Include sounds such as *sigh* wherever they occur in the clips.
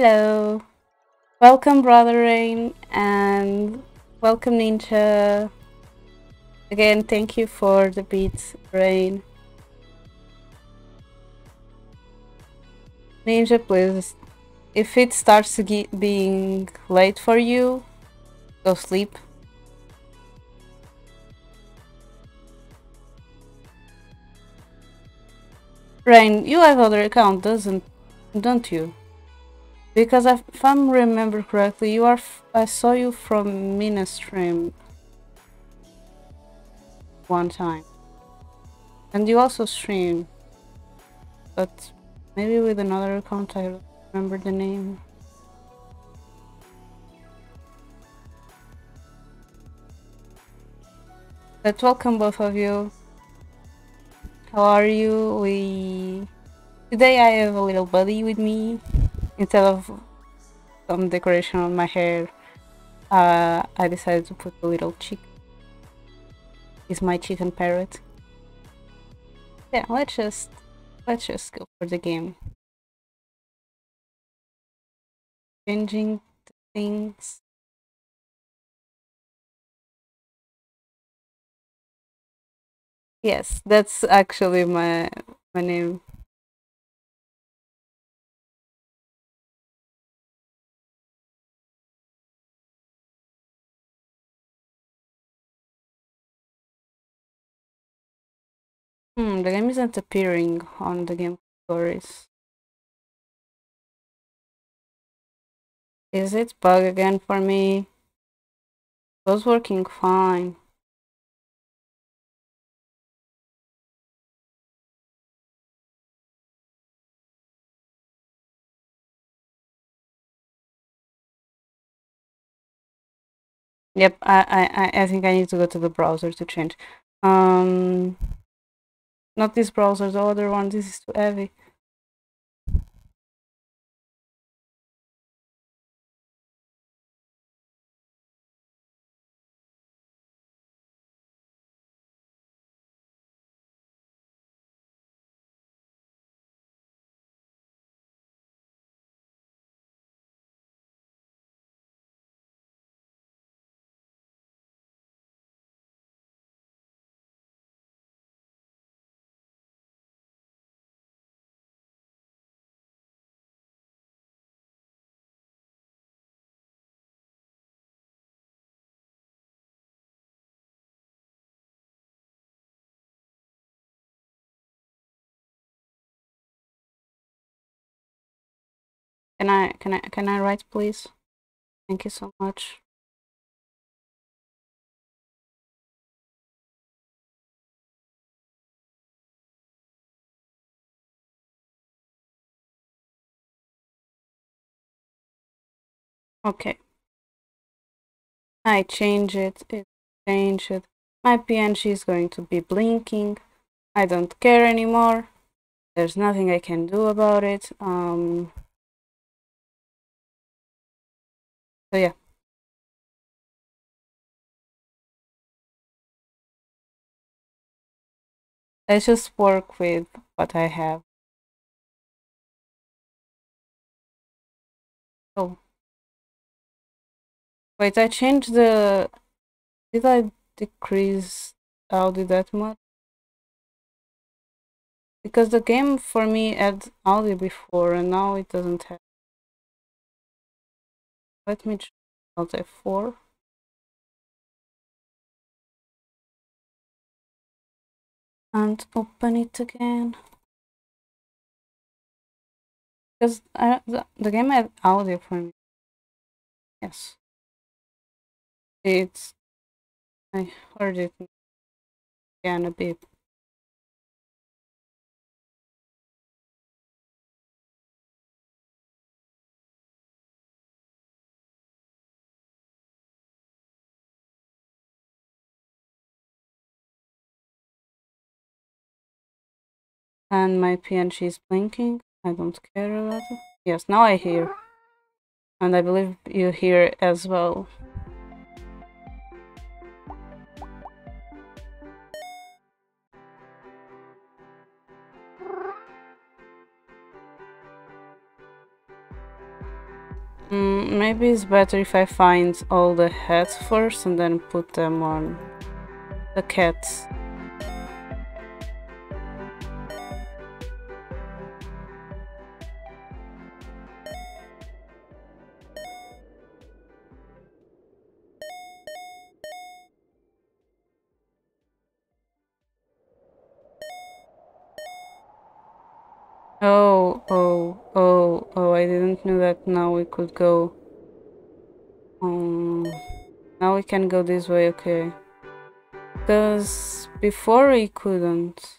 Hello. Welcome, Brother Rain, and welcome, Ninja. Again, thank you for the beats, Rain. Ninja, please, if it starts being late for you, go sleep. Rain, you have other account, doesn't, don't you? Because if I remember correctly, you are. I saw you from Mina stream one time, and you also stream, but maybe with another account. I remember the name. But welcome both of you. How are you? We today I have a little buddy with me instead of some decoration on my hair, uh, I decided to put a little chick. Is my chicken parrot. Yeah, let's just let's just go for the game. Changing things. Yes, that's actually my my name. Hmm, the game isn't appearing on the game stories. Is it bug again for me? It was working fine. Yep, I, I, I think I need to go to the browser to change. Um, not this browser, the other one. This is too heavy. Can I can I can I write please? Thank you so much. Okay. I change it, it change it. My PNG is going to be blinking. I don't care anymore. There's nothing I can do about it. Um, so yeah. Let's just work with what I have. Oh. Wait, I changed the... Did I decrease audio that much? Because the game for me had audio before and now it doesn't have. Let me Alt F4. And open it again. Because the, the game had audio for me. Yes. It's I heard it again a bit. And my PNG is blinking. I don't care about it. Yes, now I hear. And I believe you hear as well. Mm, maybe it's better if I find all the hats first and then put them on the cats. Oh, oh, oh, oh, I didn't know that now we could go. Um, now we can go this way, okay. Because before we couldn't.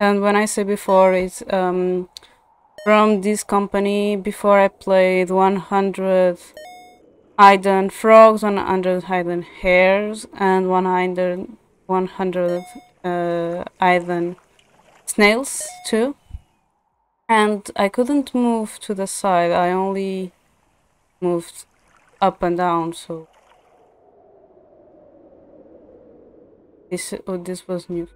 And when I say before, it's um, from this company. Before I played 100 hidden frogs, 100 hidden hares, and 100, 100 uh, hidden snails too. And I couldn't move to the side. I only moved up and down. So this oh, this was new.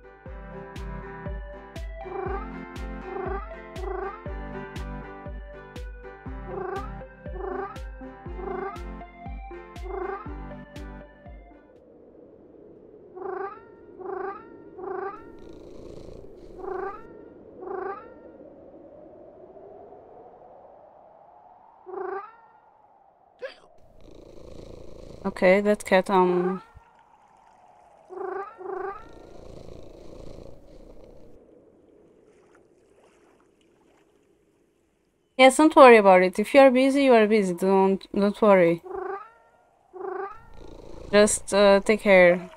Okay, that cat, um... Yes, don't worry about it. If you are busy, you are busy. Don't don't worry. Just uh, take care.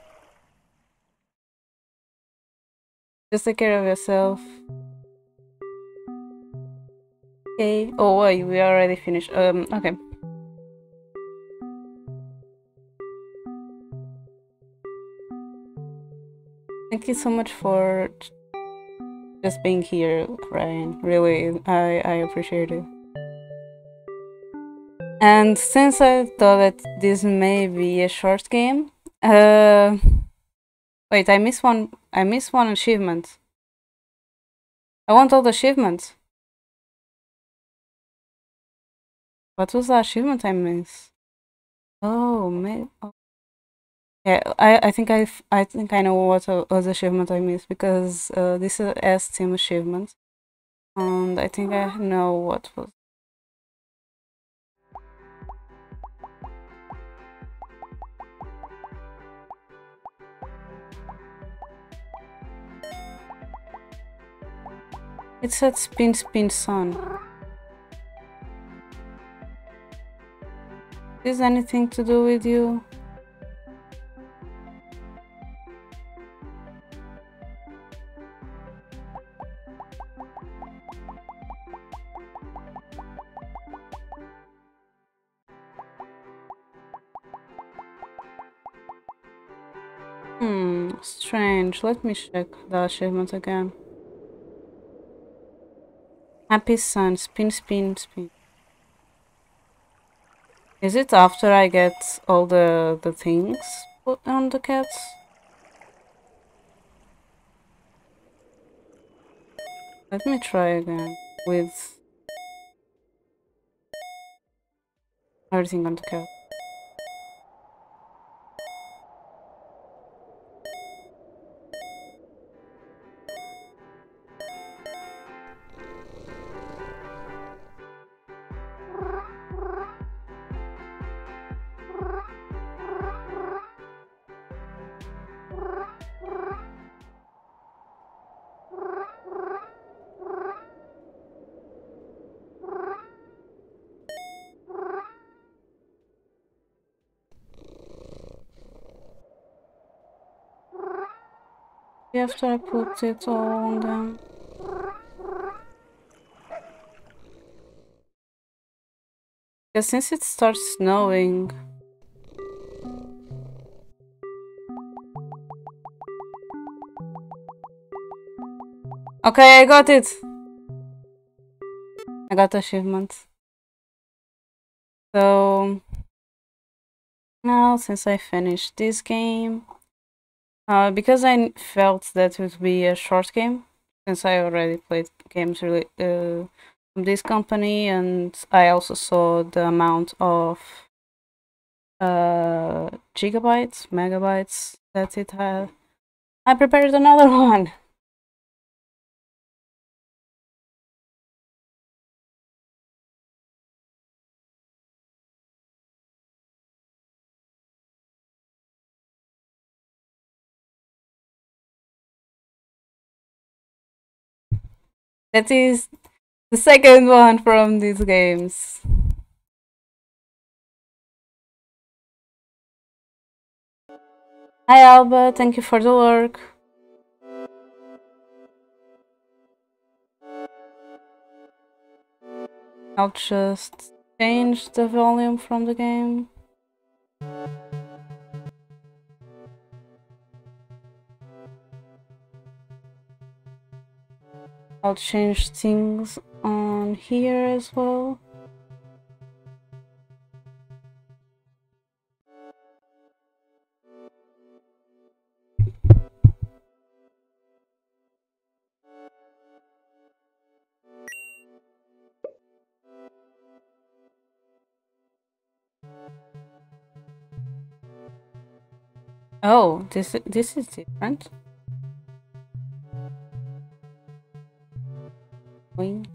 Just take care of yourself. Okay. Oh, wait, we already finished. Um, okay. Thank you so much for just being here, Ryan. Really, I, I appreciate it. And since I thought that this may be a short game, uh, wait, I missed one. I missed one achievement. I want all the achievements. What was the achievement I missed? Oh, maybe. Oh. Yeah, I, I think I I think I know what was achievement I missed because uh, this is Steam achievement, and I think I know what was. It said spin spin sun. Is anything to do with you? Strange. Let me check the achievement again. Happy Sun, spin, spin, spin. Is it after I get all the, the things put on the cats? Let me try again with everything on the cat. After I put it all on them. Because since it starts snowing... Okay, I got it! I got achievements. So now since I finished this game, uh, because I felt that would be a short game, since I already played games really uh, from this company, and I also saw the amount of uh, gigabytes, megabytes that it had. I prepared another *laughs* one. That is the second one from these games. Hi Alba, thank you for the work. I'll just change the volume from the game. I'll change things on here as well. Oh, this this is different. Wing.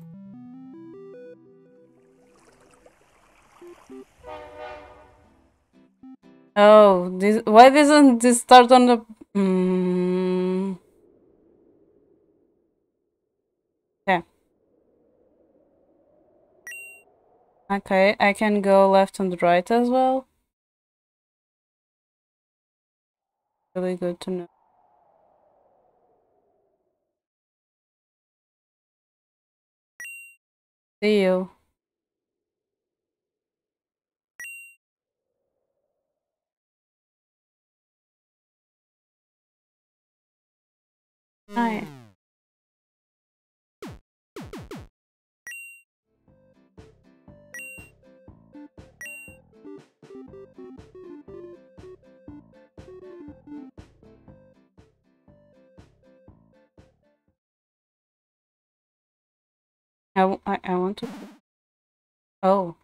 Oh, this why doesn't this start on the mm. Okay, I can go left and right as well. Really good to know. See you. Hi. I, I, I want to. Oh.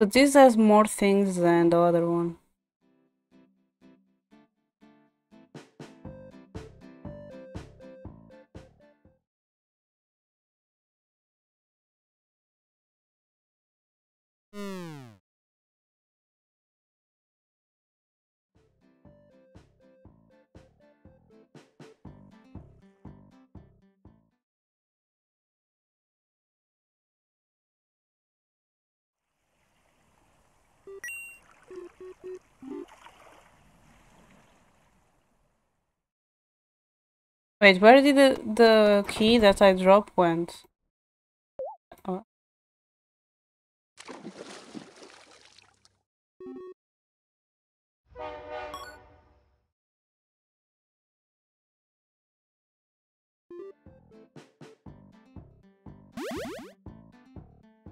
So this has more things than the other one. Wait, where did the, the key that I dropped went? Oh.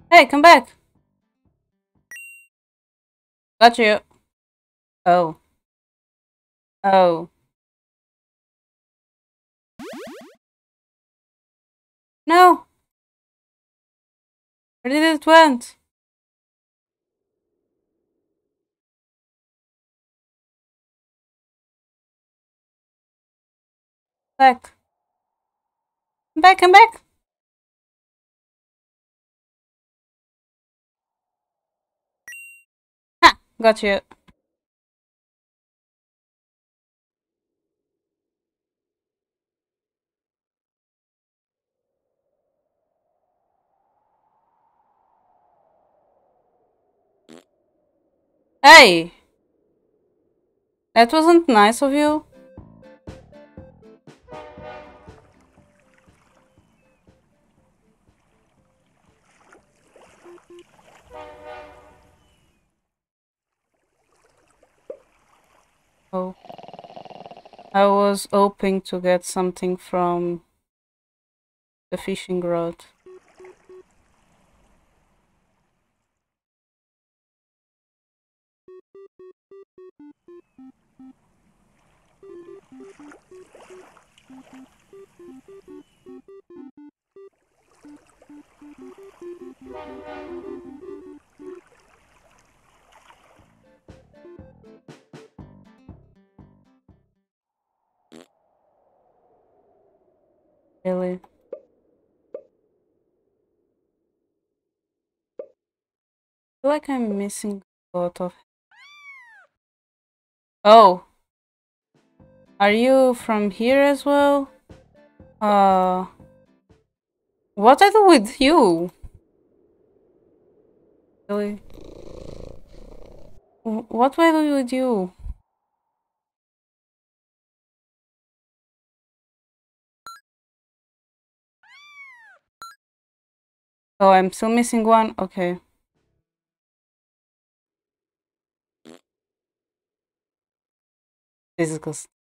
Hey, come back! Got you. Oh. Oh. No! Where did it went? Back. Come back, come back! Ha! Got you. Hey! That wasn't nice of you. Oh. I was hoping to get something from the fishing rod. Really? I feel like I'm missing a lot of... Oh! Are you from here as well? Uh... What I do with you? Really? What I do with you? Oh, I'm still missing one? Okay. This is good.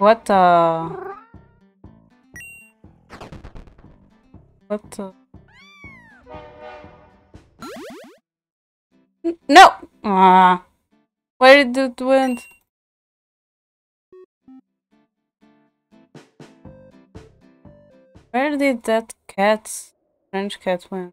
What the... What the... No! Ah, where did it went? Where did that cat, French cat went?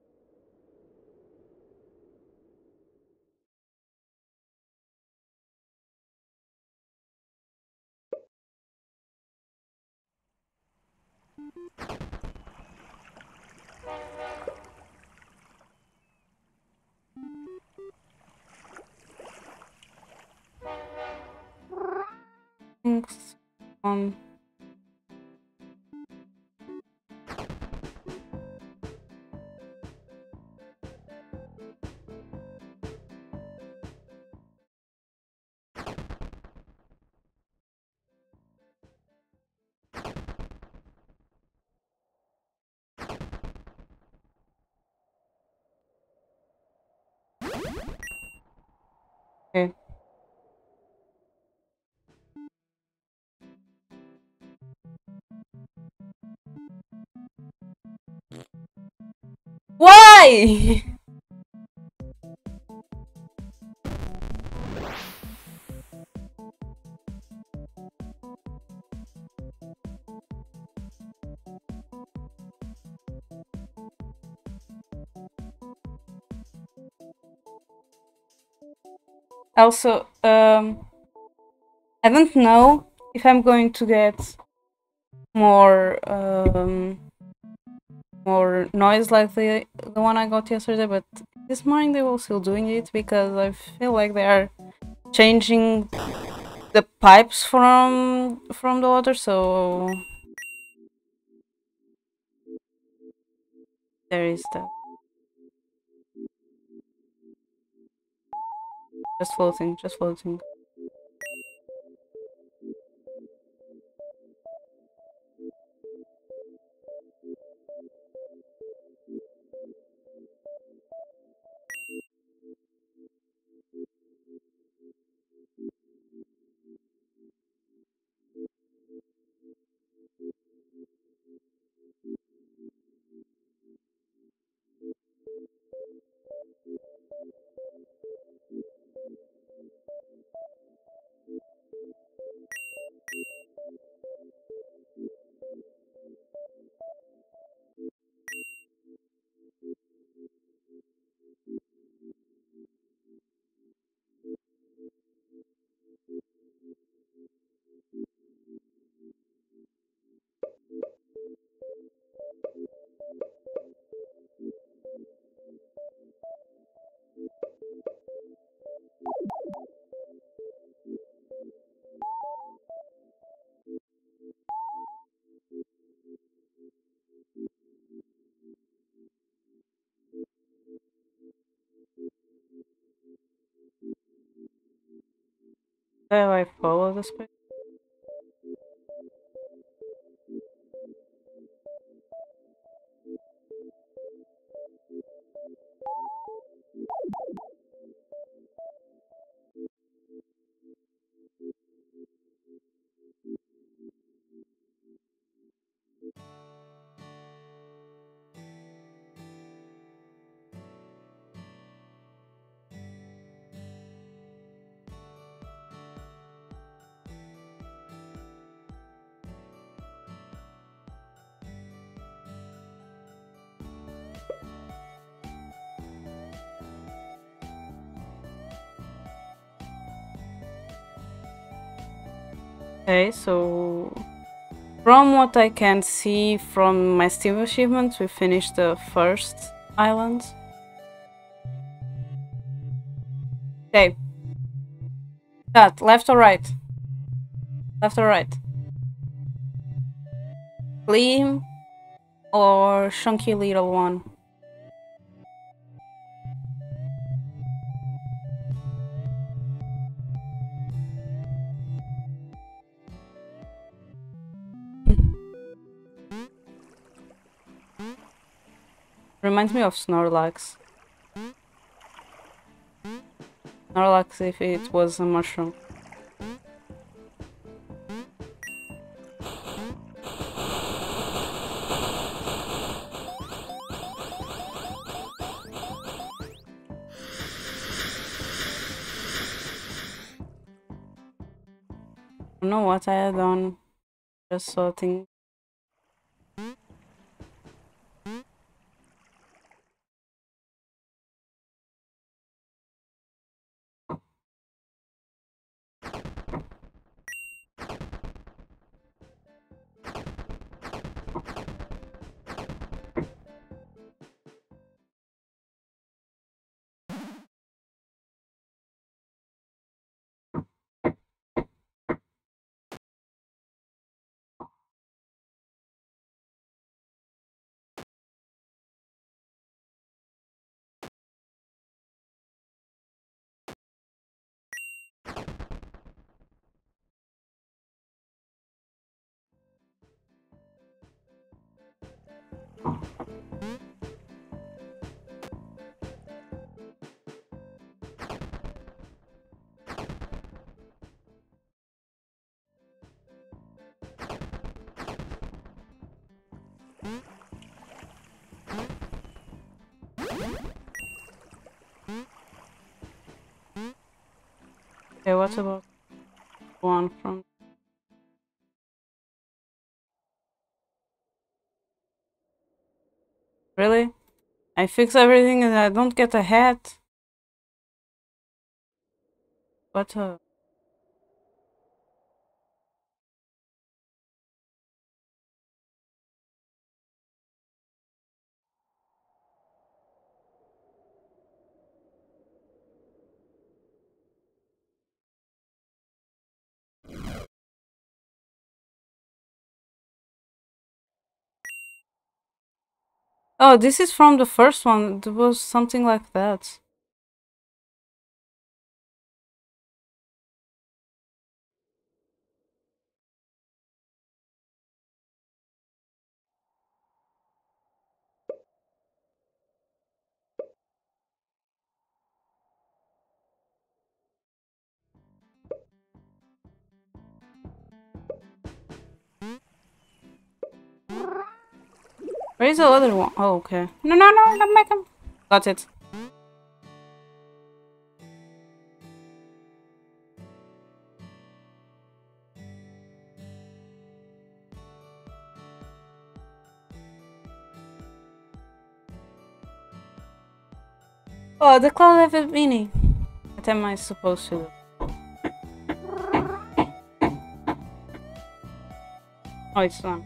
Thanks. Um. Why? Also, um, I don't know if I'm going to get more um, more noise like the the one I got yesterday, but this morning they were still doing it because I feel like they are changing the pipes from from the water, so there is that. Just floating, just floating. Do I follow this space? Okay, so from what I can see from my Steam achievements, we finished the first island. Okay. That, left or right? Left or right? Gleam or chunky little one? Reminds me of Snorlax. Snorlax if it was a mushroom. I don't know what I had on. Just sorting. Okay, what mm-hmm. about one from Really? I fix everything and I don't get a hat? What a... Oh, this is from the first one. It was something like that. Where is the other one? Oh, okay. No, no, no, not make him. Got it. Oh, the cloud have a beanie. What am I supposed to do? Oh, it's done.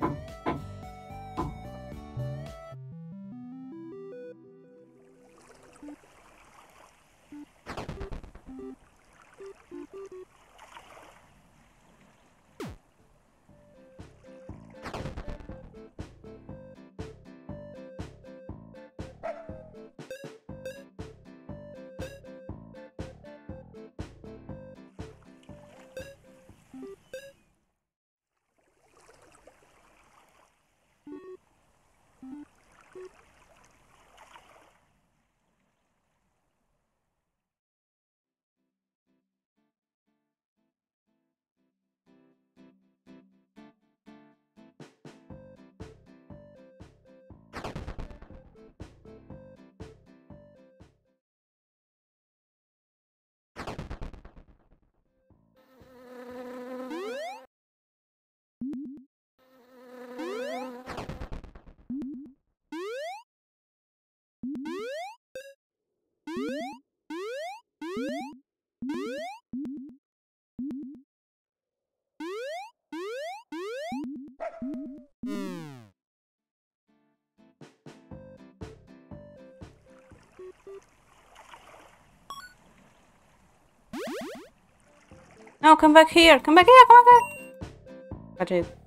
No, come back here! Come back here! Come back! here. Got it.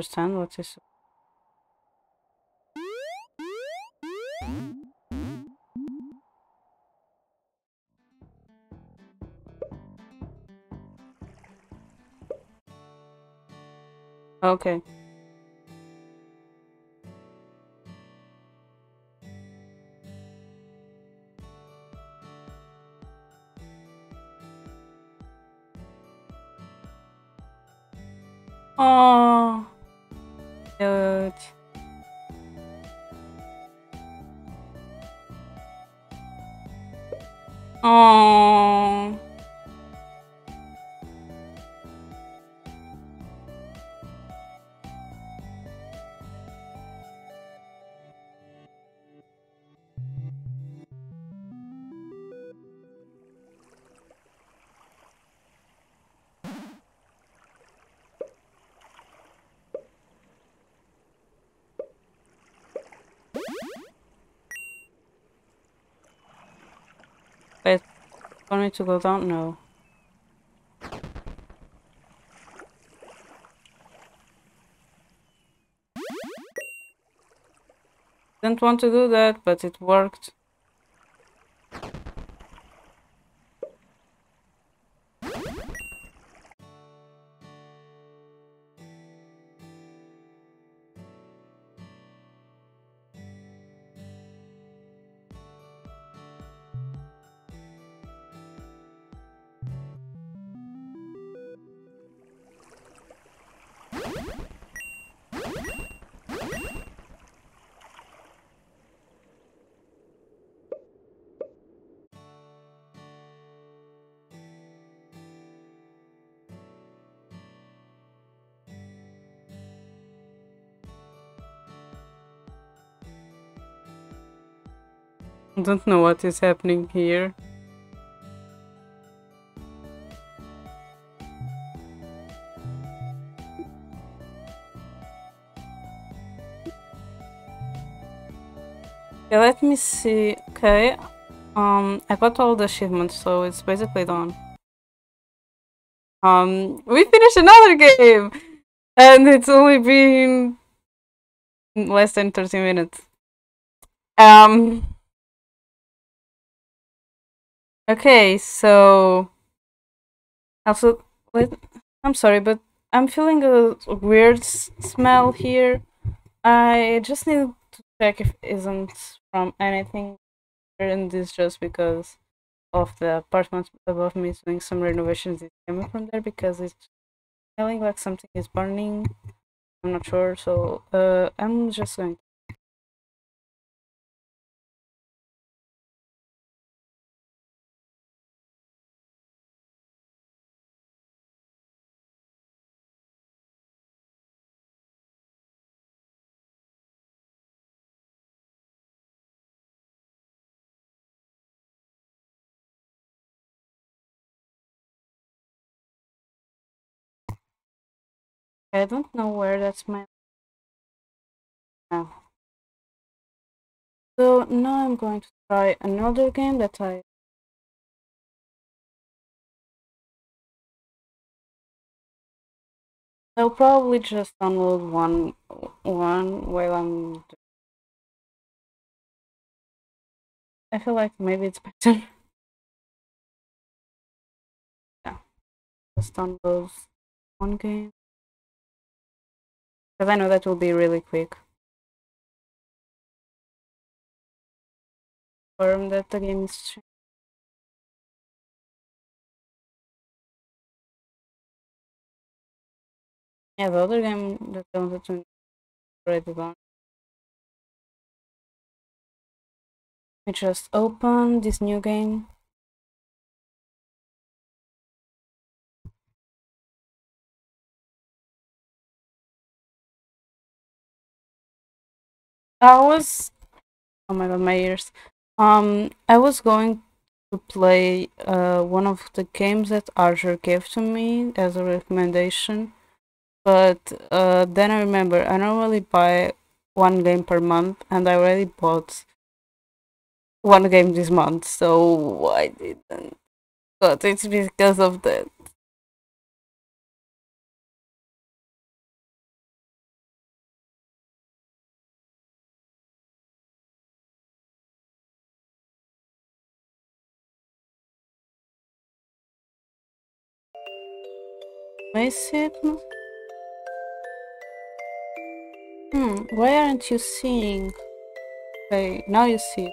Understand what is Okay. Want me to go down? No. Didn't want to do that, but it worked. Don't know what is happening here. Let me see. Okay, um, I got all the achievements, so it's basically done. Um, we finished another game! And it's only been less than 30 minutes. Um, okay, so also, I'm sorry, but I'm feeling a weird smell here. I just need to check if it isn't from anything and this just because of the apartment above me is doing some renovations it's coming from there because it's smelling like something is burning i'm not sure so uh i'm just going I don't know where that's my now. So now I'm going to try another game that I I'll probably just download one one while I'm I feel like maybe it's better. *laughs* yeah. Just download one game. Because I know that will be really quick. confirm that the game is. Yeah, the other game that I wanted to already done. We just open this new game. I was oh my god my ears. Um I was going to play uh one of the games that Archer gave to me as a recommendation. But uh then I remember I normally buy one game per month and I already bought one game this month, so I didn't. But it's because of that. See? Hmm, why aren't you seeing? Okay, now you see.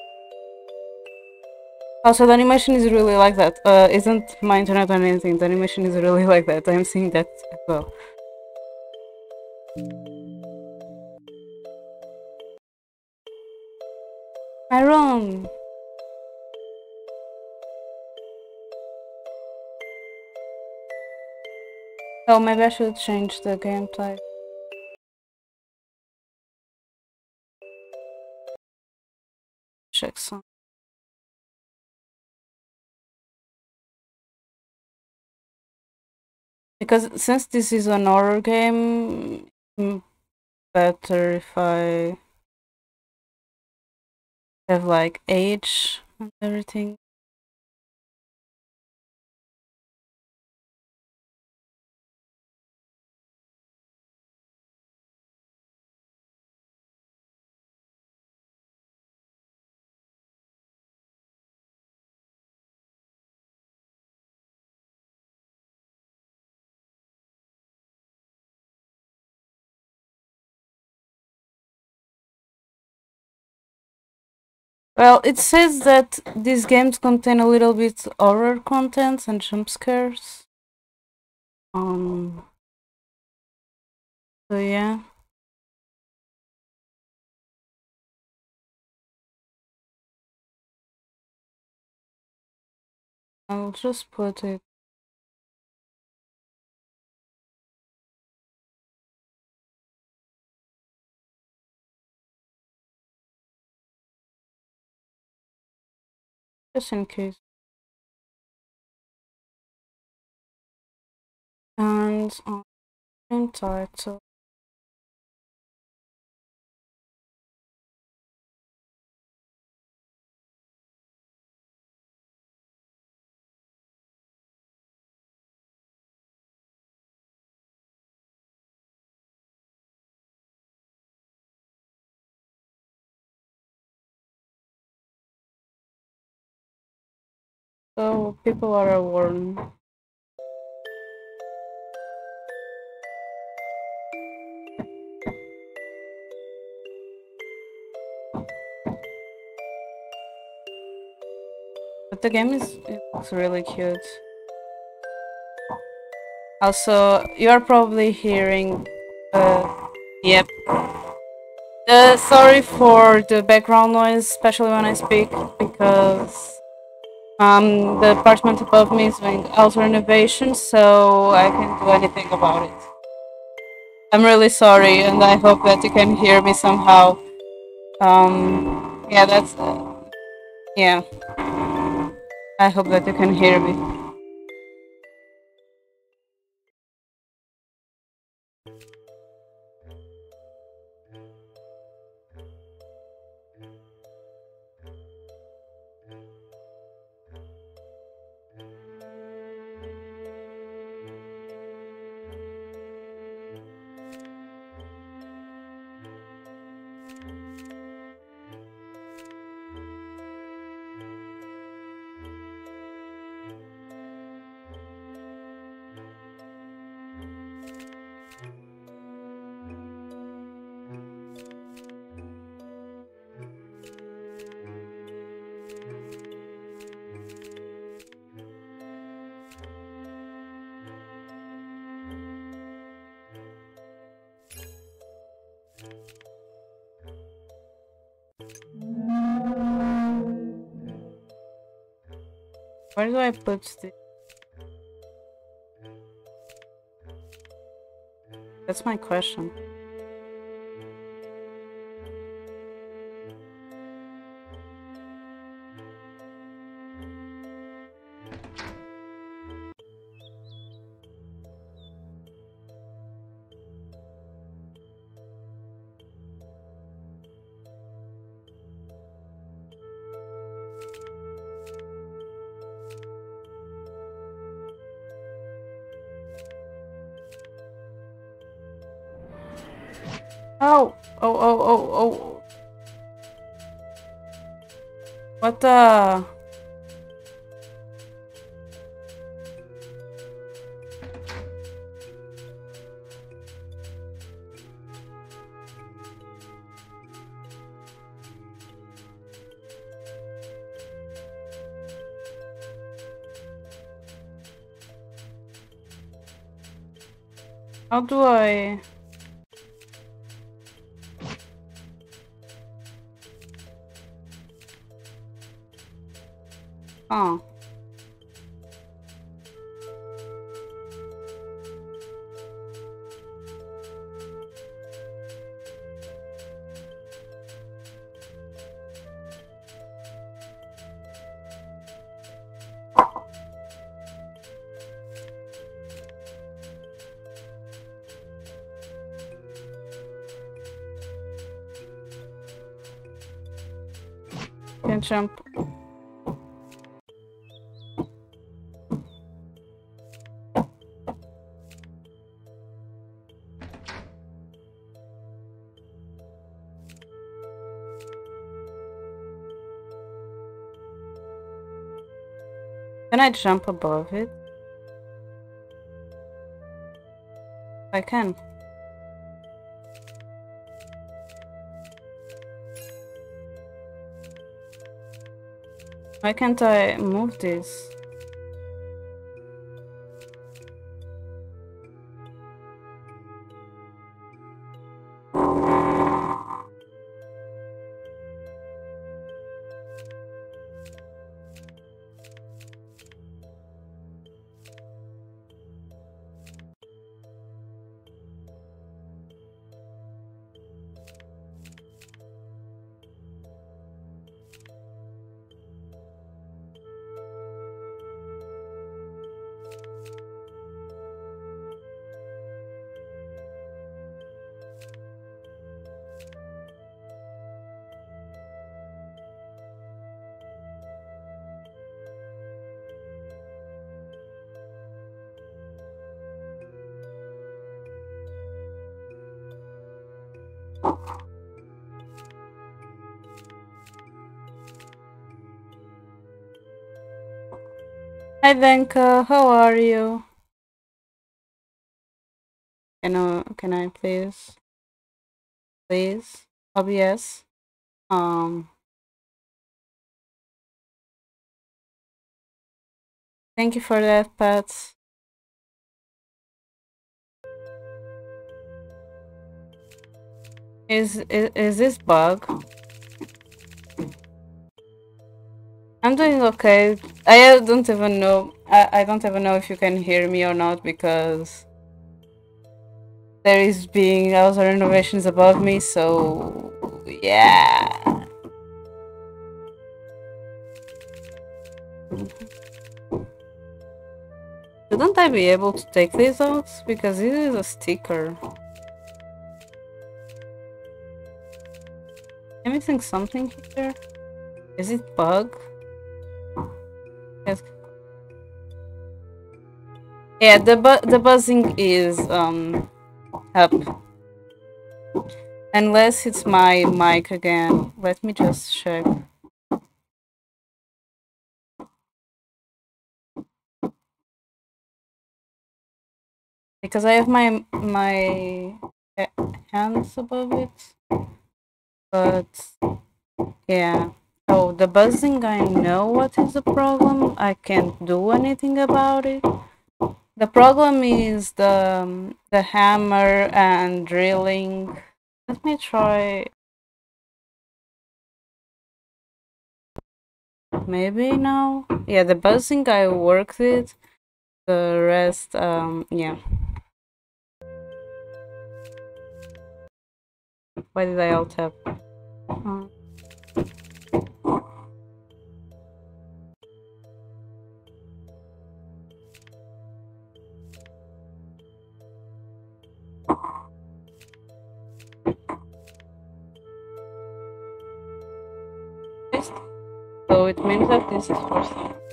Also, the animation is really like that. Uh, isn't my internet or anything, the animation is really *laughs* like that. I'm seeing that as well. My room! Oh, maybe I should change the gameplay. Check some. Because since this is an horror game, mm, better if I have like age and everything. Well, it says that these games contain a little bit horror content and jump scares. Um. So yeah. I'll just put it just in case. And on um, title. So people are warned. But the game is looks really cute. Also, you are probably hearing uh yep. Uh, sorry for the background noise, especially when I speak, because um, the apartment above me is doing auto renovation, so I can't do anything about it. I'm really sorry, and I hope that you can hear me somehow. Um, yeah, that's... Uh, yeah. I hope that you can hear me. Where do I put this? That's my question. Oh, oh, oh, oh, oh. What the? How do I... Oh. Can I jump above it? I can. Why can't I move this? Hi Venka, how are you? Can I, can I please? Please? OBS? Um... Thank you for that, Pat. Is, is is this bug? I'm doing okay. I don't even know. I, I don't even know if you can hear me or not because there is being other renovations above me. So yeah. Shouldn't I be able to take these out? Because this is a sticker. Am I missing something here? Is it bug? Yes. Yeah, the bu the buzzing is um up. Unless it's my mic again. Let me just check. Because I have my my hands above it. But yeah. Oh, the buzzing, I know what is the problem. I can't do anything about it. The problem is the, um, the hammer and drilling. Let me try. maybe now. Yeah, the buzzing I worked it. The rest, um, yeah. Why did I alt tab? Uh, So it means that this is for some.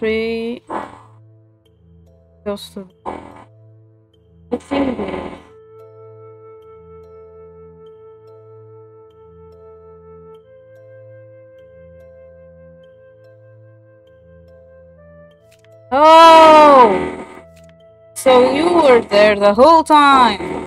The tree goes to the Oh! So you were there the whole time.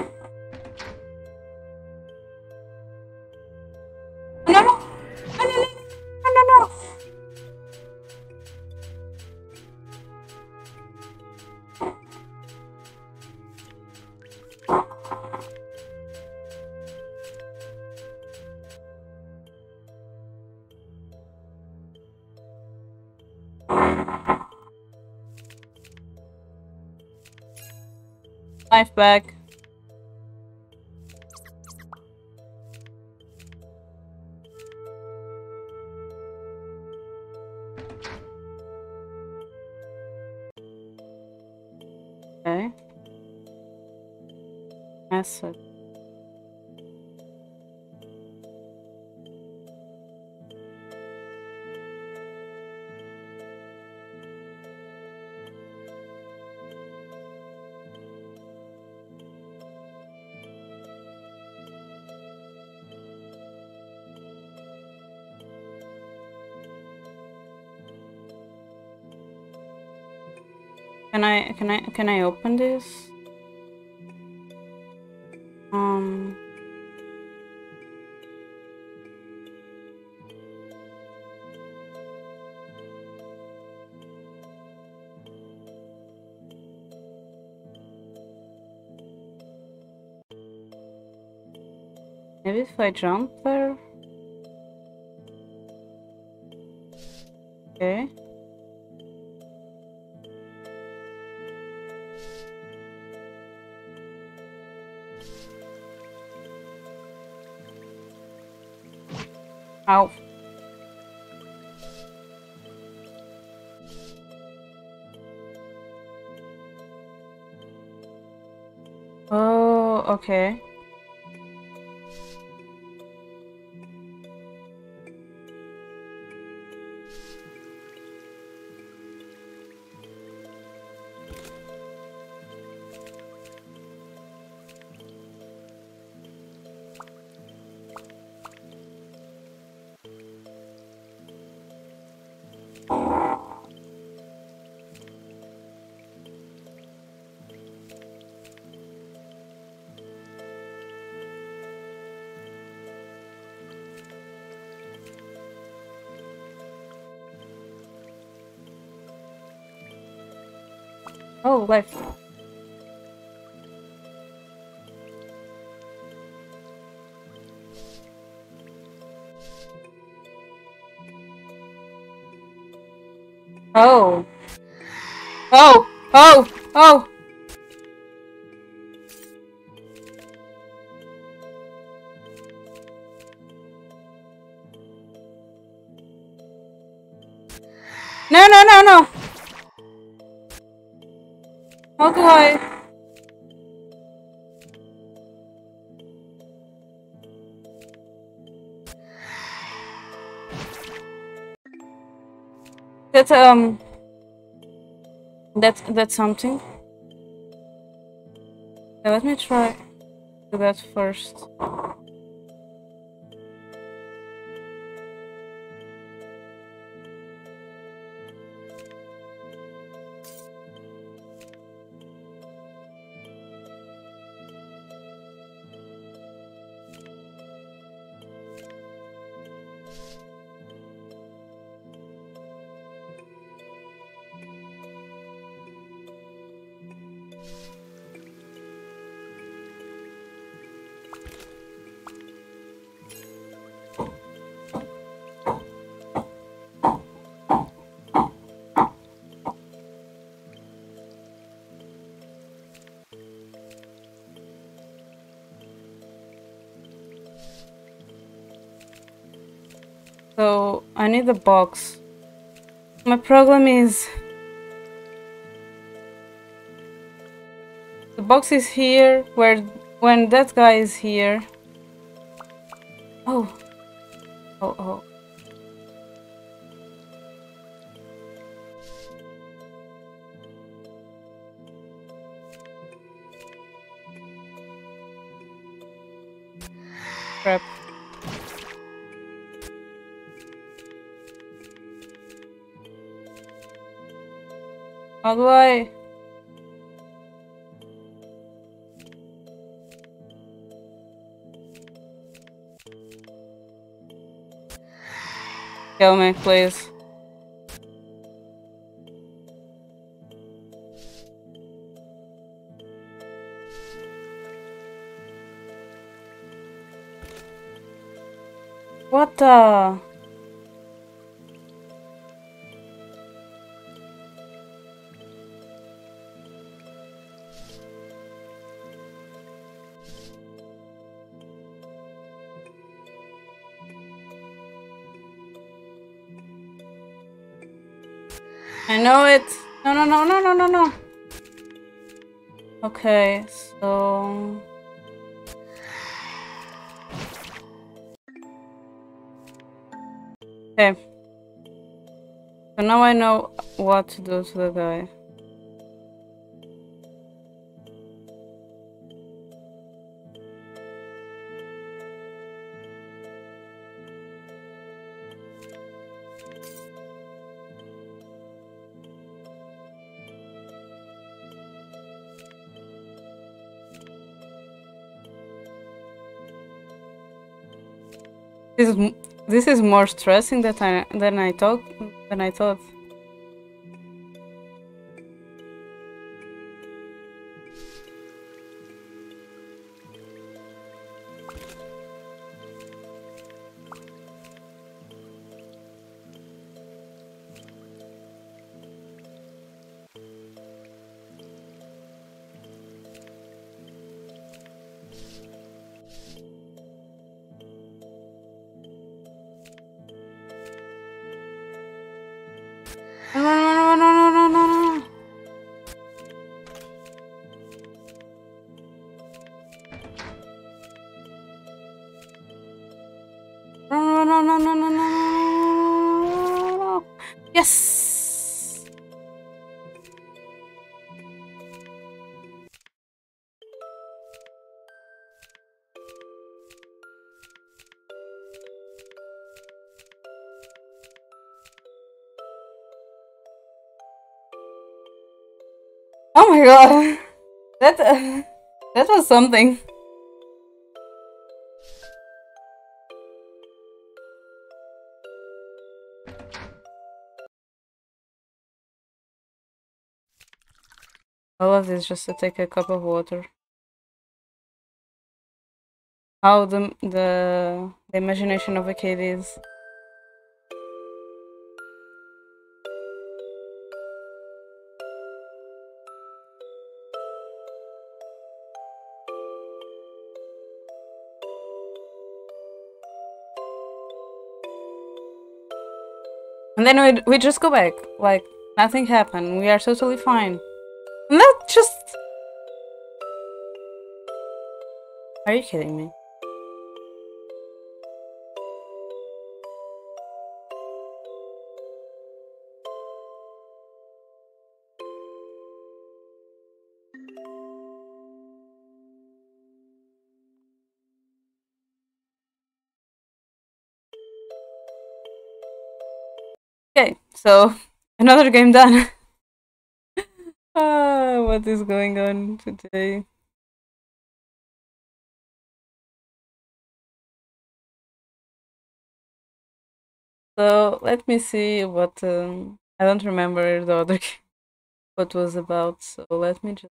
Life I jump there? Okay. Ow. Oh, okay. Oh. Oh. Oh, oh, oh. No, no, no, no. Do That's, um... That's, that's something. Let me try that first. Need the box. My problem is... The box is here, where when that guy is here. Kill me, please. What the? It. No, no, no, no, no, no, no. Okay, so... Okay. So now I know what to do to the guy. This is this is more stressing than I than I thought than I thought. Something. All of this just to take a cup of water. How the the the imagination of a kid is. And then we we just go back, like nothing happened. We are totally fine. And that just. Are you kidding me? So *laughs* another game done. *laughs* Ah, what is going on today? So let me see what um, I don't remember the other *laughs* game, what was about. So let me just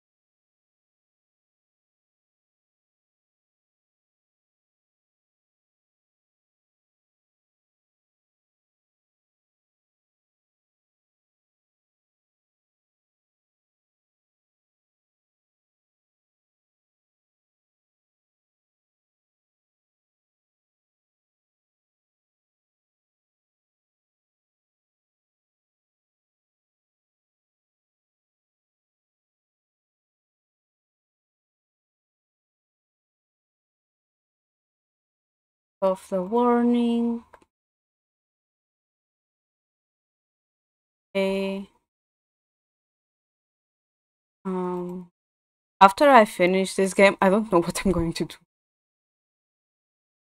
of the warning. Okay. Um, after I finish this game, I don't *laughs* know what I'm going to do.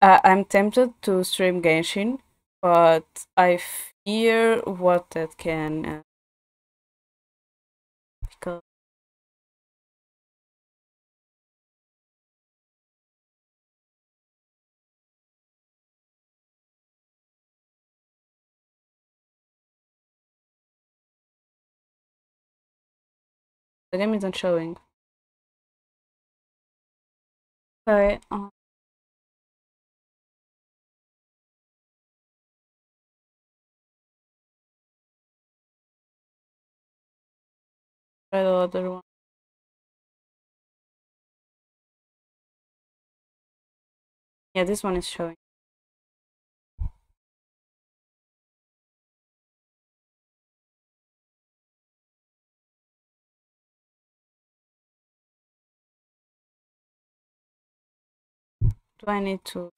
Uh, I'm tempted to stream Genshin, but I fear what that can. The game isn't showing. Okay. Uh, try the other one. Yeah, this one is showing. I need to...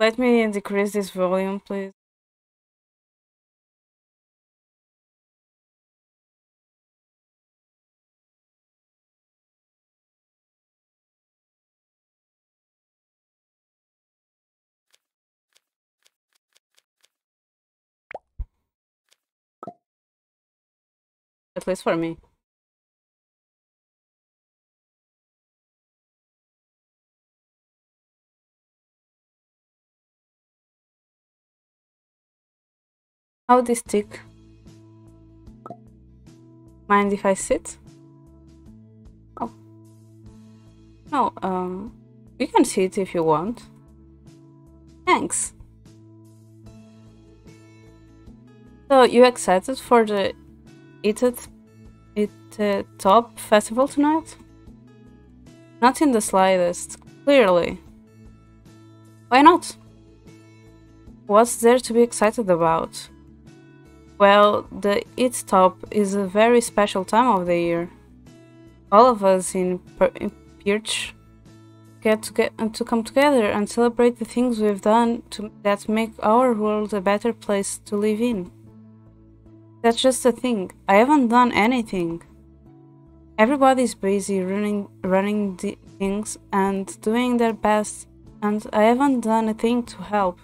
Let me decrease this volume, please. At least for me. How this stick? Mind if I sit? Oh. No, um, you can sit if you want. Thanks. So, you excited for the Eat It, It uh, Top festival tonight? Not in the slightest, clearly. Why not? What's there to be excited about? Well, the It Top is a very special time of the year. All of us in, in Pirch get to, get to come together and celebrate the things we've done to, that make our world a better place to live in. That's just a thing. I haven't done anything. Everybody's busy running running things and doing their best, and I haven't done a thing to help.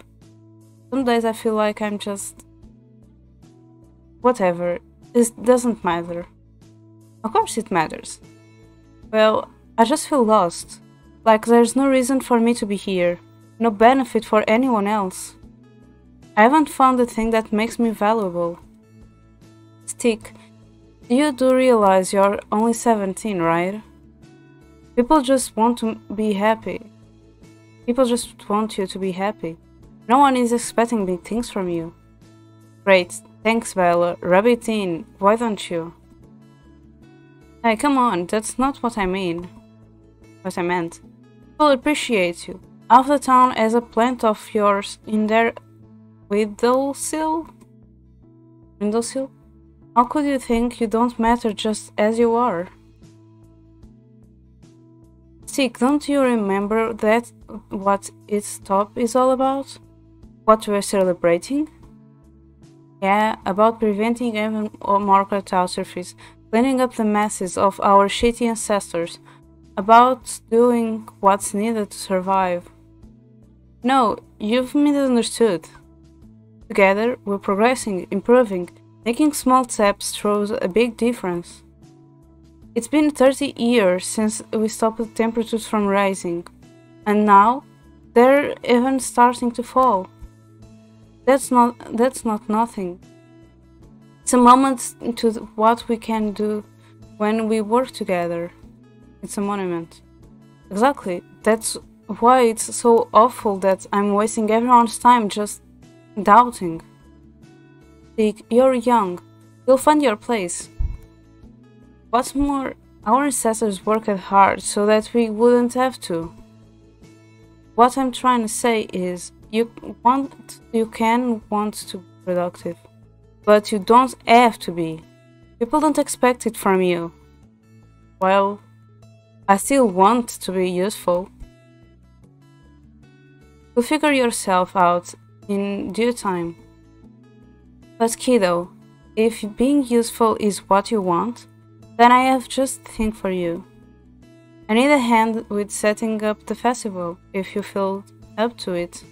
Some days I feel like I'm just Whatever, it doesn't matter. Of course it matters. Well, I just feel lost. Like there's no reason for me to be here, no benefit for anyone else. I haven't found the thing that makes me valuable. Stick, you do realize you're only 17, right? People just want to be happy. People just want you to be happy. No one is expecting big things from you. Great, Thanks, Bella. Rub it in. Why don't you? Hey, come on. That's not what I mean. What I meant. People appreciate you. Half the town has a plant of yours in their windowsill? Windowsill? How could you think you don't matter just as you are? Sick, don't you remember that what its top is all about? What we're celebrating? Yeah, about preventing even more catastrophes, cleaning up the messes of our shitty ancestors, about doing what's needed to survive. No, you've misunderstood. Together, we're progressing, improving, making small steps throws a big difference. It's been 30 years since we stopped the temperatures from rising, and now they're even starting to fall. That's not that's not nothing. It's a moment to what we can do when we work together. It's a monument. Exactly. That's why it's so awful that I'm wasting everyone's time just doubting. Dick, you're young. You'll find your place. What's more, our ancestors worked hard so that we wouldn't have to. What I'm trying to say is you want you can want to be productive but you don't have to be people don't expect it from you well i still want to be useful You'll figure yourself out in due time. But kiddo, if being useful is what you want, then I have just the thing for you. I need a hand with setting up the festival, if you feel up to it.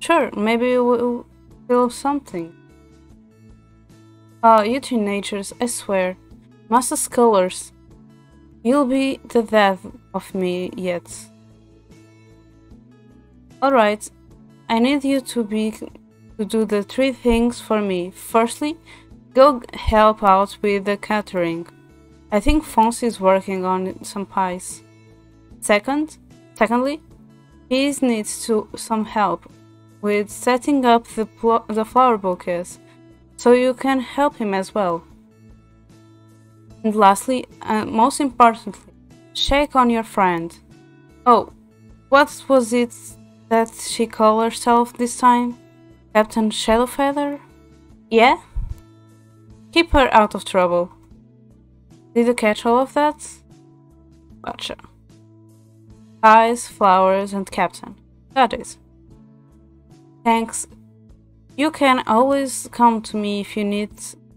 Sure, maybe we'll feel something. Oh, you teenagers, I swear. Master scholars, you'll be the death of me yet. Alright, I need you to be to do the three things for me. Firstly, go help out with the catering. I think Fonsi is working on some pies. Second, secondly, he needs to some help with setting up the the flower bouquets, so you can help him as well. And lastly, and most importantly, shake on your friend. Oh, what was it that she called herself this time? Captain Shadowfeather? Yeah? Keep her out of trouble. Did you catch all of that? Gotcha. Eyes, flowers, and captain. That is. Thanks. You can always come to me if you need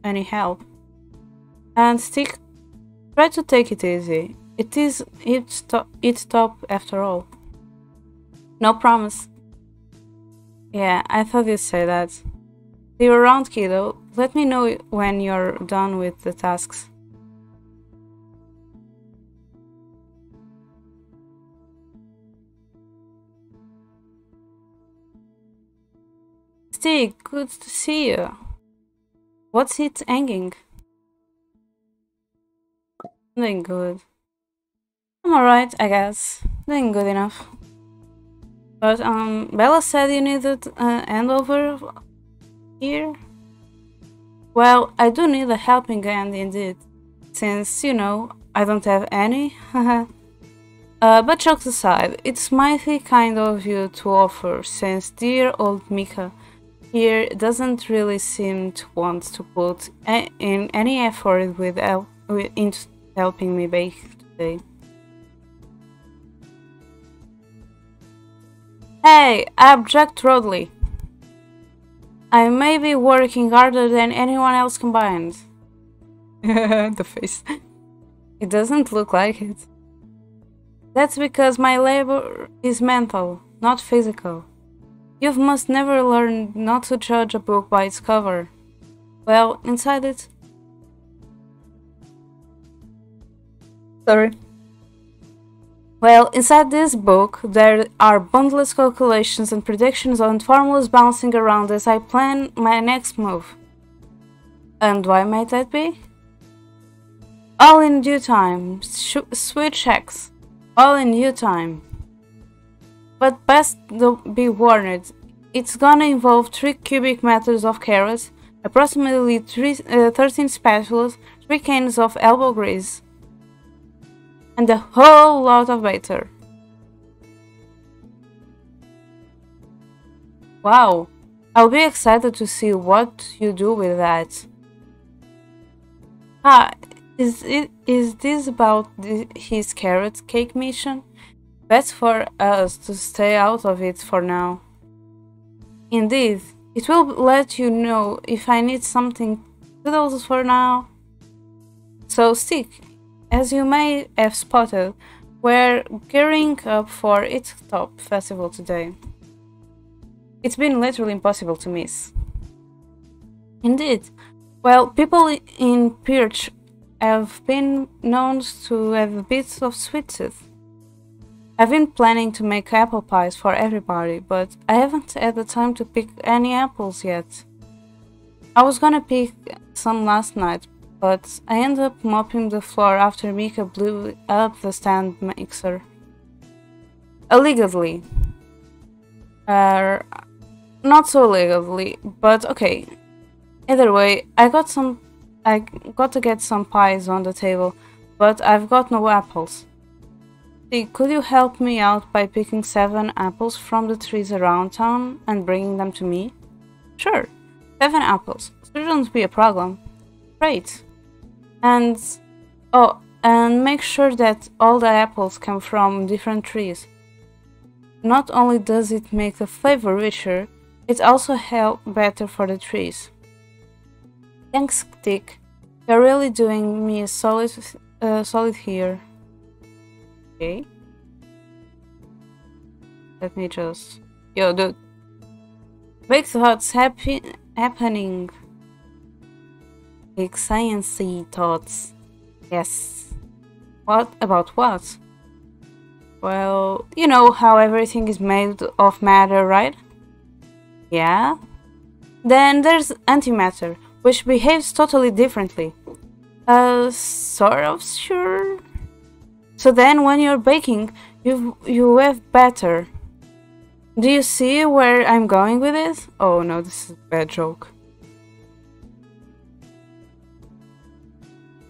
any help. And stick. Try to take it easy. It is its top, its top after all. No promise. Yeah, I thought you'd say that. See you around, kiddo. Let me know when you're done with the tasks. Good to see you. What's it hanging? Doing good. I'm alright, I guess. Doing good enough. But, um, Bella said you needed an handover here? Well, I do need a helping hand indeed, since, you know, I don't have any. *laughs* uh, but jokes aside, it's mighty kind of you to offer, since dear old Mika here doesn't really seem to want to put in any effort with, el with into helping me bake today. Hey, abject Rodley. I may be working harder than anyone else combined. *laughs* the face. It doesn't look like it. That's because my labor is mental, not physical. You must never learn not to judge a book by its cover. Well, inside it... Sorry. Well, inside this book, there are boundless calculations and predictions and formulas bouncing around as I plan my next move. And why might that be? All in due time. Sh sweet checks. All in due time. But best be warned, it's gonna involve 3 cubic meters of carrots, approximately three, uh, 13 spatulas, 3 cans of elbow grease, and a whole lot of batter. Wow, I'll be excited to see what you do with that. Ah, is it is this about the, his carrot cake mission? Best for us to stay out of it for now. Indeed, it will let you know if I need something those for now. So stick, as you may have spotted, we're gearing up for its top festival today. It's been literally impossible to miss. Indeed. Well, people in Pirch have been known to have bits of sweet tooth. I've been planning to make apple pies for everybody, but I haven't had the time to pick any apples yet. I was gonna pick some last night, but I ended up mopping the floor after Mika blew up the stand mixer. Illegally. Uh, not so legally, but okay. Either way, I got some I got to get some pies on the table, but I've got no apples. Could you help me out by picking seven apples from the trees around town and bringing them to me? Sure, seven apples. Shouldn't be a problem. Great. And oh, and make sure that all the apples come from different trees. not only does it make the flavor richer, it also helps better for the trees. Thanks, Dick. You're really doing me a solid, uh, solid here. Okay. Let me just... Yo, dude. Big thoughts happy happening. Big thoughts. Yes. What about what? Well, you know how everything is made of matter, right? Yeah? Then there's antimatter, which behaves totally differently. Uh, sort of sure? So then when you're baking, you you have better. Do you see where I'm going with this? Oh no, this is a bad joke.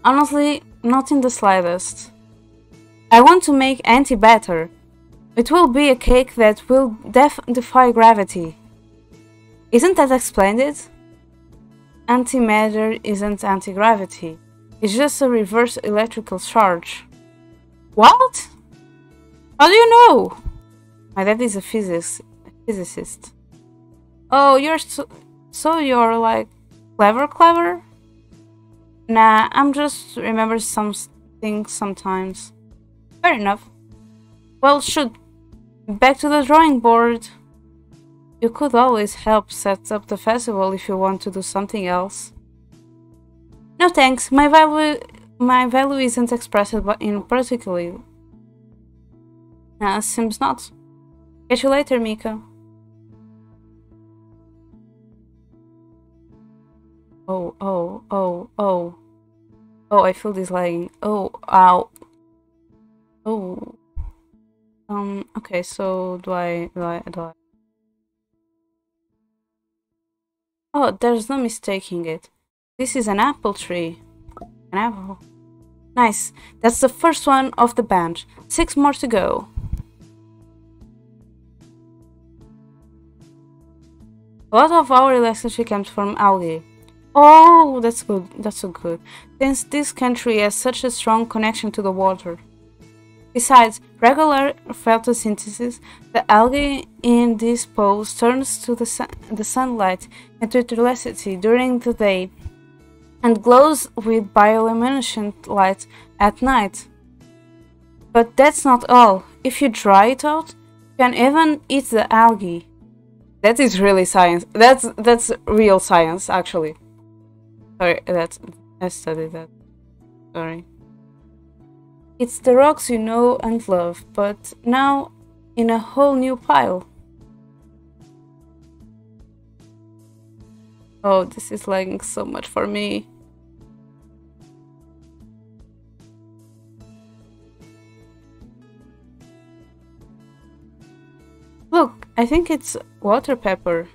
Honestly, not in the slightest. I want to make anti-batter. It will be a cake that will def defy gravity. Isn't that explained? Antimatter isn't anti-gravity. It's just a reverse electrical charge. What? How do you know? My dad is a physics physicist. Oh, you're so, so you're like clever, clever? Nah, I'm just remember some things sometimes. Fair enough. Well, shoot. Back to the drawing board. You could always help set up the festival if you want to do something else. No thanks, my value my value isn't expressed in particularly. Nah, seems not. Catch you later, Mika. Oh, oh, oh, oh. Oh, I feel this lagging. Oh, ow. Oh. Um, okay, so do I, do I, do I? Oh, there's no mistaking it. This is an apple tree. An apple. Nice. That's the first one of the bunch. Six more to go. A lot of our electricity comes from algae. Oh, that's good. That's so good. Since this country has such a strong connection to the water. Besides regular photosynthesis, the algae in these pools turns to the, sun the sunlight into electricity during the day and glows with bioluminescent light at night. But that's not all. If you dry it out, you can even eat the algae. That is really science. That's that's real science, actually. Sorry, that's I studied that. Sorry. It's the rocks you know and love, but now in a whole new pile. Oh, this is lagging so much for me. Look, I think it's water pepper.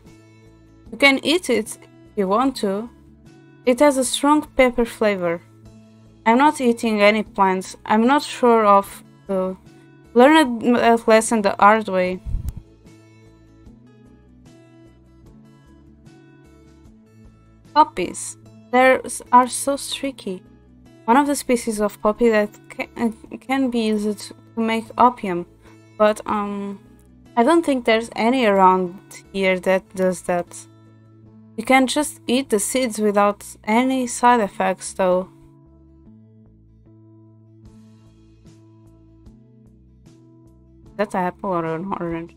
You can eat it if you want to. It has a strong pepper flavor. I'm not eating any plants. I'm not sure of the learned lesson the hard way. Poppies. They are so tricky. One of the species of poppy that can, can be used to make opium, but um, I don't think there's any around here that does that. You can just eat the seeds without any side effects though. That's an apple or an orange?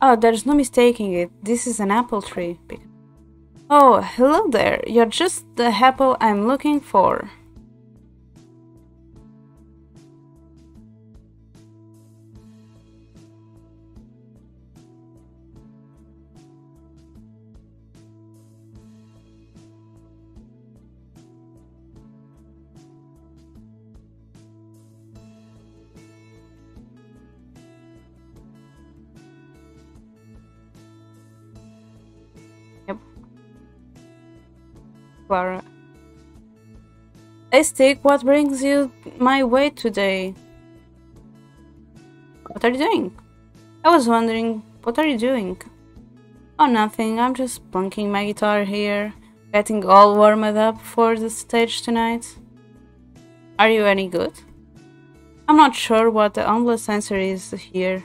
Oh, there's no mistaking it. This is an apple tree. Oh, hello there. You're just the apple I'm looking for. Clara. Hey what brings you my way today? What are you doing? I was wondering, what are you doing? Oh, nothing. I'm just plunking my guitar here, getting all warmed up for the stage tonight. Are you any good? I'm not sure what the honest answer is here.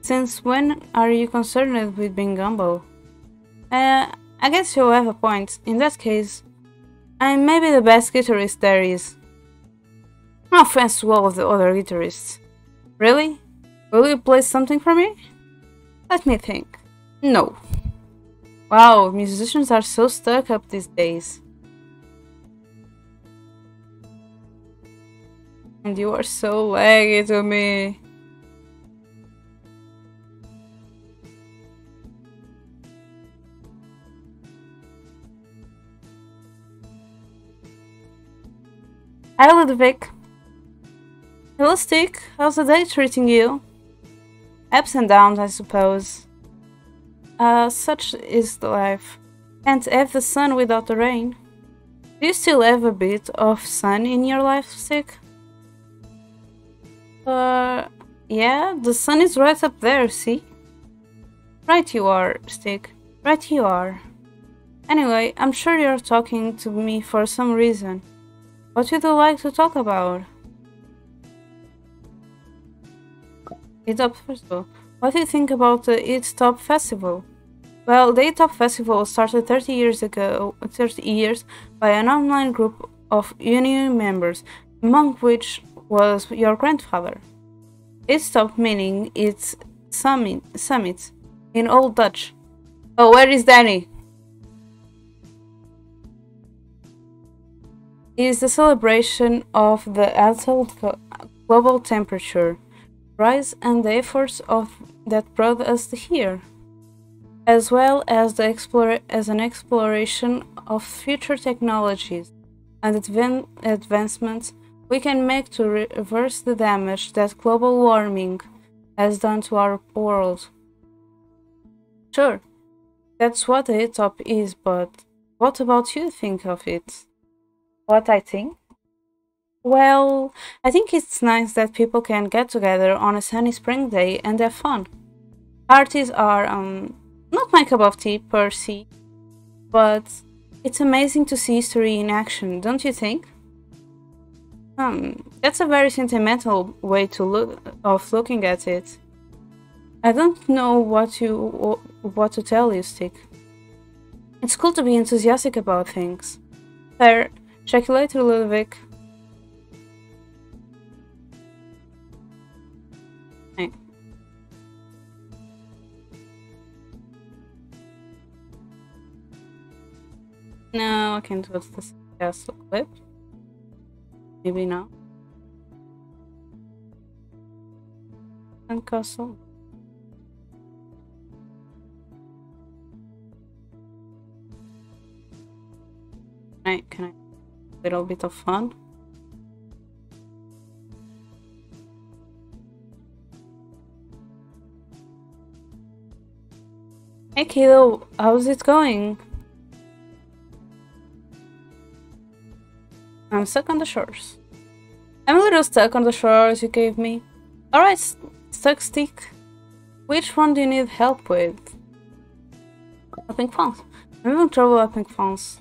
Since when are you concerned with being humble? Uh, I guess you have a point. In that case, I'm maybe the best guitarist there is. No offense to all of the other guitarists. Really? Will you play something for me? Let me think. No. Wow, musicians are so stuck up these days. And you are so laggy to me. Hi Ludwig. Hello Stick, how's the day treating you? Ups and downs, I suppose. Uh, such is the life. Can't have the sun without the rain. Do you still have a bit of sun in your life, Stick? Uh, yeah, the sun is right up there, see? Right you are, Stick. Right you are. Anyway, I'm sure you're talking to me for some reason. What would you like to talk about? It's Up Festival. What do you think about the It's Top Festival? Well, the Top Festival started 30 years ago, 30 years by an online group of union members, among which was your grandfather. It's Top meaning it's summit, summit in Old Dutch. Oh, where is Danny? Is the celebration of the actual global temperature rise and the efforts of that brought us here, as well as the explore, as an exploration of future technologies and advan advancements we can make to reverse the damage that global warming has done to our world. Sure, that's what a top is, but what about you think of it? What I think? Well, I think it's nice that people can get together on a sunny spring day and have fun. Parties are um, not my cup of tea per se, but it's amazing to see history in action, don't you think? Um, that's a very sentimental way to look of looking at it. I don't know what you what to tell you, Stick. It's cool to be enthusiastic about things. Fair Check you later, Ludwig. Hey. No, I can't watch this castle clip. Maybe not. And castle. Right, can I? Little bit of fun. Hey kiddo, how's it going? I'm stuck on the shores. I'm a little stuck on the shores you gave me. Alright, stuck stick. Which one do you need help with? Upping phones. I'm having trouble upping phones.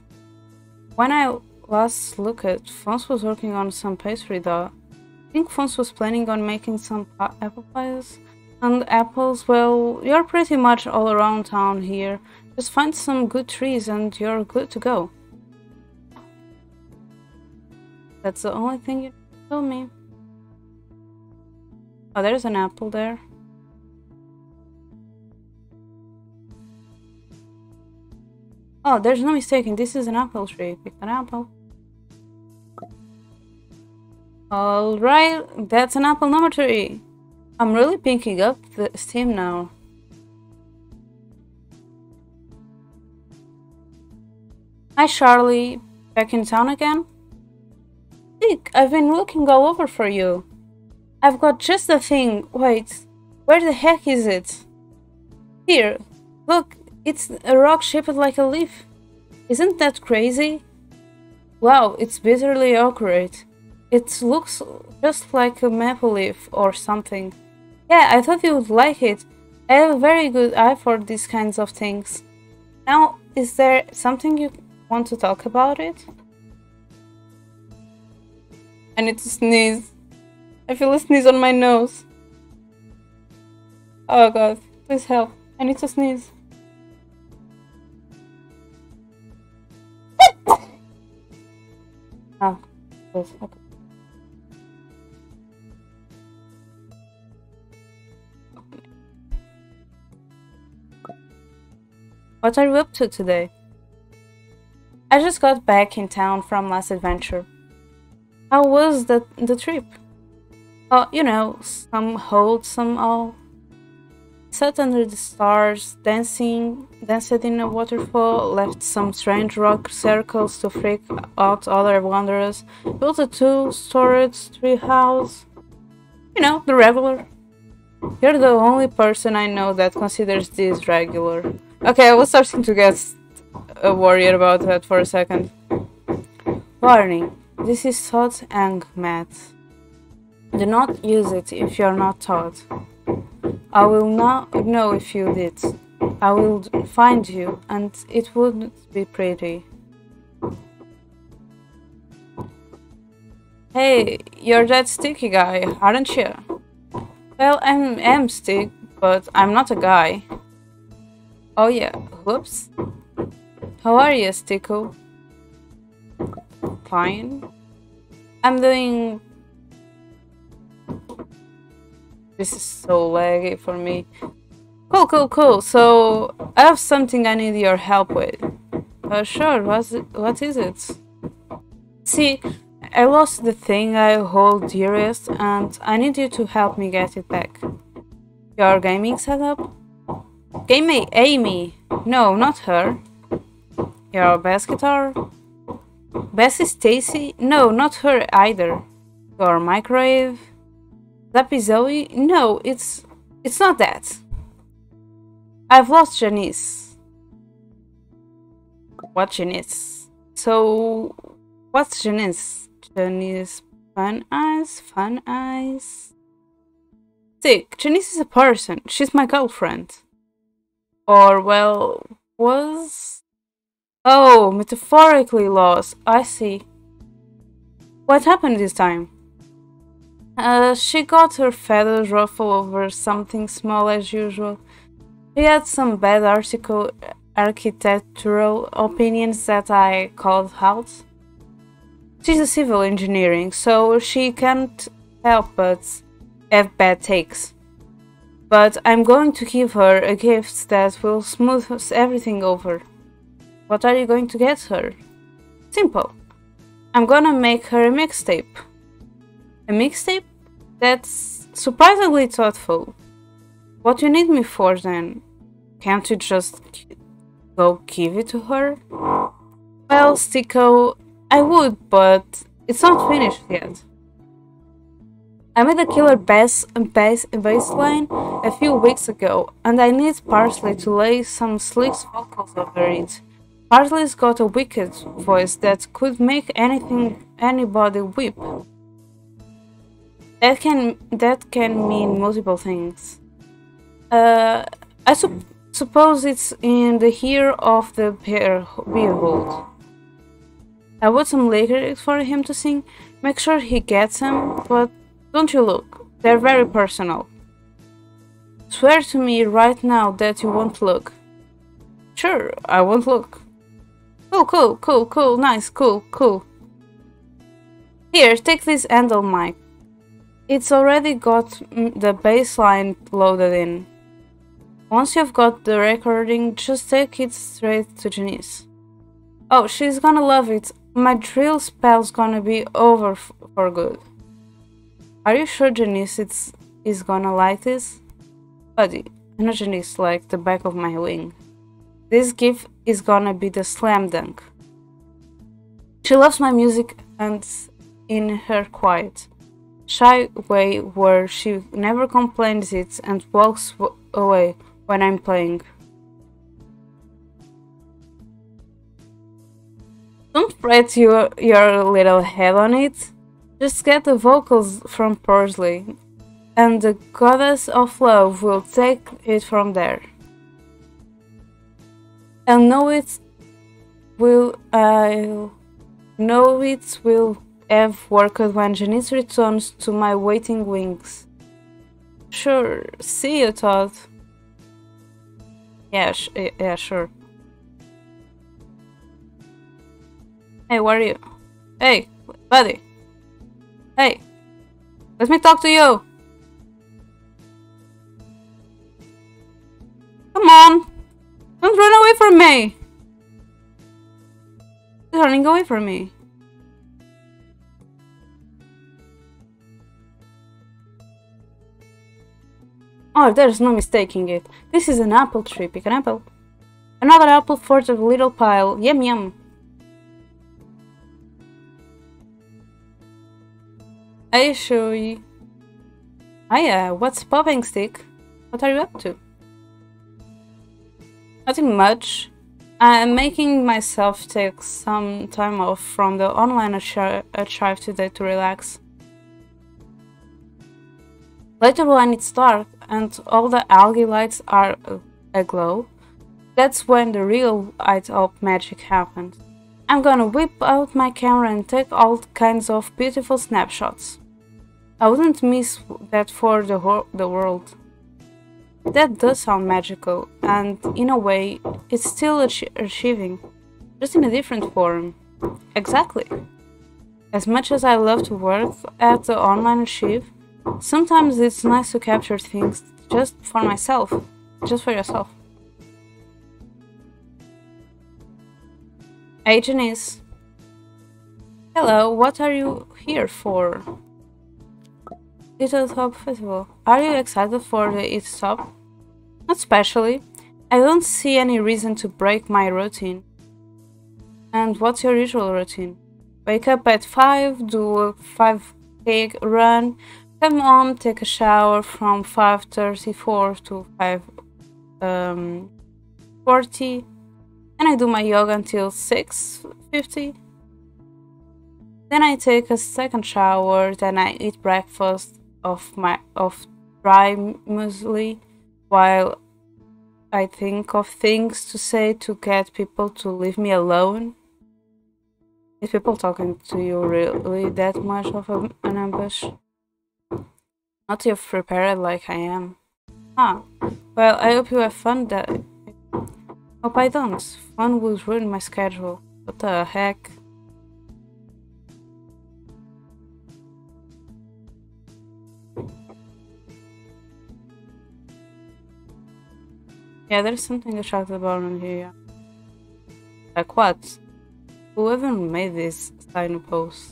When I last look at, Fons was working on some pastry dough. I think Fons was planning on making some apple pies. And apples, well, you're pretty much all around town here. Just find some good trees and you're good to go. That's the only thing you tell me. Oh, there's an apple there. Oh, there's no mistaking. This is an apple tree. Pick an apple. Alright, that's an apple number three. I'm really picking up the steam now. Hi Charlie, back in town again? Dick, I've been looking all over for you. I've got just the thing. Wait, where the heck is it? Here, look, it's a rock shaped like a leaf. Isn't that crazy? Wow, it's bitterly accurate. It looks just like a maple leaf or something. Yeah, I thought you would like it. I have a very good eye for these kinds of things. Now, is there something you want to talk about it? I need to sneeze. I feel a sneeze on my nose. Oh god, please help. I need to sneeze. *laughs* oh, okay. What are you up to today? I just got back in town from last adventure. How was the the trip? Oh, you know, some hold, some all. Sat under the stars, dancing, danced in a waterfall, left some strange rock circles to freak out other wanderers, built a two-storied tree house. You know, the regular. You're the only person I know that considers this regular. Okay, I was starting to get uh, worried about that for a second. Warning. This is taught and math. Do not use it if you are not taught. I will not know if you did. I will find you, and it wouldn't be pretty. Hey, you're that sticky guy, aren't you? Well, I'm am stick, but I'm not a guy. Oh yeah, whoops. How are you, Sticko? Fine. I'm doing... This is so laggy for me. Cool, cool, cool. So, I have something I need your help with. Uh, sure, what's it, what is it? See, I lost the thing I hold dearest and I need you to help me get it back. Your gaming setup? Game Amy! No, not her. Your bass guitar? Bessie Stacy? No, not her either. Your microwave? Lappy Zoe? No, it's it's not that. I've lost Janice. What Janice? So what's Janice? Janice fun eyes? Fun eyes? Sick, Janice is a person. She's my girlfriend. Or well was Oh, metaphorically lost. I see. What happened this time? Uh, she got her feathers ruffled over something small as usual. She had some bad article architectural opinions that I called out. She's a civil engineering, so she can't help but have bad takes. But I'm going to give her a gift that will smooth everything over. What are you going to get her? Simple. I'm gonna make her a mixtape. A mixtape? That's surprisingly thoughtful. What you need me for then? Can't you just go give it to her? Well, Sticko, I would, but it's not finished yet. I made a killer bass, bass, bass line a few weeks ago, and I need Parsley to lay some slick vocals over it. Parsley's got a wicked voice that could make anything anybody weep. That can that can mean multiple things. Uh, I su suppose it's in the year of the beer beerhold. I bought some lyrics for him to sing. Make sure he gets them, but don't you look. They're very personal. Swear to me right now that you won't look. Sure, I won't look. Cool, cool, cool, cool, nice, cool, cool. Here, take this handle mic. It's already got the bass line loaded in. Once you've got the recording, just take it straight to Janice. Oh, she's gonna love it. My drill spell's gonna be over for good. Are you sure Janice is, is gonna like this? Buddy, I know Janice like the back of my wing. This gift is gonna be the slam dunk. She loves my music and in her quiet, shy way where she never complains it and walks away when I'm playing. Don't fret your, your little head on it. Just get the vocals from Parsley, and the goddess of love will take it from there and know it will uh, I know it will have worked when Janice returns to my waiting wings. Sure, see you, Todd. Yeah, yeah, sure. Hey, where are you? Hey, buddy. Hey, let me talk to you. Come on. Don't run away from me. He's running away from me. Oh, there's no mistaking it. This is an apple tree. Pick an apple. Another apple for the little pile. Yum yum. Hey, Shui. Hiya, what's popping stick? What are you up to? Nothing much. I'm making myself take some time off from the online archive today to relax. Later when it's dark and all the algae lights are aglow, that's when the real light up magic happens. I'm gonna whip out my camera and take all kinds of beautiful snapshots. I wouldn't miss that for the, the world. That does sound magical, and in a way, it's still ach achieving, just in a different form. Exactly. As much as I love to work at the online archive, sometimes it's nice to capture things just for myself, just for yourself. Hey Janice. Hello, what are you here for? Little Top Festival. Are you excited for the It Stop? Not especially. I don't see any reason to break my routine. And what's your usual routine? Wake up at 5, do a 5k run, come home, take a shower from 5.34 to 5.40, um, and I do my yoga until 6.50. Then I take a second shower, then I eat breakfast of my of dry while I think of things to say to get people to leave me alone. Is people talking to you really that much of a, an ambush? Not if prepared like I am. Ah, well, I hope you have fun that. Hope I don't. Fun will ruin my schedule. What the heck? Yeah, there's something attractive about him here. Like what? Whoever made this sign post?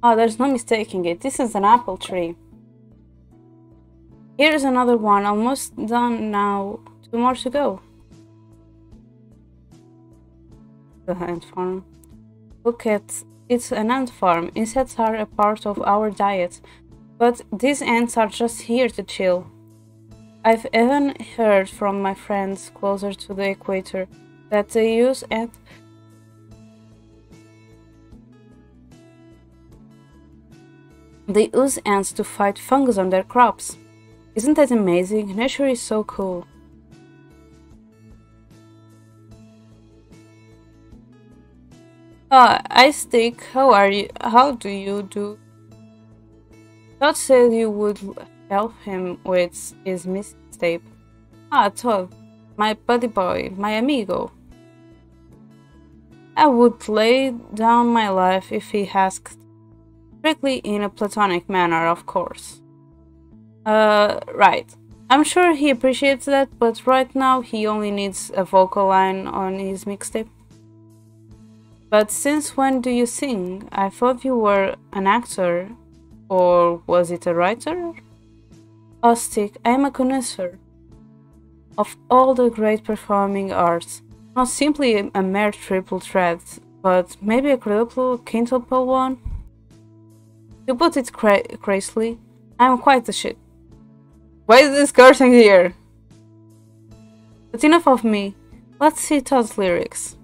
Oh, there's no mistaking it. This is an apple tree. Here's another one, almost done now. Two more to go. The ant farm. Look at it's an ant farm. Insects are a part of our diet, but these ants are just here to chill. I've even heard from my friends closer to the equator that they use ant they use ants to fight fungus on their crops. Isn't that amazing? Nature is so cool. Ah, I stick. How are you? How do you do? Todd said you would help him with his mistake. Ah, Todd, my buddy boy, my amigo. I would lay down my life if he asked. Strictly in a platonic manner, of course. Uh, right. I'm sure he appreciates that, but right now he only needs a vocal line on his mixtape. But since when do you sing? I thought you were an actor. Or was it a writer? Ostic, I am a connoisseur of all the great performing arts. Not simply a mere triple threat, but maybe a quadruple, quintuple one? To put it cra crazily, I am quite the shit. Why is this cursing here? That's enough of me. Let's see Todd's lyrics.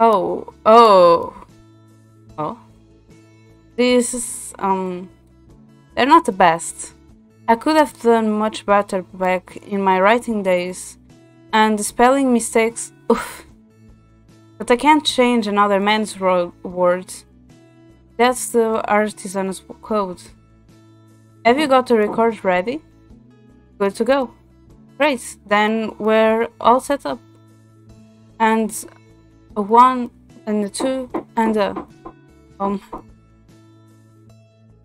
Oh, oh, oh. These, um, they're not the best. I could have done much better back in my writing days, and the spelling mistakes, oof. But I can't change another man's words. That's the artisan's code. Have you got the record ready? Good to go. Great, then we're all set up. And a one and a two and a um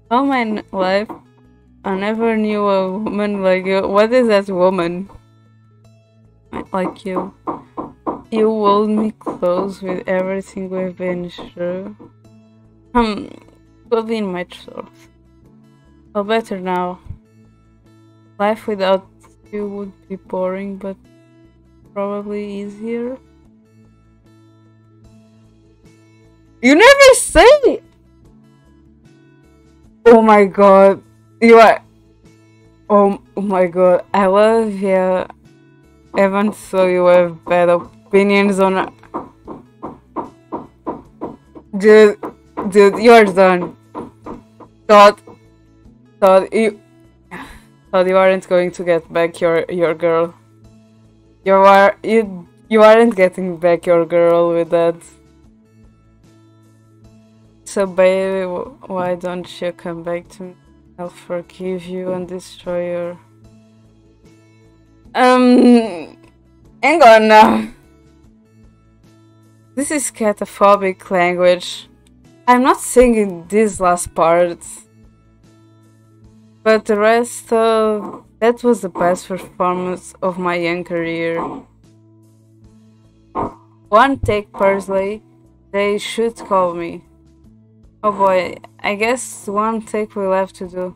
all my life I never knew a woman like you. What is that woman? Like you. You hold me close with everything we've been through. Um, could be in my truth. Well, better now. Life without you would be boring, but probably easier. You never say! Oh my god. You are... Oh, oh my god. I love you. Even so you have bad opinions on... Dude, dude, you're done. Thought... Thought you... Thought you aren't going to get back your, your girl. You are... You, you aren't getting back your girl with that. So baby, why don't you come back to me? I'll forgive you and destroy your... Um... Hang on now. This is cataphobic language. I'm not singing this last part. But the rest of... That was the best performance of my young career. One take Parsley, they should call me. Oh boy, I guess one take we'll have to do.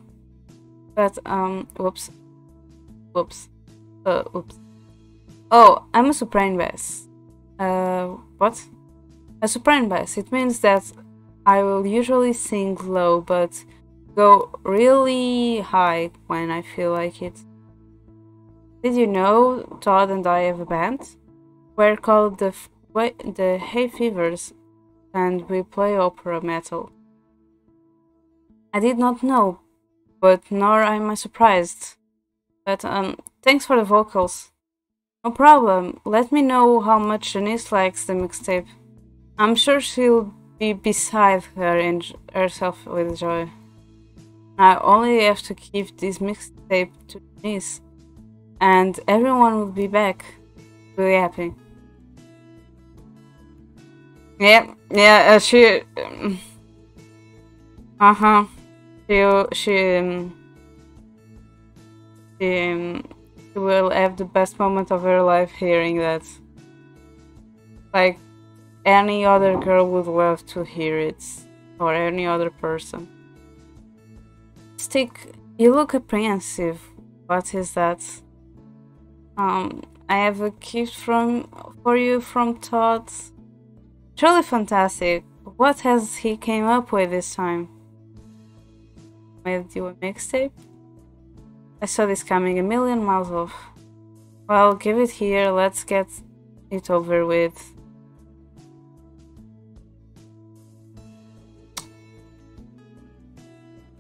But, um, whoops. Whoops. Uh, oops. Oh, I'm a soprano bass. Uh, what? A soprano bass. It means that I will usually sing low, but go really high when I feel like it. Did you know Todd and I have a band? We're called the, the Hay Fevers and we play opera metal. I did not know, but nor am I surprised. But um, thanks for the vocals. No problem, let me know how much Janice likes the mixtape. I'm sure she'll be beside her in herself with joy. I only have to give this mixtape to Denise, and everyone will be back. Really happy. Yeah, yeah, uh, she... Um, uh-huh. She she um, she, um, she will have the best moment of her life hearing that. Like any other girl would love to hear it, or any other person. Stick, you look apprehensive. What is that? Um, I have a gift from for you from Todd. Truly fantastic. What has he came up with this time? made you a mixtape? I saw this coming a million miles off. Well, give it here, let's get it over with.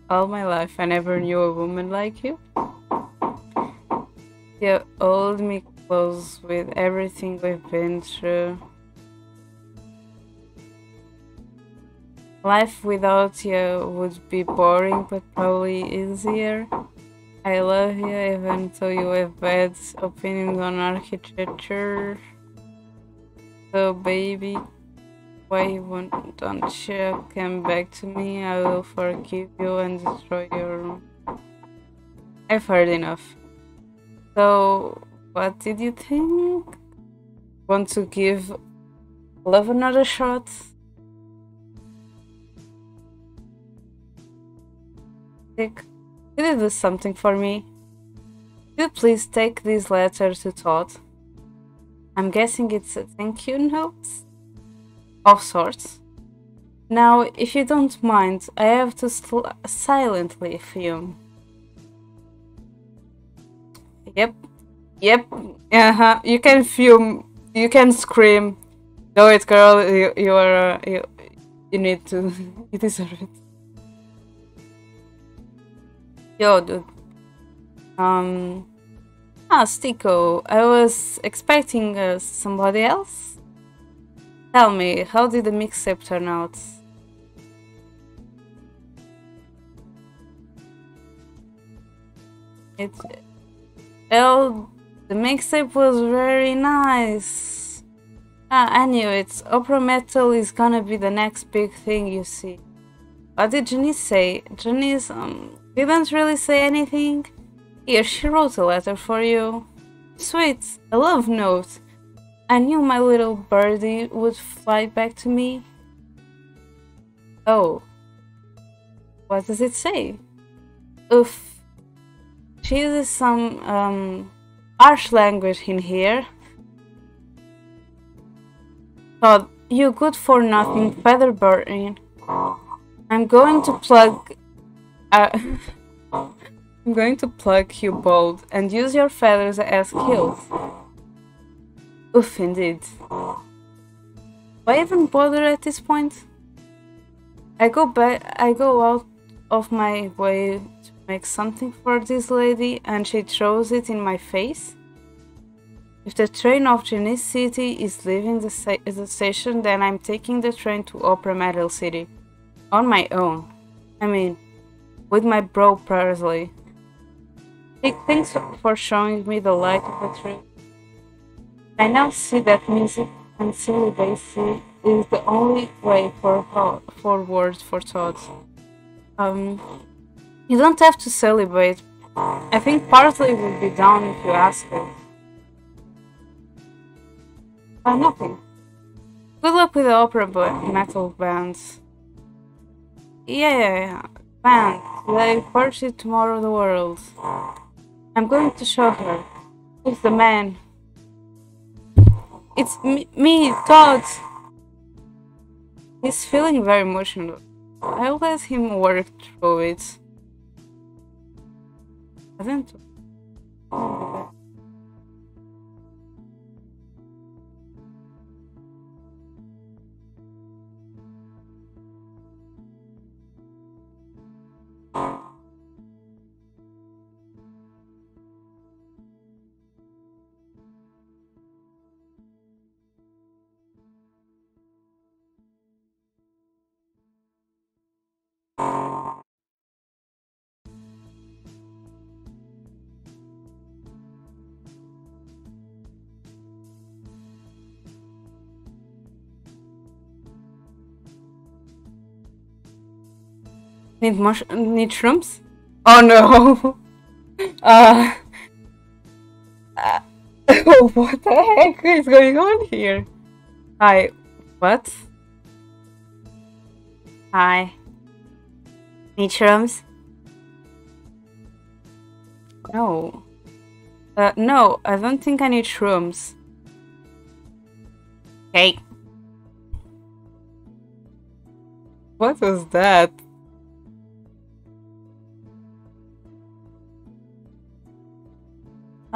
All my life I never knew a woman like you. You hold me close with everything we've been through. Life without you would be boring, but probably easier. I love you even though you have bad opinions on architecture. So baby, why won't, don't you come back to me? I will forgive you and destroy your room. I've heard enough. So, what did you think? Want to give love another shot? Could you do something for me? Could you please take this letter to Todd? I'm guessing it's a thank you note? Of sorts. Now, if you don't mind, I have to silently fume. Yep. Yep. Uh-huh. You can fume. You can scream. Do it, girl. You, you are. Uh, you, you need to. *laughs* you deserve it. Yo, dude. Um. Ah, Stico. I was expecting uh, somebody else. Tell me, how did the mixtape turn out? It. Oh, the mixtape was very nice. Ah, I knew it. Opera metal is gonna be the next big thing you see. What did Janice say? Janice um, didn't really say anything. Here, she wrote a letter for you. Sweet, a love note. I knew my little birdie would fly back to me. Oh. What does it say? Oof. She uses some um, harsh language in here. Todd, you good for nothing feather burning. I'm going to plug. Uh, *laughs* I'm going to plug you bold and use your feathers as kills. Oof, indeed. Why even bother at this point? I go back. I go out of my way to make something for this lady, and she throws it in my face. If the train of Janice City is leaving the, the station, then I'm taking the train to Opera Metal City. On my own. I mean, with my bro Parsley. Thanks for showing me the light of the tree. I now see that music and celibacy is the only way for forward for thought. Um, you don't have to celebrate. I think Parsley would be down if you ask her. Uh, nothing. Good luck with the opera but metal bands. Yeah, yeah, yeah. Band. They purchase tomorrow the world. I'm going to show her. He's the man? It's me, me, Todd. He's feeling very emotional. I'll let him work through it. I don't. Need mush need shrooms? Oh no! *laughs* uh, uh *laughs* what the heck is going on here? Hi, what? Hi. Need shrooms? No. Uh, no, I don't think I need shrooms. Okay. What was that?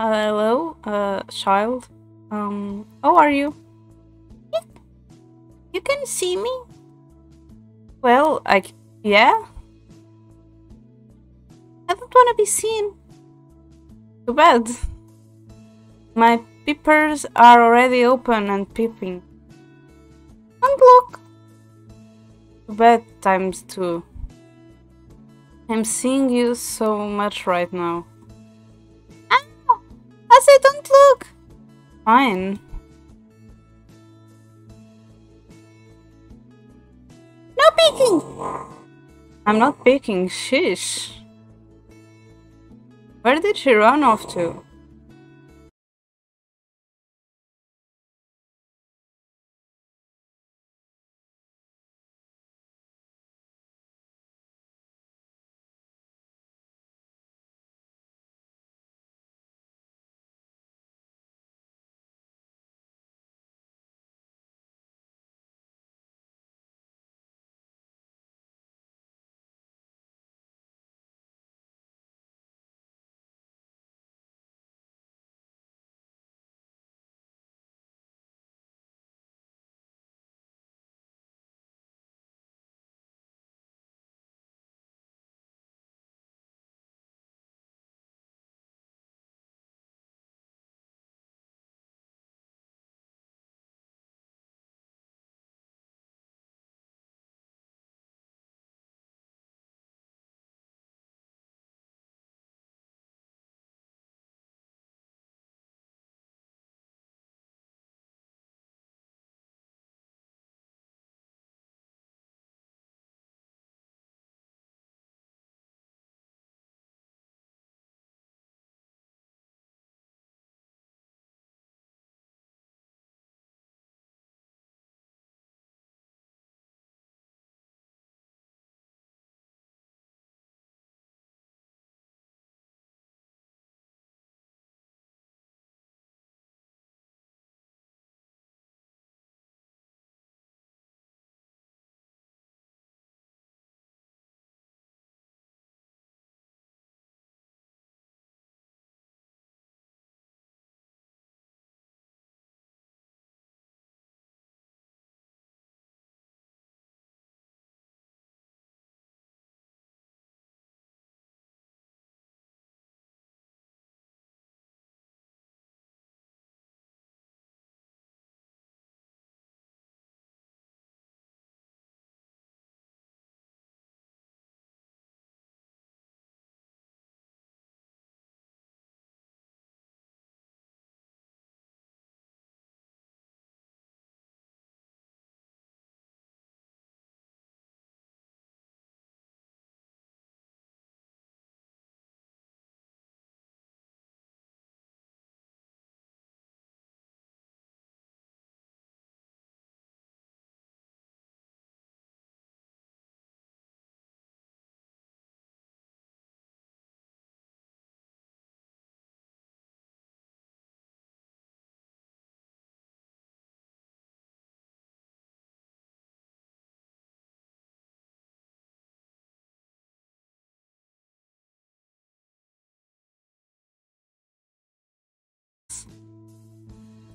Hello, uh, child. Um, how are you? You can see me? Well, I... yeah? I don't want to be seen. Too bad. My peepers are already open and peeping. And look! Too bad times two. I'm seeing you so much right now. I say don't look. Fine. No peeking. I'm not peeking. sheesh. Where did she run off to?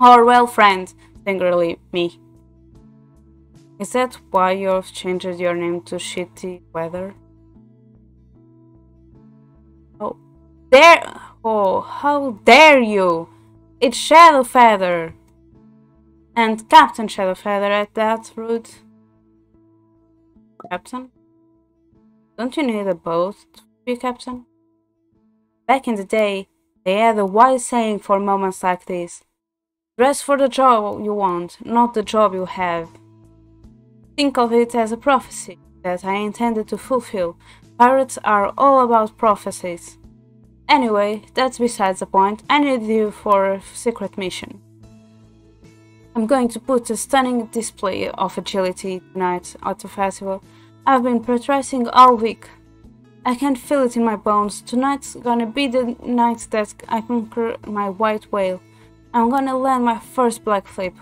Or well, friend, angrily me. Is that why you've changed your name to Shitty Weather? Oh, there! Oh, how dare you! It's Shadow Feather! And Captain Shadow Feather at that, rude. Captain? Don't you need a boat to be captain? Back in the day, they had a wise saying for moments like this. Dress for the job you want, not the job you have. Think of it as a prophecy that I intended to fulfill. Pirates are all about prophecies. Anyway, that's besides the point. I need you for a secret mission. I'm going to put a stunning display of agility tonight at the festival. I've been practicing all week. I can feel it in my bones. Tonight's gonna be the night that I conquer my white whale. I'm gonna land my first backflip.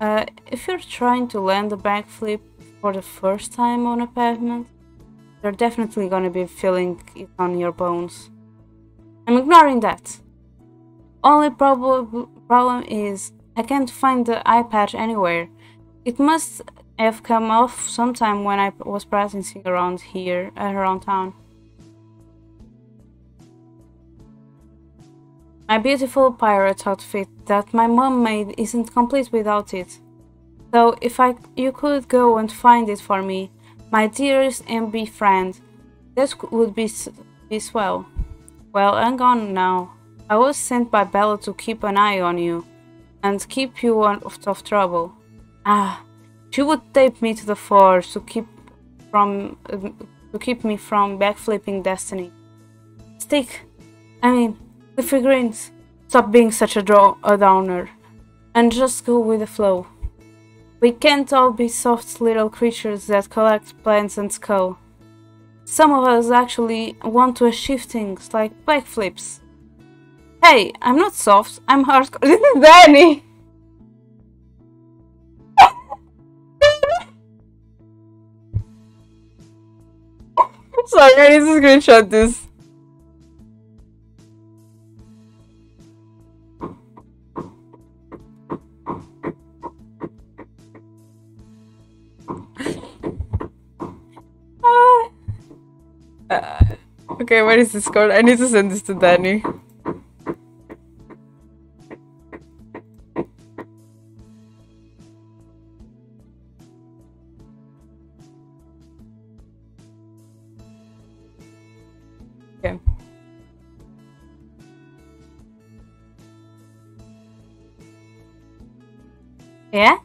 Uh, if you're trying to land a backflip for the first time on a pavement, you're definitely gonna be feeling it on your bones. I'm ignoring that. Only prob problem is I can't find the eye patch anywhere. It must have come off sometime when I was practicing around here, uh, around town. My beautiful pirate outfit that my mom made isn't complete without it. So if I you could go and find it for me, my dearest MB friend, that would be, be swell. Well, I'm gone now. I was sent by Bella to keep an eye on you and keep you out of trouble. Ah, she would tape me to the floor to keep from to keep me from backflipping destiny. Stick, I mean, the figurines. Stop being such a, draw a downer, and just go with the flow. We can't all be soft little creatures that collect plants and skull. Some of us actually want to achieve things like backflips. Hey, I'm not soft, I'm hardcore. This *laughs* is Danny! *laughs* Sorry, I need to screenshot this. Okay, what is this called? I need to send this to Danny. Okay. Yeah?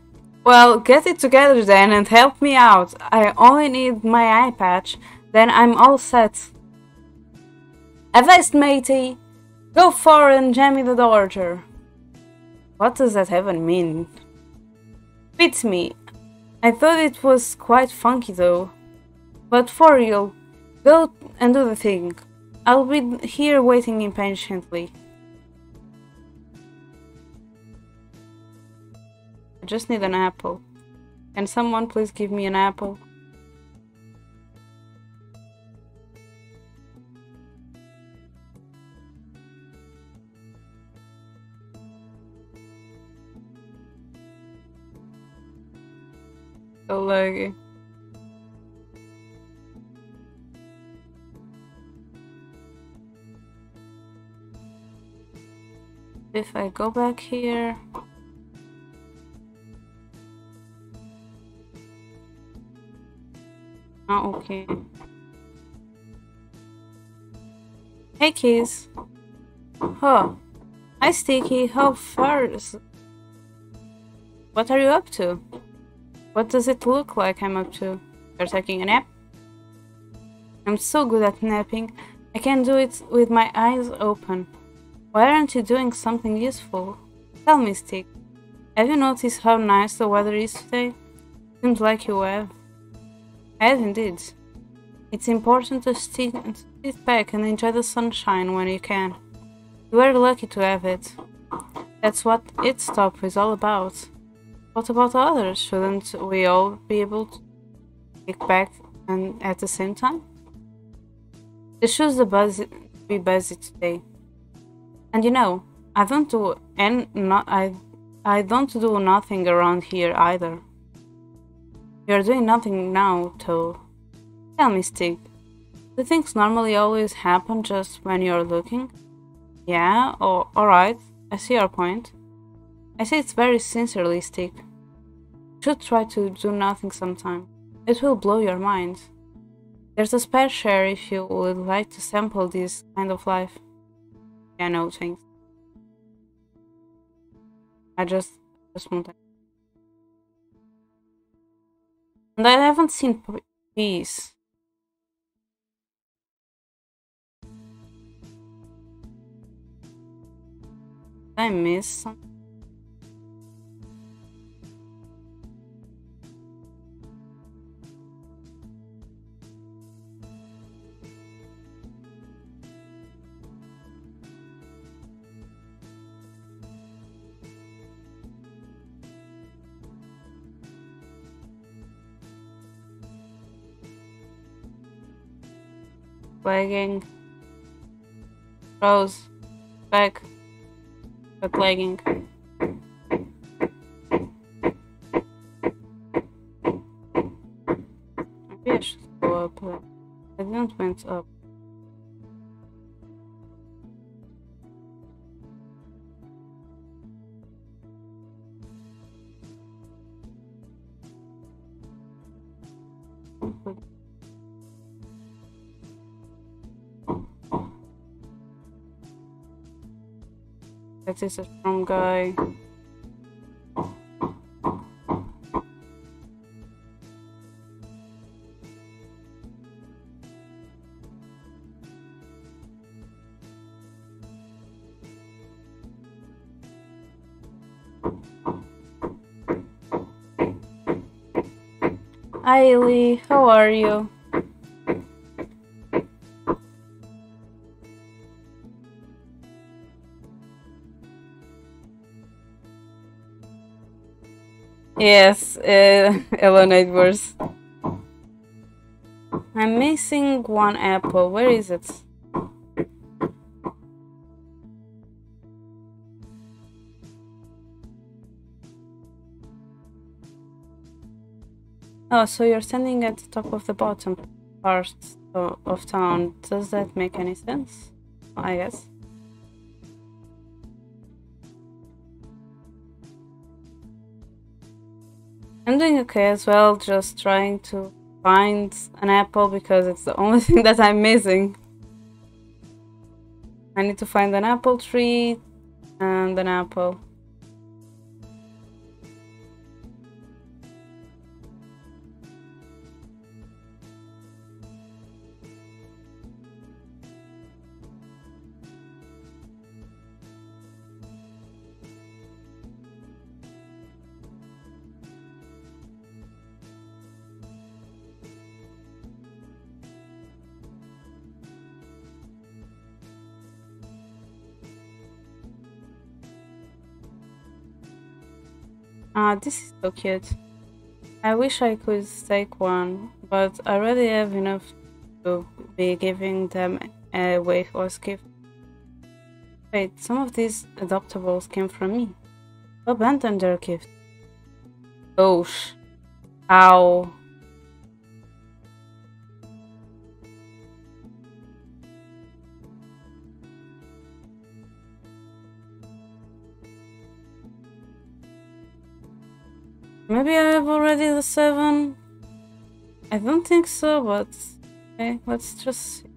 Well, get it together then and help me out. I only need my eye patch, then I'm all set. Avast, matey! Go for and jam the Dodger. What does that even mean? Beats me. I thought it was quite funky though. But for real, go and do the thing. I'll be here waiting impatiently. I just need an apple. Can someone please give me an apple? Laggy. If I go back here... Oh, okay. Hey, Keys. Huh. Hi, Sticky. How far is... What are you up to? What does it look like I'm up to? You're taking a nap? I'm so good at napping. I can do it with my eyes open. Why aren't you doing something useful? Tell me, Stick. Have you noticed how nice the weather is today? Seems like you have. I have indeed. It's important to sit, sit back and enjoy the sunshine when you can. You are lucky to have it. That's what It Stop is all about. What about others? Shouldn't we all be able to kick back and at the same time? The shoes the buzz be busy today. And you know, I don't do and not I I don't do nothing around here either. You're doing nothing now, too. Tell me, Stig. Do things normally always happen just when you're looking? Yeah, oh, alright. I see your point. I say it's very sincerely, Stig. You should try to do nothing sometime. It will blow your mind. There's a spare share if you would like to sample this kind of life. Yeah, no thanks. I just just want that. And I haven't seen peace. I miss something? Lagging. Rose. Back. Back lagging. Maybe I should go up. Uh, I didn't went up. That is a strong guy. Hi, Lee. How are you? Yes, uh, *laughs* Ellen Edwards. I'm missing one apple. Where is it? Oh, so you're standing at the top of the bottom part of town. Does that make any sense? I guess. I'm doing okay as well, just trying to find an apple because it's the *laughs* only thing that I'm missing. I need to find an apple tree and an apple. This is so cute. I wish I could take one, but I already have enough to be giving them a away as gift. Wait, some of these adoptables came from me. Abandon their gift. Oh, Ow. Maybe I have already the 7. I don't think so, but okay, let's just see.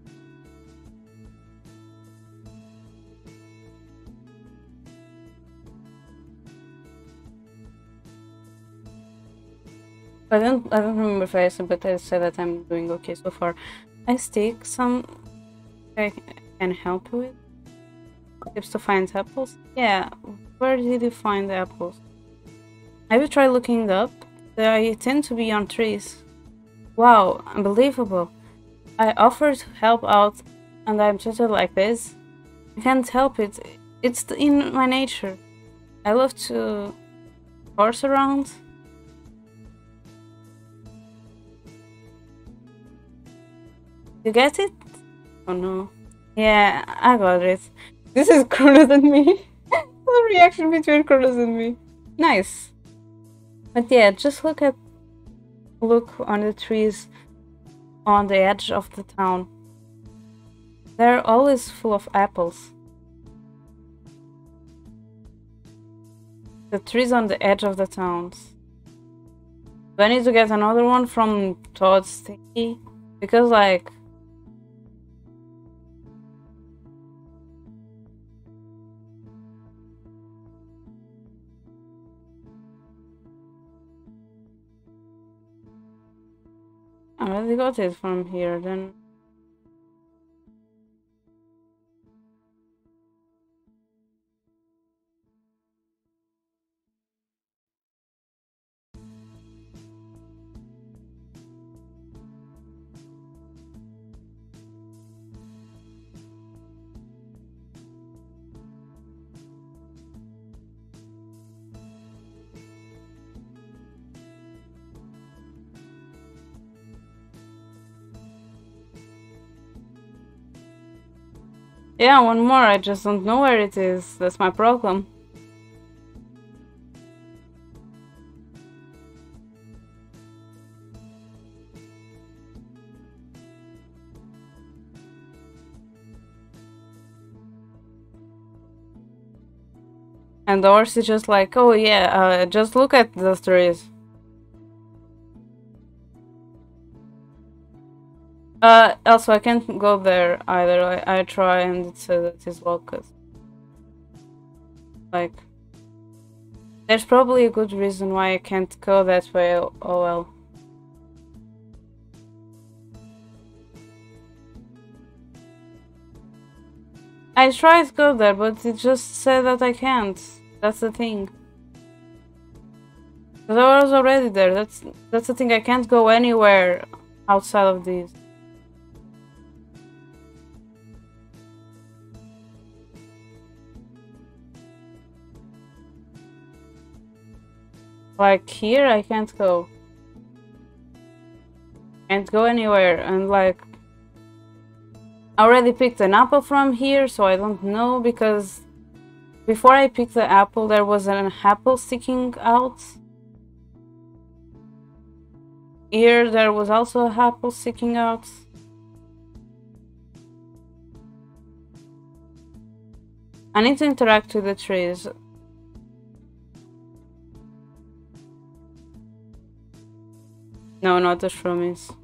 I don't I don't remember if I said but I said that I'm doing okay so far. I stick some I can help you with. Tips to find apples? Yeah, where did you find the apples? Have you tried looking up? They tend to be on trees. Wow, unbelievable. I offered to help out and I'm treated like this. I can't help it. It's in my nature. I love to horse around. You get it? Oh no. Yeah, I got it. This is *laughs* cooler than me. *laughs* the reaction between Curtis and me. Nice. But yeah, just look at look on the trees on the edge of the town. They're always full of apples. The trees on the edge of the towns. Do I need to get another one from Todd's thingy? Because like I already got it from here then. Yeah, one more. I just don't know where it is. That's my problem. And Dorsey just like, oh yeah, uh, just look at the trees. Uh, also, I can't go there either. I, I try and it says it is locked. Like, there's probably a good reason why I can't go that way. Oh, oh well. I tried to go there, but it just said that I can't. That's the thing. Because I was already there. That's that's the thing. I can't go anywhere outside of these. Like here I can't go. Can't go anywhere and like I already picked an apple from here so I don't know because before I picked the apple there was an apple sticking out. Here there was also a apple sticking out. I need to interact with the trees. No, not the shroomies.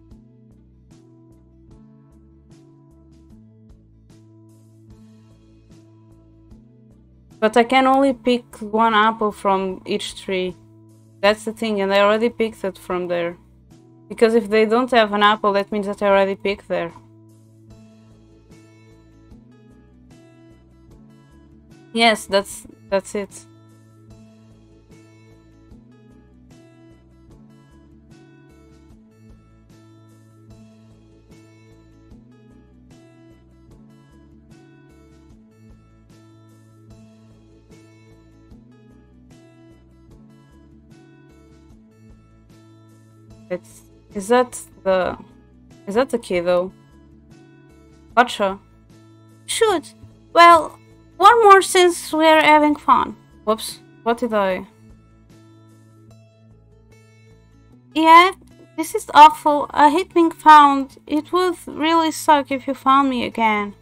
But I can only pick one apple from each tree. That's the thing, and I already picked it from there. Because if they don't have an apple, that means that I already picked there. Yes, that's that's it. It's is that the is that the key though? Gotcha. Shoot. Well, one more since we're having fun. Whoops. What did I? Yeah, this is awful. I hate being found. It would really suck if you found me again.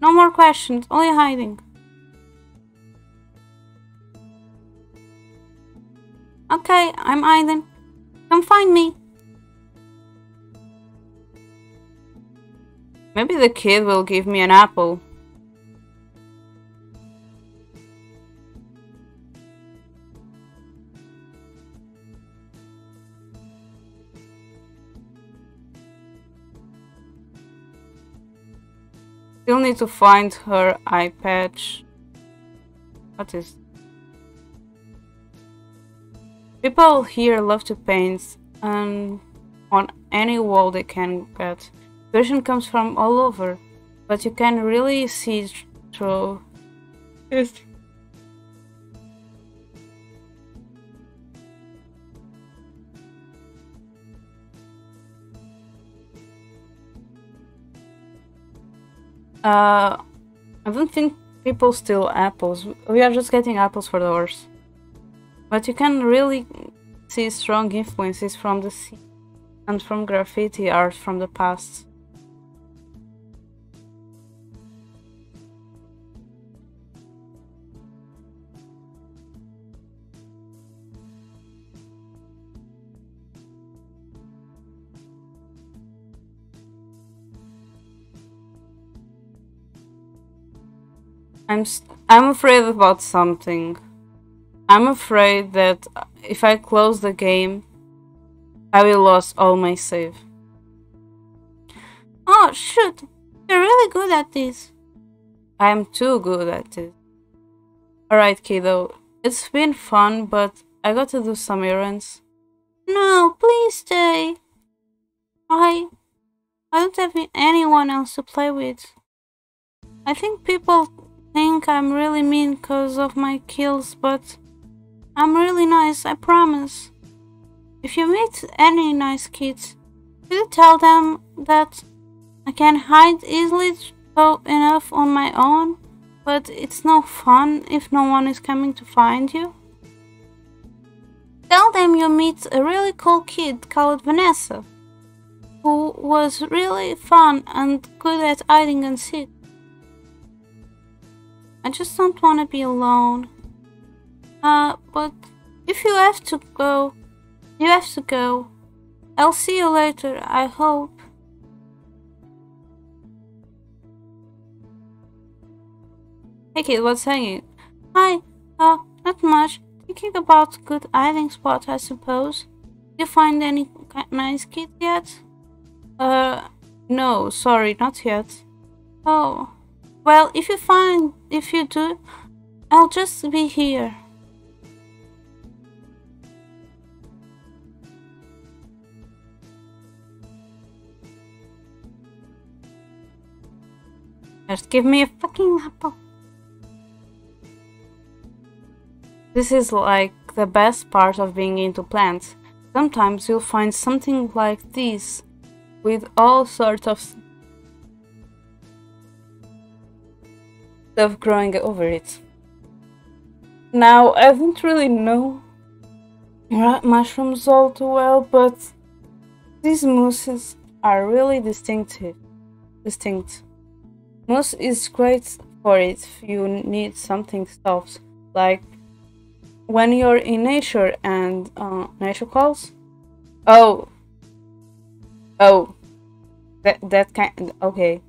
No more questions, only hiding. Okay, I'm hiding. Come find me. Maybe the kid will give me an apple. Still need to find her eye patch. What is People here love to paint um, on any wall they can get. Inspiration comes from all over, but you can really see through. Yes. Uh, I don't think people steal apples. We are just getting apples for the horse. But you can really see strong influences from the sea and from graffiti art from the past. I'm I'm afraid about something. I'm afraid that if I close the game, I will lose all my save. Oh shoot! You're really good at this. I am too good at it. Alright, kiddo. It's been fun, but I got to do some errands. No, please stay. I... I don't have anyone else to play with. I think people think I'm really mean because of my kills, but I'm really nice, I promise. If you meet any nice kids, you tell them that I can hide easily so enough on my own, but it's no fun if no one is coming to find you. Tell them you meet a really cool kid called Vanessa, who was really fun and good at hiding and seek. I just don't want to be alone. Uh, but if you have to go, you have to go. I'll see you later, I hope. Hey kid, what's hanging? Hi, uh, not much. Thinking about good hiding spot, I suppose. You find any nice kids yet? Uh, no, sorry, not yet. Oh. Well, if you find, if you do, I'll just be here. Just give me a fucking apple. This is like the best part of being into plants. Sometimes you'll find something like this with all sorts of stuff growing over it. Now, I don't really know mushrooms all too well, but these mousses are really distinctive. Distinct. Mousse is great for it if you need something soft, like when you're in nature and uh, nature calls. Oh, oh, that that kind. Okay.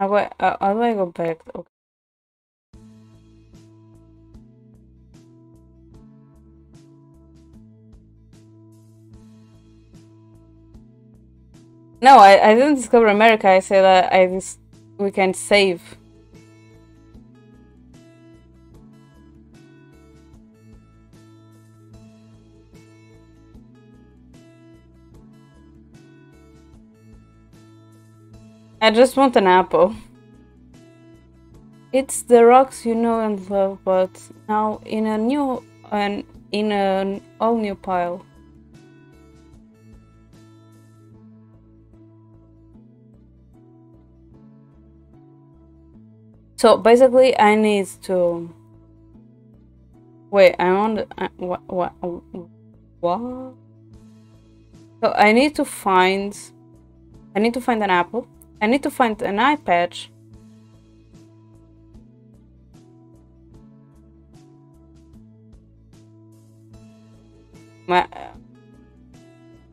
How do I, uh, how do I go back? Okay. No, I, I didn't discover America. I said that I just we can save. I just want an apple. It's the rocks you know and love, but now in a new and in an all new pile. So basically, I need to wait. I want. on uh, what what what? So I need to find. I need to find an apple. I need to find an eye patch. My,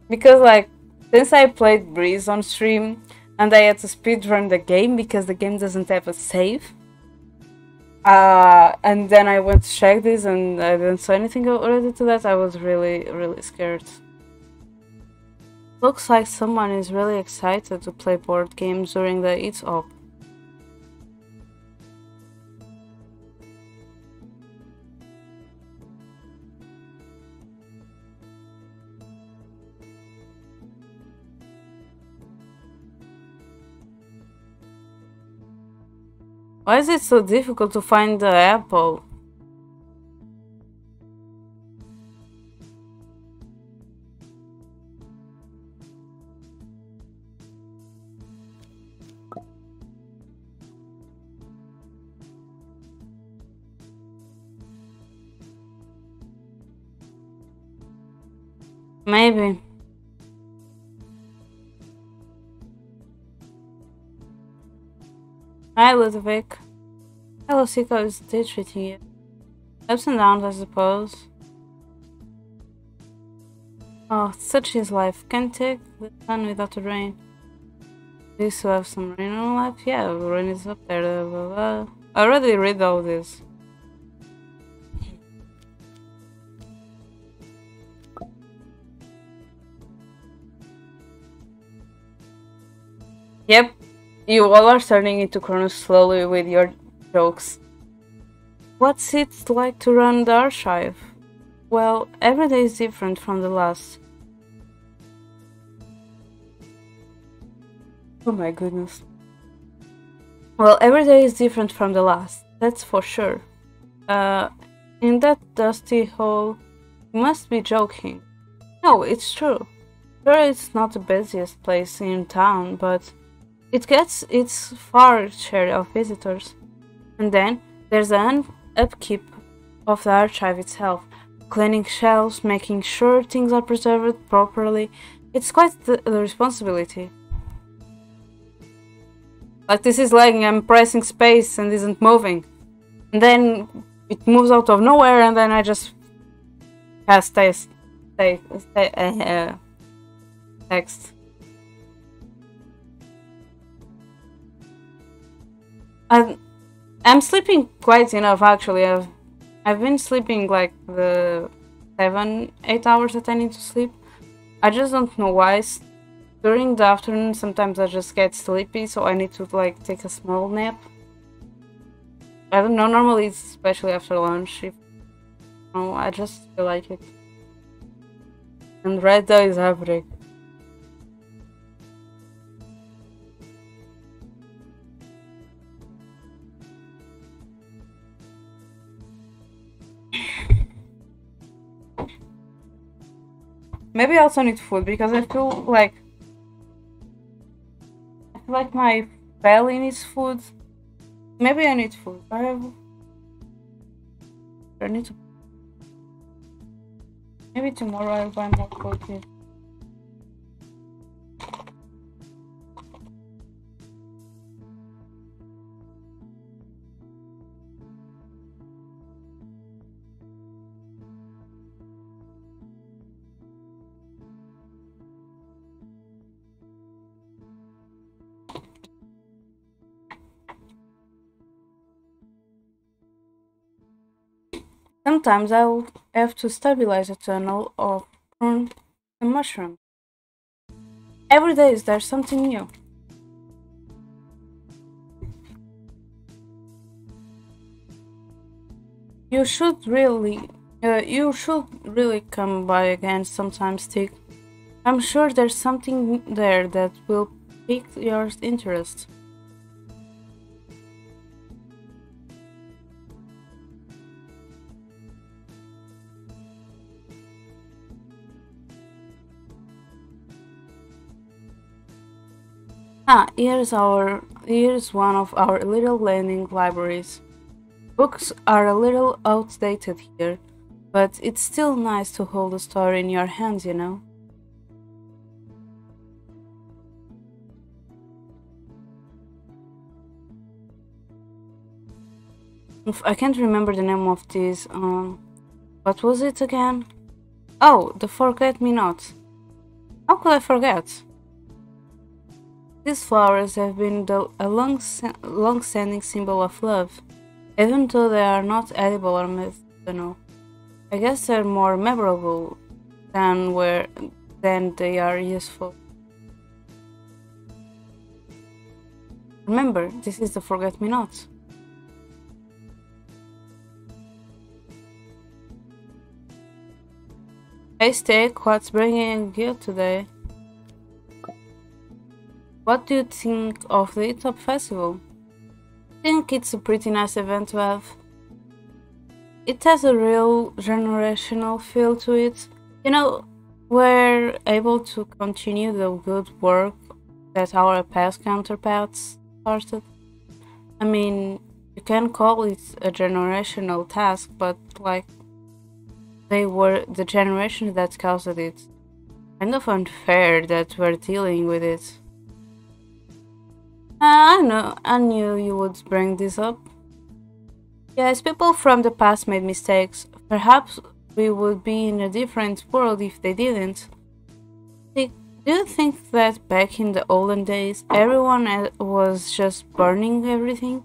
because like since I played Breeze on stream and I had to speedrun the game because the game doesn't have a save. Uh, and then I went to check this and I didn't see anything related to that. I was really, really scared. Looks like someone is really excited to play board games during the It's Up. Why is it so difficult to find the apple? Maybe. Hi, Ludovic. Hello, Siko is ditch with you. Ups and downs, I suppose. Oh, such is life. Can't take the sun without the rain. You still have some rain in life? Yeah, rain is up there. Blah, blah, blah. I already read all this. Yep, you all are turning into Chronos slowly with your jokes. What's it like to run the archive? Well, every day is different from the last. Oh my goodness. Well, every day is different from the last, that's for sure. Uh, in that dusty hole, you must be joking. No, it's true. Sure, it's not the busiest place in town, but it gets its fair share of visitors. And then there's an upkeep of the archive itself, cleaning shelves, making sure things are preserved properly. It's quite the, the responsibility. Like this is like I'm pressing space and isn't moving. And then it moves out of nowhere and then I just cast text. Text. Uh, text. I'm, I'm sleeping quite enough actually. I've I've been sleeping like the seven, eight hours that I need to sleep. I just don't know why. During the afternoon, sometimes I just get sleepy, so I need to like take a small nap. I don't know. Normally, it's especially after lunch. If no, I just feel like it. And right is happening. Maybe I also need food because I feel like I feel like my belly needs food. Maybe I need food. I have I need to Maybe tomorrow I'll buy more protein. Sometimes I'll have to stabilize a tunnel or prune a mushroom. Every day is there something new. You should really, uh, you should really come by again sometime, Stick. I'm sure there's something there that will pique your interest. Ah, here's our here's one of our little learning libraries. Books are a little outdated here, but it's still nice to hold a story in your hands, you know. I can't remember the name of this. Um, what was it again? Oh, the Forget Me Not. How could I forget? These flowers have been a long-standing symbol of love even though they are not edible or medicinal. I guess they're more memorable than where than they are useful. Remember, this is the forget-me-not. Hey Stick, what's bringing you today? What do you think of the Top Festival? I think it's a pretty nice event to have. It has a real generational feel to it. You know, we're able to continue the good work that our past counterparts started. I mean, you can call it a generational task, but like, they were the generation that caused it. Kind of unfair that we're dealing with it. Uh, I know, I knew you would bring this up. Yes, people from the past made mistakes. Perhaps we would be in a different world if they didn't. Do you think that back in the olden days, everyone was just burning everything?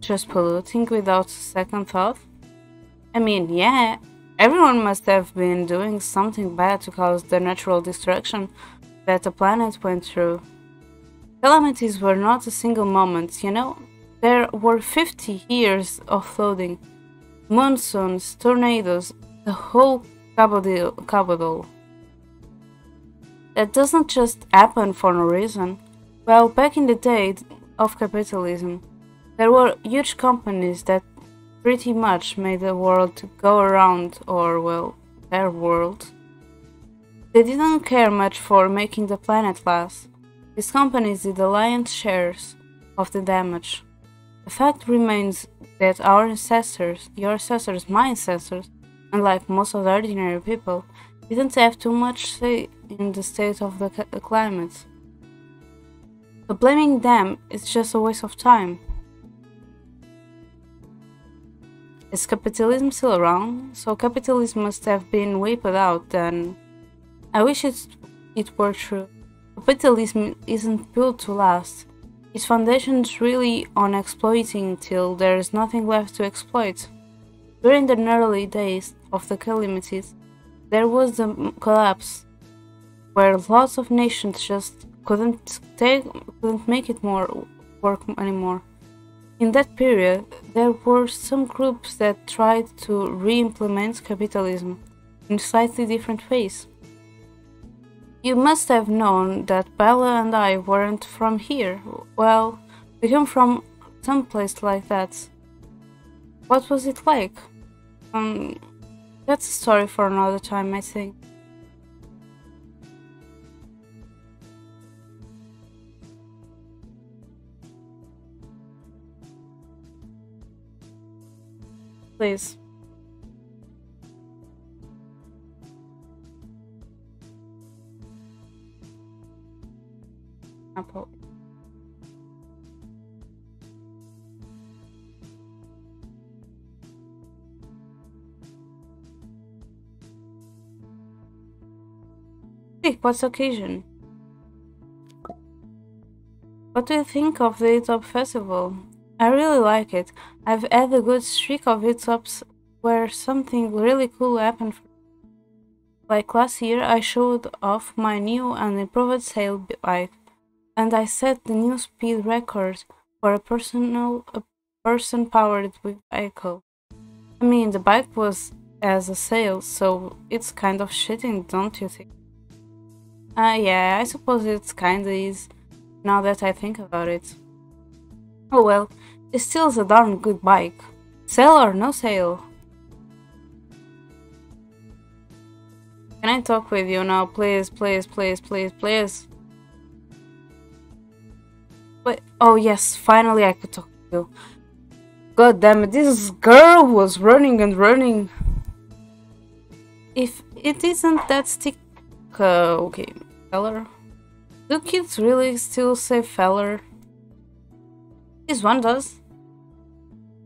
Just polluting without second thought? I mean, yeah, everyone must have been doing something bad to cause the natural destruction that the planet went through. Calamities were not a single moment, you know? There were 50 years of flooding, monsoons, tornadoes, the whole cabodil. That doesn't just happen for no reason. Well, back in the day of capitalism, there were huge companies that pretty much made the world go around, or, well, their world. They didn't care much for making the planet last. These companies did the lion's shares of the damage. The fact remains that our ancestors, your ancestors, my ancestors, unlike most of the ordinary people, didn't have too much say in the state of the, climate. So blaming them is just a waste of time. Is capitalism still around? So capitalism must have been wiped out then. I wish it, it were true. Capitalism isn't built to last. Its foundation's really on exploiting till there is nothing left to exploit. During the early days of the calamities, there was the collapse, where lots of nations just couldn't take, couldn't make it more work anymore. In that period, there were some groups that tried to re-implement capitalism in slightly different ways. You must have known that Bella and I weren't from here. Well, we came from some place like that. What was it like? Um, that's a story for another time, I think. Please. Example what's occasion? What do you think of the Top Festival? I really like it. I've had a good streak of Etops where something really cool happened. Like last year, I showed off my new and improved sail bike, and I set the new speed record for a personal a person-powered vehicle. I mean, the bike was as a sale, so it's kind of cheating, don't you think? Uh, yeah, I suppose it's kinda is, now that I think about it. Oh well, it still is a darn good bike. Sail or no sale? Can I talk with you now, please, please, please, please, please? Wait, oh yes, finally I could talk to you. God damn it, this girl was running and running. If it isn't that stick... Uh, okay, feller. Do kids really still say feller? This one does.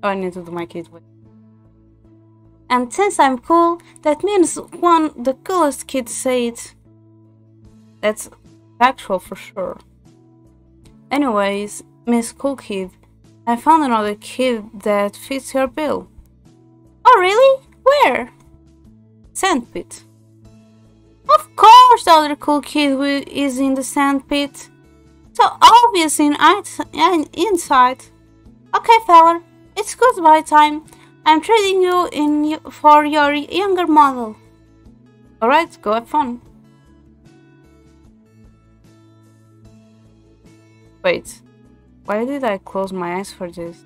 Oh, I need to do my kid way. And since I'm cool, that means one the coolest kid say it. That's factual for sure. Anyways, Miss Cool Kid, I found another kid that fits your bill. Oh really? Where? Sandpit. Of course the other cool kid is in the sandpit. So obvious in inside. Okay, feller, it's goodbye time. I'm trading you in for your younger model. Alright, go have fun. Wait, why did I close my eyes for this?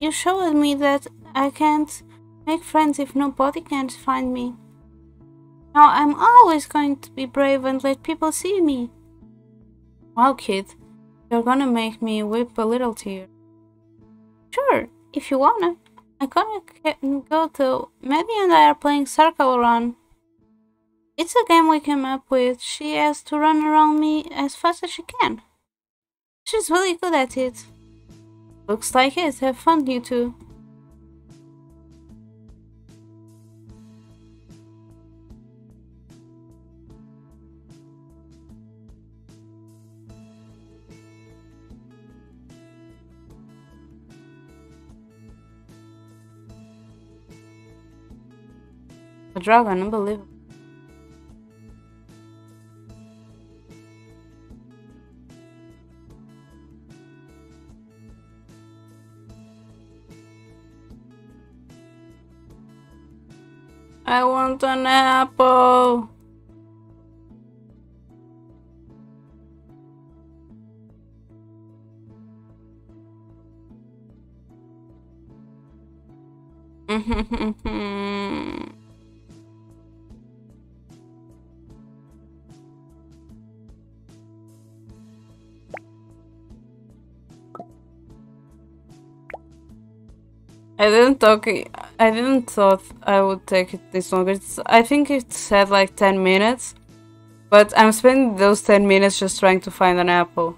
You showed me that I can't make friends if nobody can find me. Now I'm always going to be brave and let people see me. Wow, kid, you're gonna make me weep a little tear. Sure, if you wanna. I'm gonna go to. Maddie and I are playing Circle Run. It's a game we came up with. She has to run around me as fast as she can. She's really good at it. Looks like it. Have fun, you two. A dragon, unbelievable. I want an apple. *laughs* *laughs* I didn't talk. I didn't thought I would take it this long. It's, I think it said like 10 minutes, but I'm spending those 10 minutes just trying to find an apple.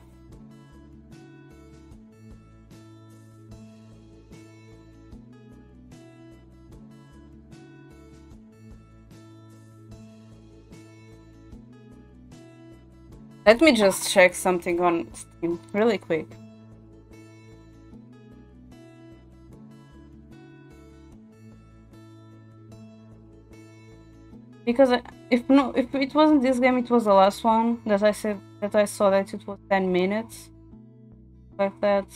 Let me just check something on Steam really quick. Because if no, if it wasn't this game, it was the last one that I said that I saw that it was 10 minutes. Like that.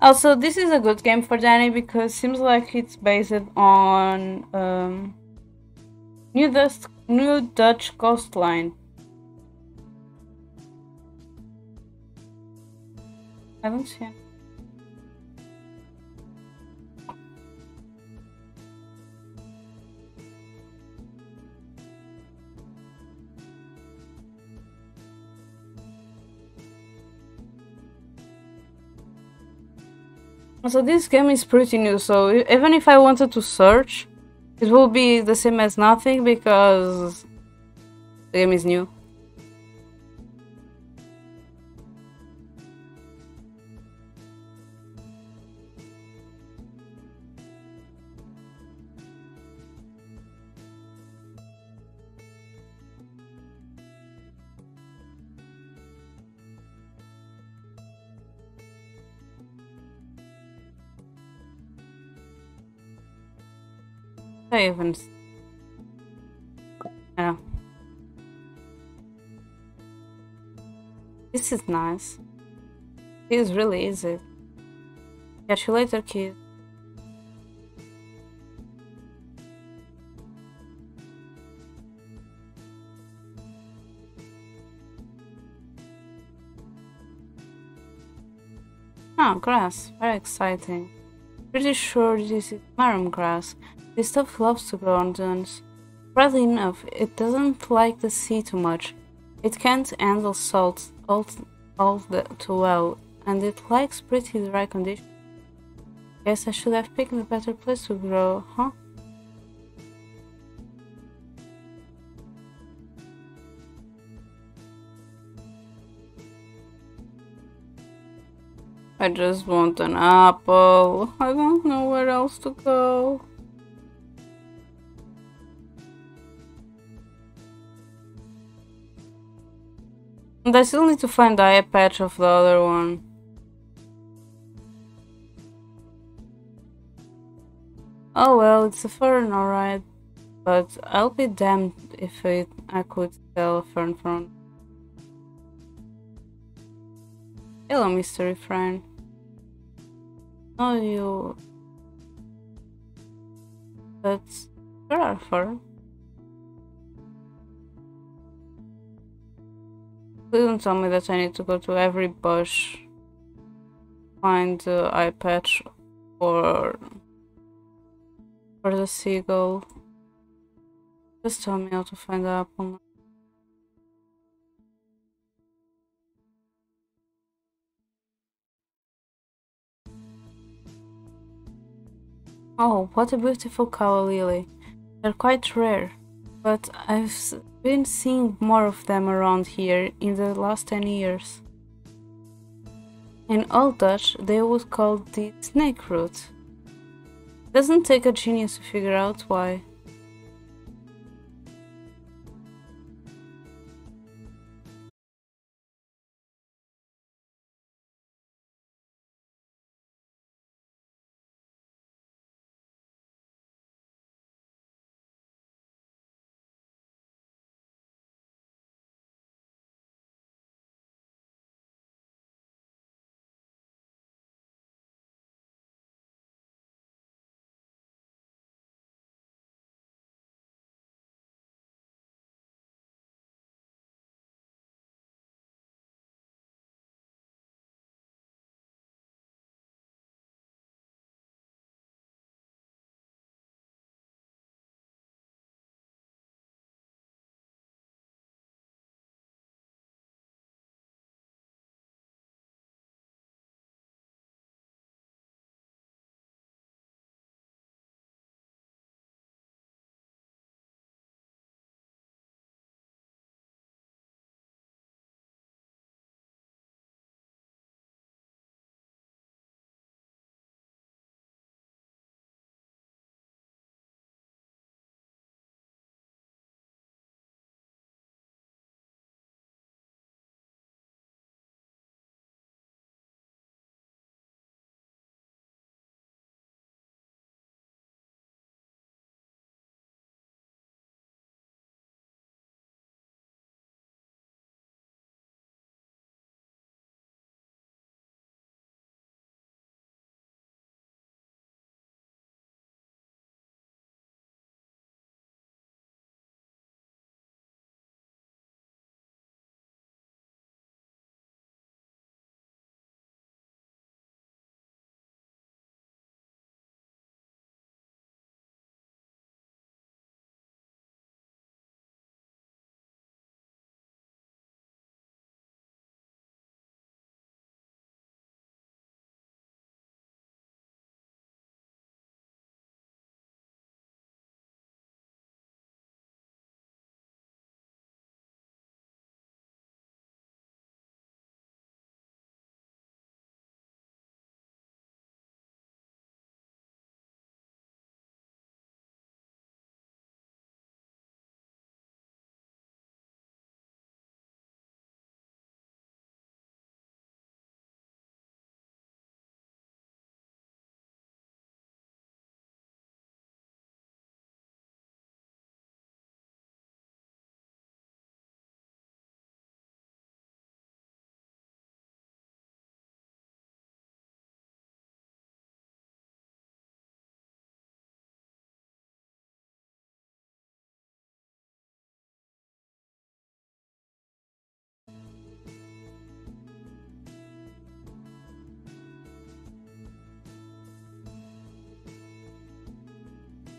Also, this is a good game for Danny because seems like it's based on um, New New Dutch coastline. I don't see. It. So this game is pretty new, so even if I wanted to search, it will be the same as nothing because the game is new. Even... Yeah. This is nice. This is really easy. Later, kid. Oh, grass. Very exciting. Pretty sure this is marram grass. This stuff loves to grow on dunes. Oddly enough, it doesn't like the sea too much. It can't handle salt all, all the, too well, and it likes pretty dry conditions. Guess I should have picked a better place to grow, huh? I just want an apple. I don't know where else to go. And I still need to find the eye patch of the other one. Oh well, it's a fern, alright. But I'll be damned if it, I could tell a fern from... Hello, mystery friend. know you. But you're Arthur. Please don't tell me that I need to go to every bush, find the eye patch, or for the seagull. Just tell me how to find the apple. Oh, what a beautiful calla lily. They're quite rare, but I've been seeing more of them around here in the last 10 years. In Old Dutch, they would call the snake root. Doesn't take a genius to figure out why.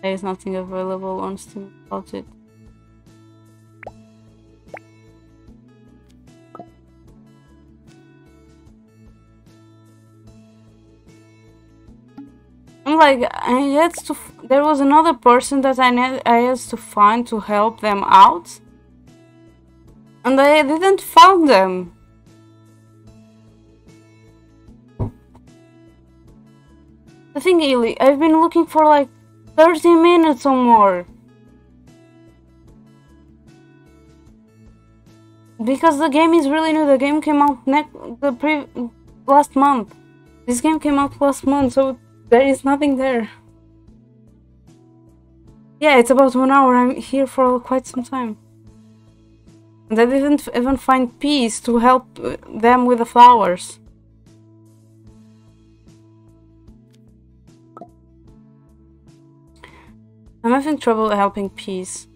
There is nothing available on Steam about it. like I had to. There was another person that I had, I had to find to help them out, and I didn't find them. The thing, Illy, I've been looking for like 30 minutes or more. Because the game is really new. The game came out next the pre last month. This game came out last month, so there is nothing there. Yeah, it's about one hour. I'm here for quite some time. And I didn't even find peace to help them with the flowers. I'm having trouble helping Peace.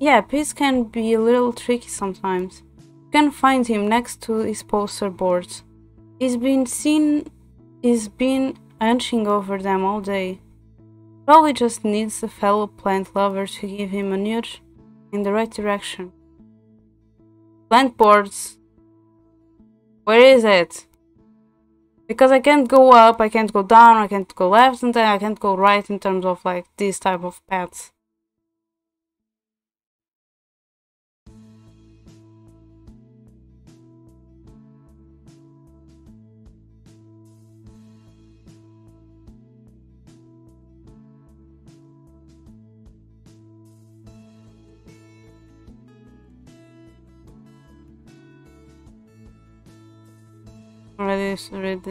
Yeah, Peace can be a little tricky sometimes. You can find him next to his poster boards. He's been seen he's been hunching over them all day. Probably just needs a fellow plant lover to give him a nudge in the right direction. Plant boards. Where is it? Because I can't go up, I can't go down, I can't go left, and then I can't go right in terms of like this type of paths. Already read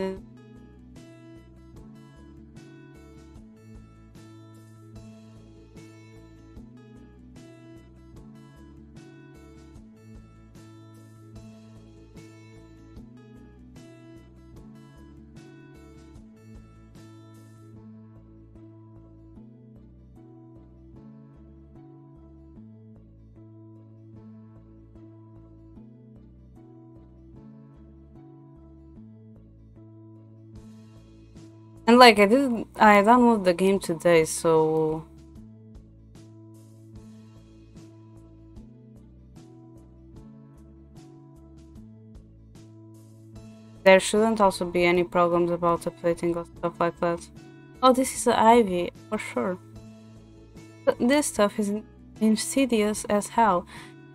And like I did I downloaded the game today, so there shouldn't also be any problems about updating or stuff like that. Oh, this is ivy, for sure. But this stuff is insidious as hell.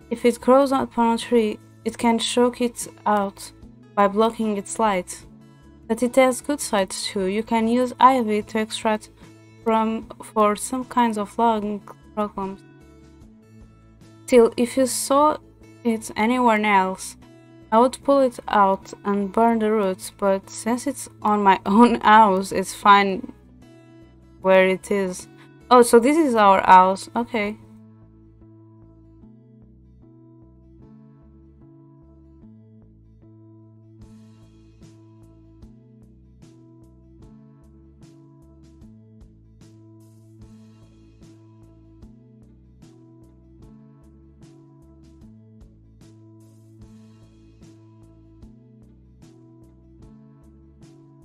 If it grows upon a tree, it can choke it out by blocking its light. But it has good sides too. You can use ivy to extract from for some kinds of lung problems. Still, if you saw it anywhere else, I would pull it out and burn the roots, but since it's on my *laughs* own house, it's fine where it is. Oh, so this is our house. Okay.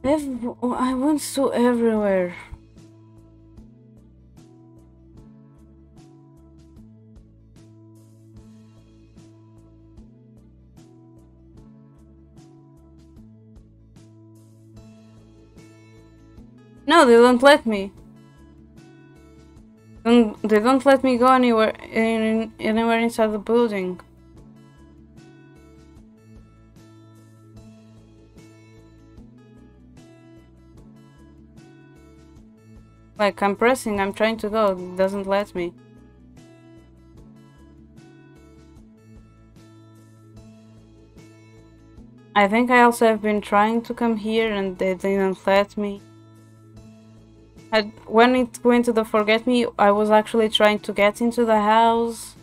I've, I went so everywhere. No, they don't let me. They don't let me go anywhere, anywhere inside the building. Like, I'm pressing, I'm trying to go, it doesn't let me. I think I also have been trying to come here and they didn't let me. And when it went to the forget me, I was actually trying to get into the house.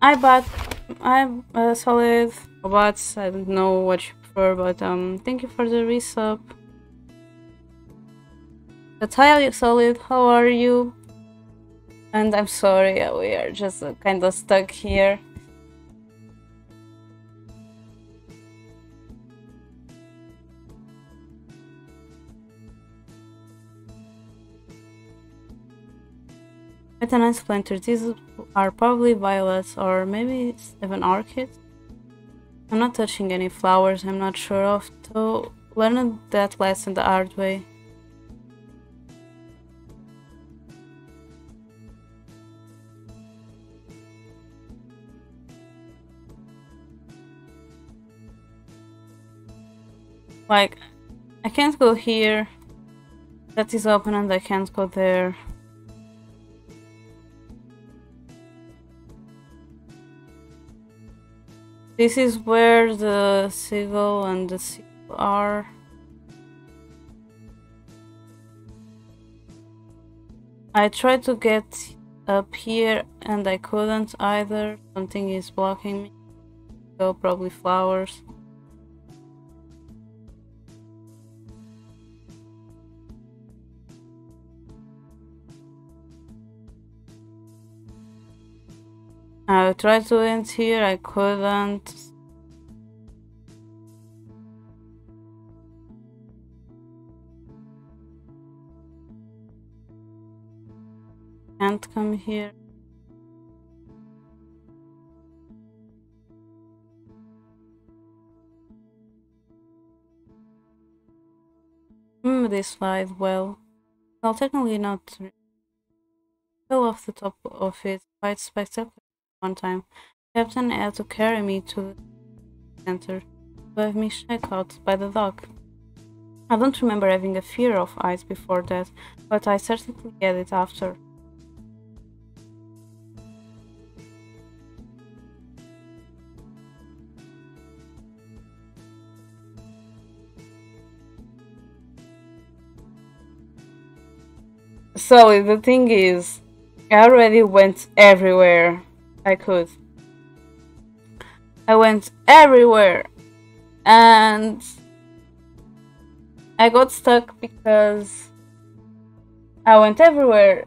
I bought I'm uh, solid robots. I don't know what you prefer, but um, thank you for the resub. But hi, solid. How are you? And I'm sorry, we are just uh, kind of stuck here. Meta Splinter, these are probably violets or maybe even orchids. I'm not touching any flowers I'm not sure of, though learned that lesson the hard way. Like, I can't go here. That is open and I can't go there. This is where the seagull and the seal are. I tried to get up here and I couldn't either. Something is blocking me. So probably flowers. I tried to end here, I couldn't. Can't come here. Hmm, this slide well. Well, technically not. Fell off the top of it quite spectacular one time. Captain had to carry me to the center to have me checked out by the doc. I don't remember having a fear of heights before that, but I certainly had it after. So the thing is, I already went everywhere I could. I went everywhere and I got stuck because I went everywhere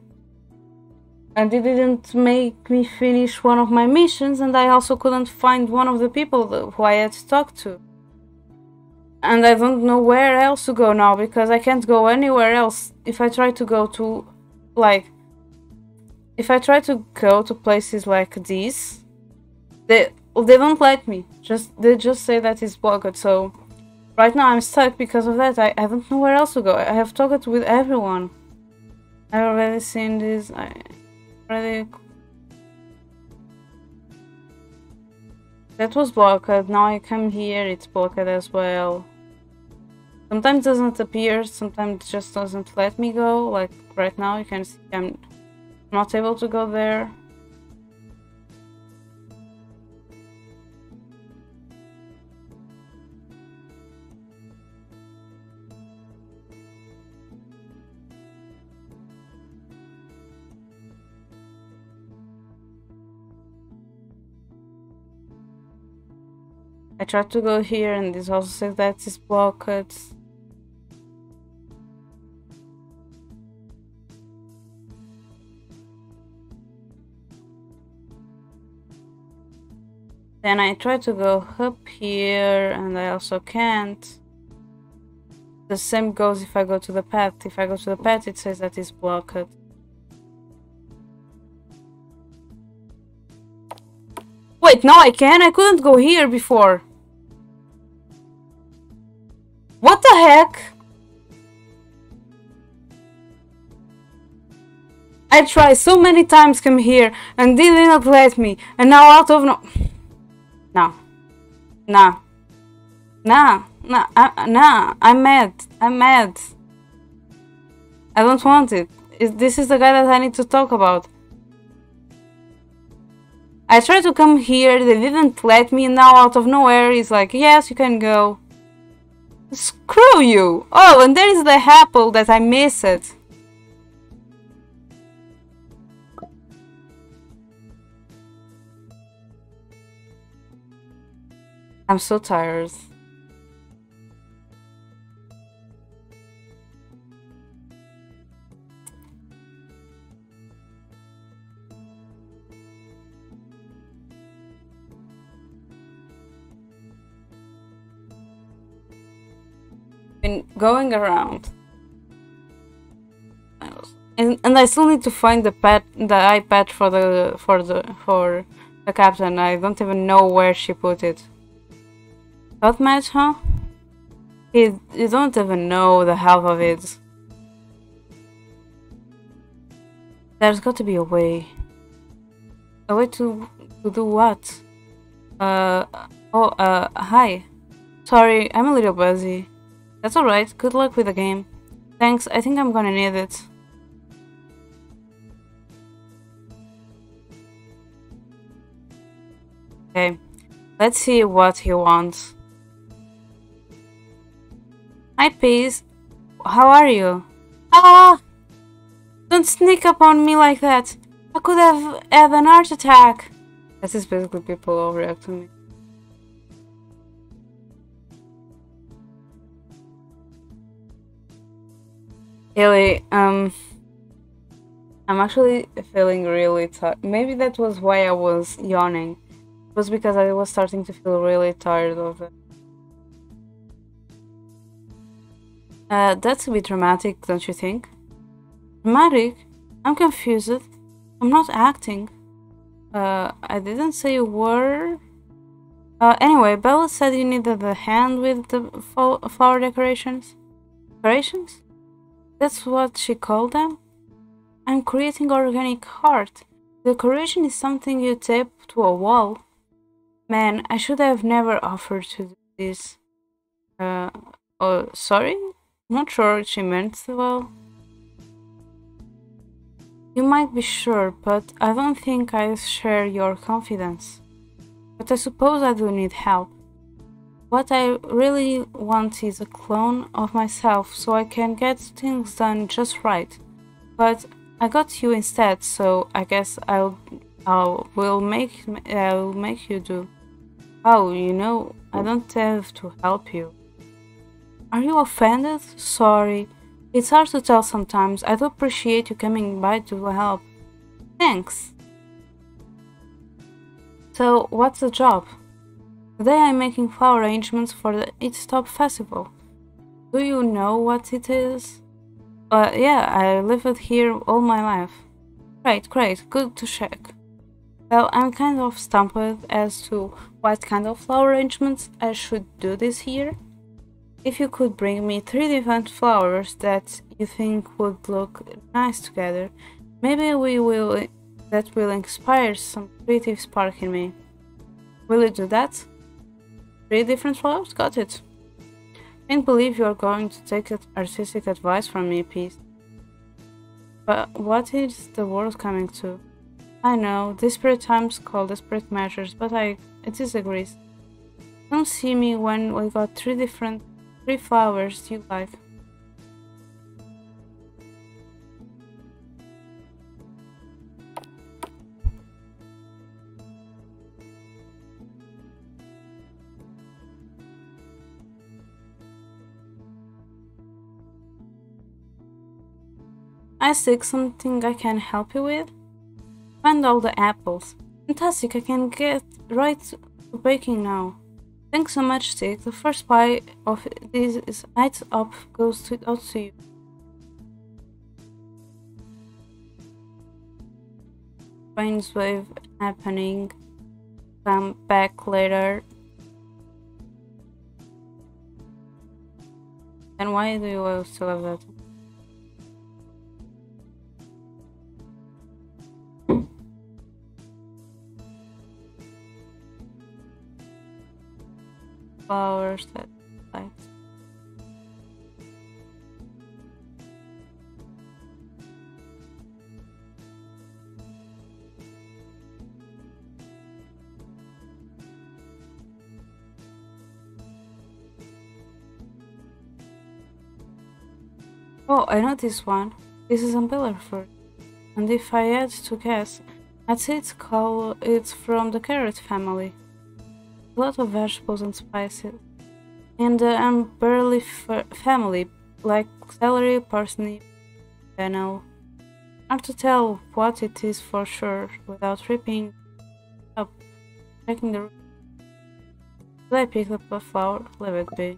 and it didn't make me finish one of my missions and I also couldn't find one of the people who I had to talk to. And I don't know where else to go now because I can't go anywhere else if I try to go to like if I try to go to places like this, they they don't let me. Just they just say that it's blocked. So right now I'm stuck because of that. I, I don't know where else to go. I have talked with everyone. I've already seen this. I already that was blocked. Now I come here. It's blocked as well. Sometimes doesn't appear. Sometimes just doesn't let me go. Like right now, you can see I'm not able to go there. I tried to go here and this also says that it's blocked. Then I try to go up here and I also can't. The same goes if I go to the path. If I go to the path it says that it's blocked. Wait, now I can? I couldn't go here before. What the heck? I tried so many times come here and they did not let me and now out of no... No. No. No. No. I, no. I'm mad. I'm mad. I don't want it. This is the guy that I need to talk about. I tried to come here, they didn't let me, now out of nowhere he's like, yes, you can go. Screw you! Oh, and there is the apple that I missed. I'm so tired. Been going around. And, and I still need to find the pet the iPad for the for the for the captain. I don't even know where she put it. That match, huh? You, you don't even know the half of it. There's got to be a way. A way to, to do what? Uh, oh, uh, hi. Sorry, I'm a little busy. That's alright, good luck with the game. Thanks, I think I'm gonna need it. Okay, let's see what he wants. Hi, Peace. How are you? Ah! Don't sneak up on me like that. I could have had an heart attack. This is basically people overreact to me. Haley, um... I'm actually feeling really tired. Maybe that was why I was yawning. It was because I was starting to feel really tired of it. Uh, that's a bit dramatic, don't you think? Dramatic? I'm confused. I'm not acting. Uh, I didn't say a word. Uh, anyway, Bella said you needed a hand with the flower decorations. Decorations? That's what she called them? I'm creating organic art. Decoration is something you tape to a wall. Man, I should have never offered to do this. Uh, oh, sorry? Not sure she meant well. You might be sure, but I don't think I share your confidence. But I suppose I do need help. What I really want is a clone of myself so I can get things done just right. But I got you instead, so I guess I'll I'll will make I'll make you do. Oh, you know, I don't have to help you. Are you offended? Sorry. It's hard to tell sometimes. I do appreciate you coming by to help. Thanks. So, what's the job? Today I'm making flower arrangements for the It Stop Festival. Do you know what it is? Uh, yeah, I lived here all my life. Great, great, good to check. Well, I'm kind of stumped as to what kind of flower arrangements I should do this year. If you could bring me three different flowers that you think would look nice together, maybe we will that will inspire some creative spark in me. Will you do that? Three different flowers? Got it. Can't believe you're going to take artistic advice from me, Pete. But what is the world coming to? I know, desperate times call desperate measures, but I, I disagree. Don't see me when we got three different, three flowers you like. I seek something I can help you with? Find all the apples. Fantastic, I can get right to baking now. Thanks so much, Stick. The first pie of this is night up goes to, out to you. Brains wave happening. Come back later. And why do you still have that? Flowers that lights. Oh, I know this one. This is umbrella fruit. And if I had to guess, I'd say it's called it's from the carrot family a lot of vegetables and spices. And uh, the umbrella family, like celery, parsnip, fennel. Hard to tell what it is for sure without ripping up, checking the. Did I pick up a flower? Leave it be.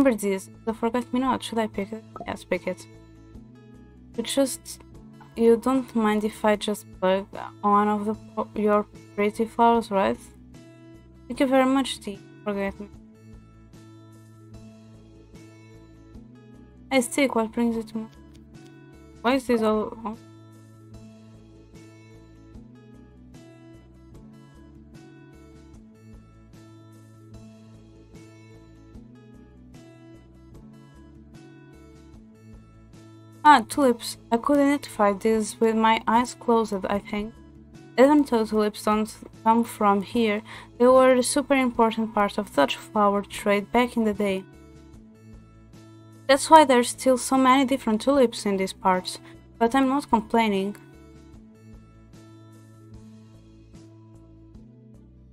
Remember this, the forget-me-not, should I pick it? Yes, pick it. You just... You don't mind if I just plug one of the your pretty flowers, right? Thank you very much, T. Forget me. Hey, Stick, what brings you to me? Why is this all... Ah, tulips. I could identify these with my eyes closed, I think. Even though tulips don't come from here, they were a super important part of Dutch flower trade back in the day. That's why there's still so many different tulips in these parts, but I'm not complaining.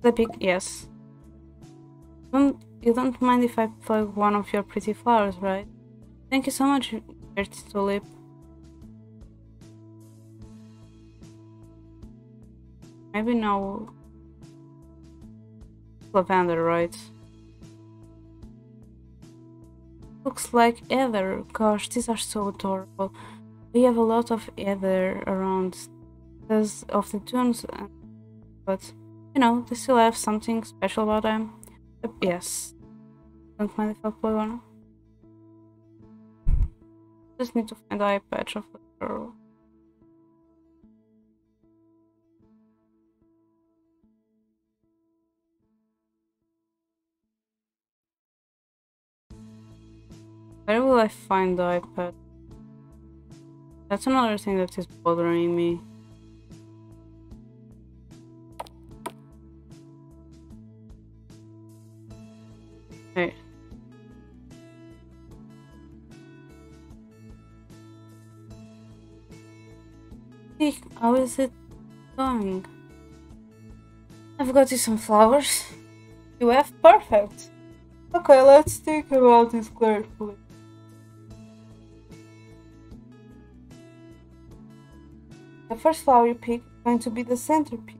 The pick, yes. You don't mind if I plug one of your pretty flowers, right? Thank you so much, Dirty Tulip. Maybe now lavender, right? Looks like heather. Gosh, these are so adorable. We have a lot of heather around because of the tunes, but you know, they still have something special about them. Uh, yes. Don't mind if I play one. Just need to find the eye patch of the girl. Where will I find the iPad? That's another thing that is bothering me. How is it going? I've got you some flowers. You have? Perfect. Okay, let's think about this carefully. The first flower you pick is going to be the centerpiece,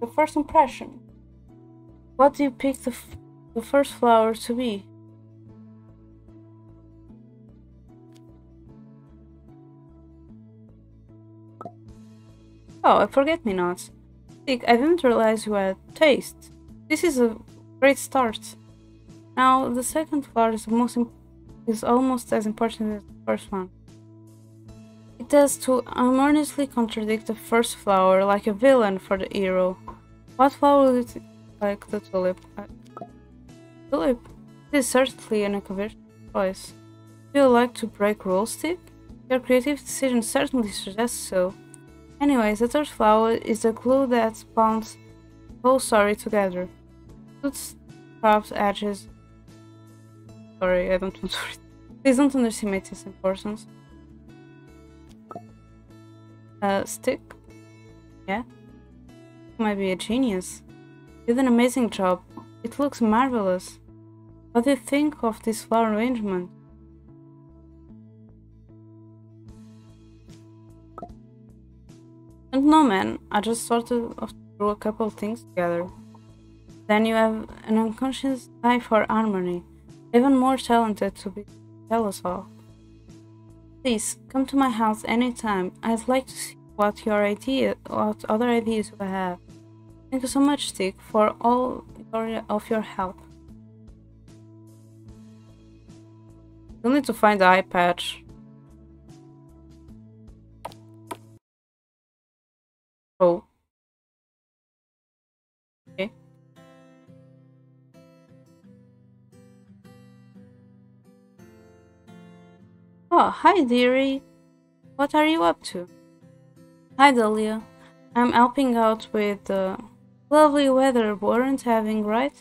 the first impression. What do you pick the, the first flower to be? Oh, I forget me not. I didn't realize you had taste. This is a great start. Now, the second flower is, most is almost as important as the first one. It has to harmoniously contradict the first flower like a villain for the hero. What flower would it like the tulip? Uh, tulip? This is certainly an controversial choice. Do you like to break rules, Steve? Your creative decision certainly suggests so. Anyways, the third flower is the glue that bonds the whole story together. Puts sharp edges. Sorry, I don't want to read. Please don't underestimate its importance. Uh, stick? Yeah? You might be a genius. You did an amazing job. It looks marvelous. What do you think of this flower arrangement? And no man, I just sort of threw a couple things together. Then you have an unconscious eye for harmony, even more talented to be jealous of. Please come to my house anytime. I'd like to see what your idea, what other ideas you have. Thank you so much, Stick, for all your, of your help. You'll need to find the eye patch. Oh. Okay. Oh, hi, dearie. What are you up to? Hi, Dahlia. I'm helping out with the lovely weather weren't having, right?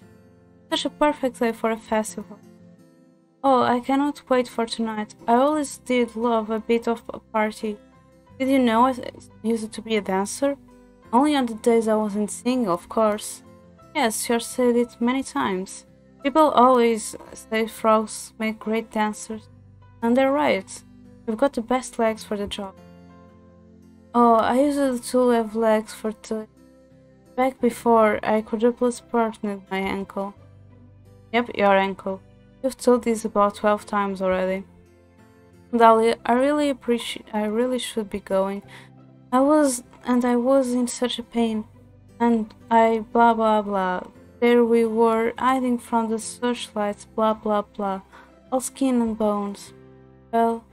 Such a perfect day for a festival. Oh, I cannot wait for tonight. I always did love a bit of a party. Did you know I used to be a dancer? Only on the days I wasn't singing, of course. Yes, you said it many times. People always say frogs make great dancers. And they're right. You've got the best legs for the job. Oh, I used to have legs for two. Back before I quadruple sprained my ankle. Yep, your ankle. You've told this about 12 times already. Dahlia, I really appreciate I really should be going. I was and I was in such a pain. And I blah blah blah. There we were hiding from the searchlights, blah blah blah. All skin and bones. Well,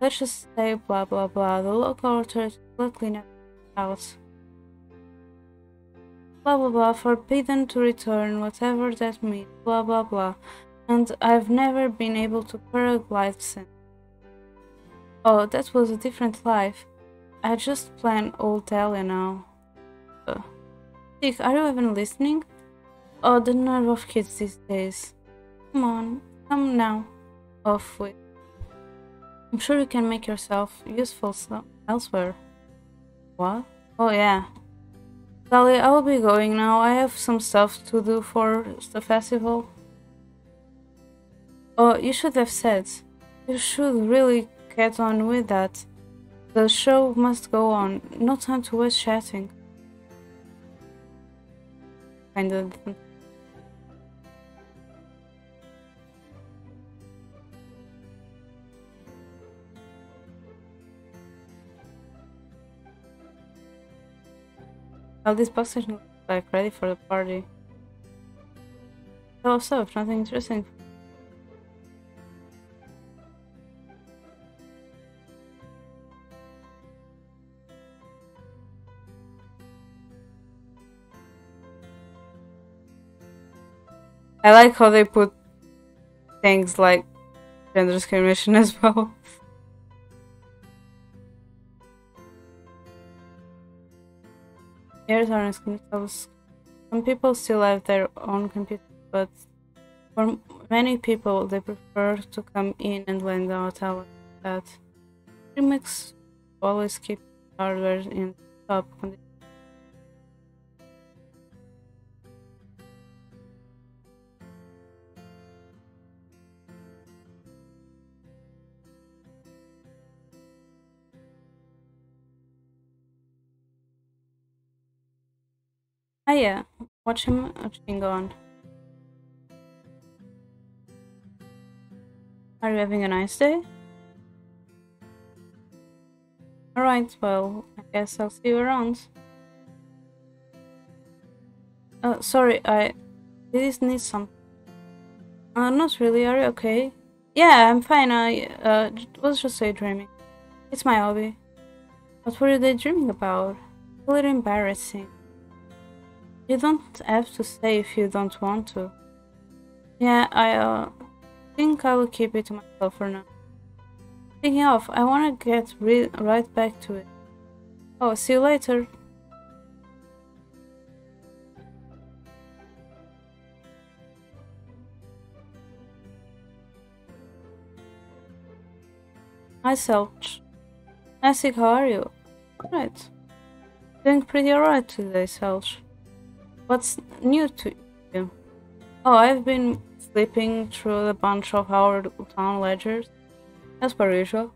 let's just say blah blah blah. The local authorities luckily never out. Blah blah blah, forbidden to return, whatever that means, blah blah blah. And I've never been able to paraglide since. Oh, that was a different life. I just plan old Dahlia now. Uh, Dick, are you even listening? Oh, the nerve of kids these days. Come on, come now. Off with. I'm sure you can make yourself useful elsewhere. What? Oh yeah. Sally, I'll be going now. I have some stuff to do for the festival. Oh, you should have said. You should really get on with that. The show must go on. No time to waste chatting. Kinda. Well, this box is like ready for the party. Oh, stuff, nothing interesting. I like how they put things like gender discrimination *laughs* as well. Here's our computers. Some people still have their own computer, but for many people, they prefer to come in and land out our that. Remix always keep hardware in top condition. Ah yeah, watch him watching on. Are you having a nice day? Alright, well, I guess I'll see you around. Uh, sorry, I did need some. Uh, not really, are you okay? Yeah, I'm fine, I uh, was just daydreaming. It's my hobby. What were you daydreaming about? A little embarrassing. You don't have to say if you don't want to. Yeah, I uh, think I will keep it to myself for now. Speaking of, I want to get right back to it. Oh, see you later. Hi, Selch. Nasik, how are you? Alright. Doing pretty alright today, Selch. What's new to you? Oh, I've been flipping through a bunch of our town ledgers, as per usual.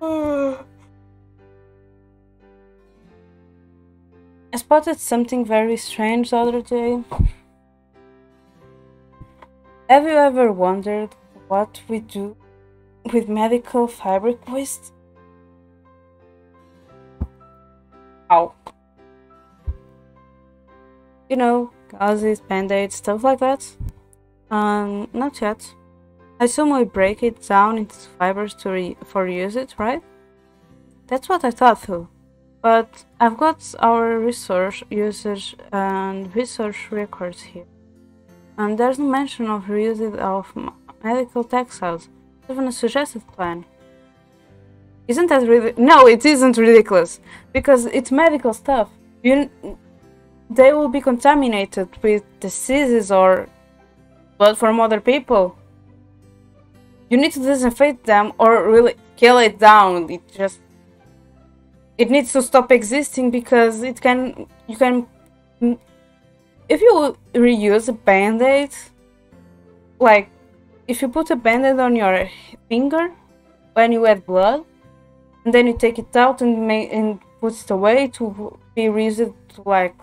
*sighs* I spotted something very strange the other day. Have you ever wondered what we do with medical fabric waste? Ow you know, gauzes, band-aids, stuff like that? Um, not yet. I assume we break it down into fibers to re for use it, right? That's what I thought too. But I've got our resource usage and research records here. And there's no mention of reusing of medical textiles, even a suggested plan. Isn't that really- No, it isn't ridiculous, because it's medical stuff. You they will be contaminated with diseases or blood from other people. You need to disinfect them or really kill it down. It just it needs to stop existing because it can you can if you reuse a band-aid like if you put a band-aid on your finger when you add blood and then you take it out and and put it away to be reused like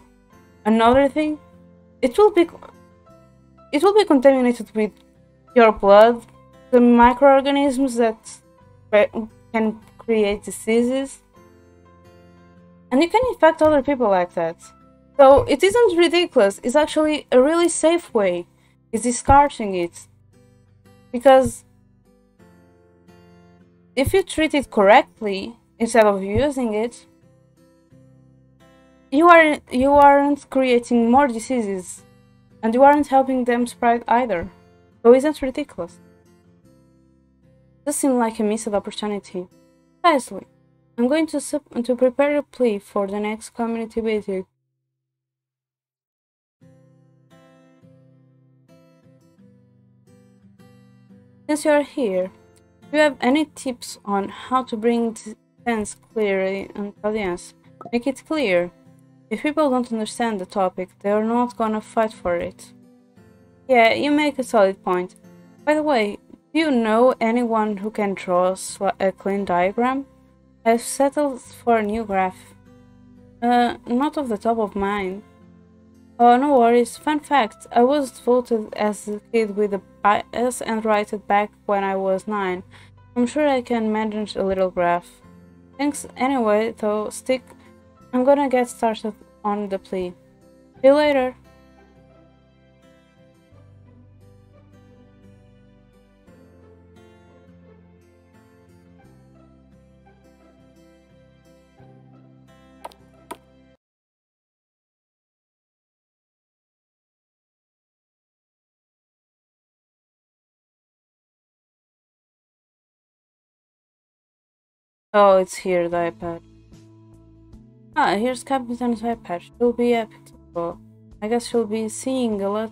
Another thing, it will be it will be contaminated with your blood, the microorganisms that can create diseases, and you can infect other people like that. So it isn't ridiculous. It's actually a really safe way. Is discarding it because if you treat it correctly instead of using it, you aren't you aren't creating more diseases and you aren't helping them spread either. So isn't ridiculous. This seems like a missed opportunity. Precisely i'm going to to prepare a plea for the next community meeting since you are here do you have any tips on how to bring sense clearly and audience? Make it clear If people don't understand the topic, they're not gonna fight for it. Yeah, you make a solid point. By the way, do you know anyone who can draw a clean diagram? I've settled for a new graph. Uh, not off the top of mind. Oh, no worries. Fun fact, I was voted as a kid with a bias and write it back when I was 9. I'm sure I can manage a little graph. Thanks anyway, though, Stick. I'm gonna get started on the plea. See you later. Oh, it's here, the iPad. Ah, here's Captain's iPad. She'll be epic I guess she'll be seeing a lot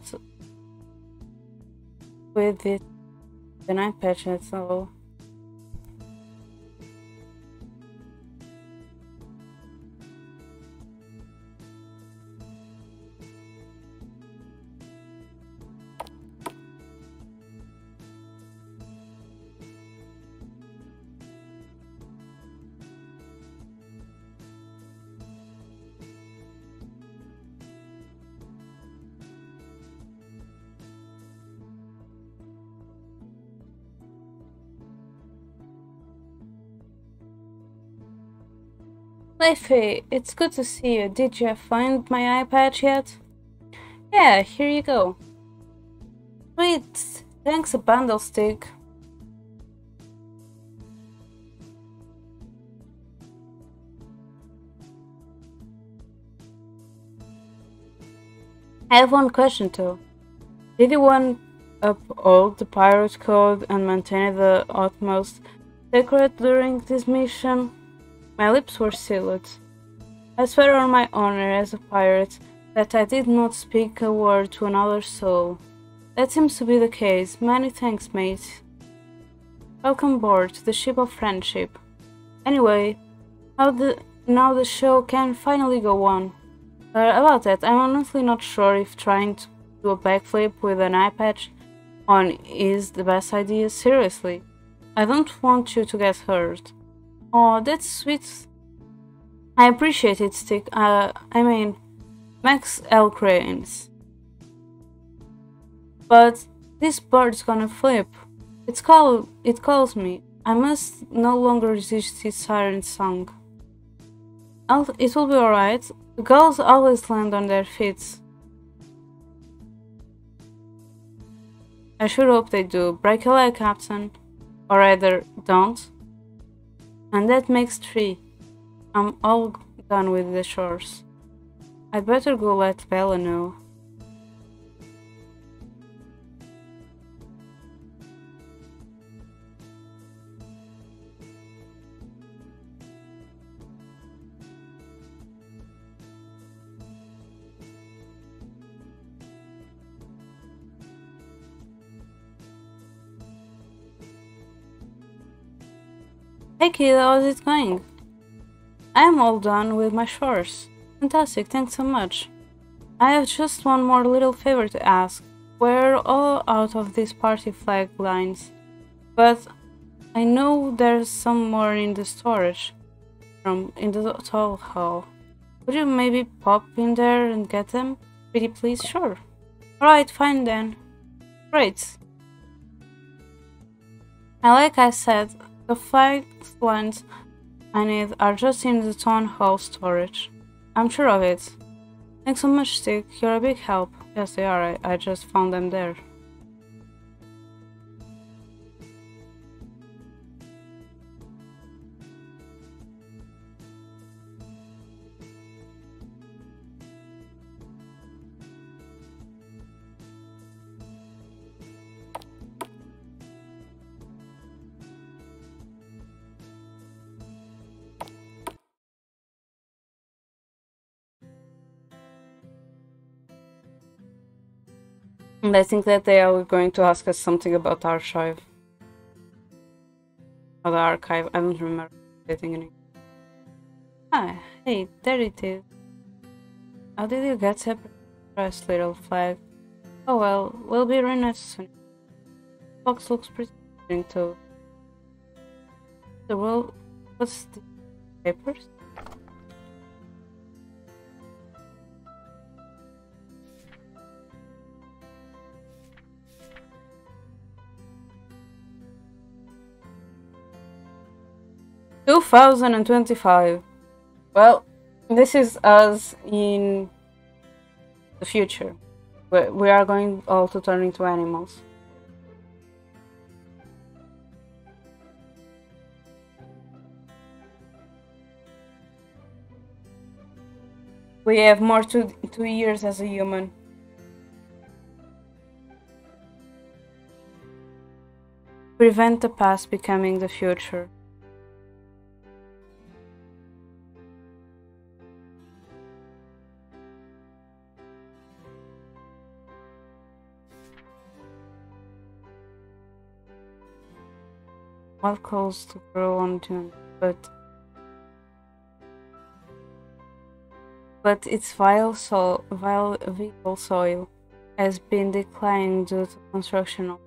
with it. The iPad, so Leify, it's good to see you. Did you find my iPad yet? Yeah, here you go. Sweet, thanks a bundle stick. I have one question too. Did you want uphold the pirate code and maintain the utmost secret during this mission? My lips were sealed. I swear on my honor as a pirate that I did not speak a word to another soul. That seems to be the case. Many thanks, mate. Welcome aboard the ship of friendship. Anyway, how the now the show can finally go on. Uh, about that, I'm honestly not sure if trying to do a backflip with an eye patch on is the best idea. Seriously, I don't want you to get hurt. Oh, that's sweet. I appreciate it, Stick. Uh, I mean, Max L. Cranes. But this bird's gonna flip. It's call it calls me. I must no longer resist its siren song. I'll, it will be alright. Gulls always land on their feet. I sure hope they do. Break a leg, Captain. Or rather, don't. And that makes three. I'm all done with the chores. I'd better go let Bella know. Hey kid, how's it going? I'm all done with my chores. Fantastic, thanks so much. I have just one more little favor to ask. We're all out of these party flag lines, but I know there's some more in the storage room in the tall hall. Would you maybe pop in there and get them? Pretty please? Sure. Alright, fine then. Great. And like I said, the flag lines I need are just in the town hall storage. I'm sure of it. Thanks so much, Stick. You're a big help. Yes, they are. I, I just found them there. And I think that they are going to ask us something about archive. Or the archive, I don't remember anything in it. Ah, hey, there it is. How did you get separate press, little flag? Oh well, we'll be reunited soon. Box looks pretty too. The world, what's the papers? Two thousand and twenty-five. Well, this is us in the future. We are going all to turn into animals. We have more to two years as a human. Prevent the past becoming the future. Calls to grow on June, but but its vile, soil, vile vital soil has been declining due to construction of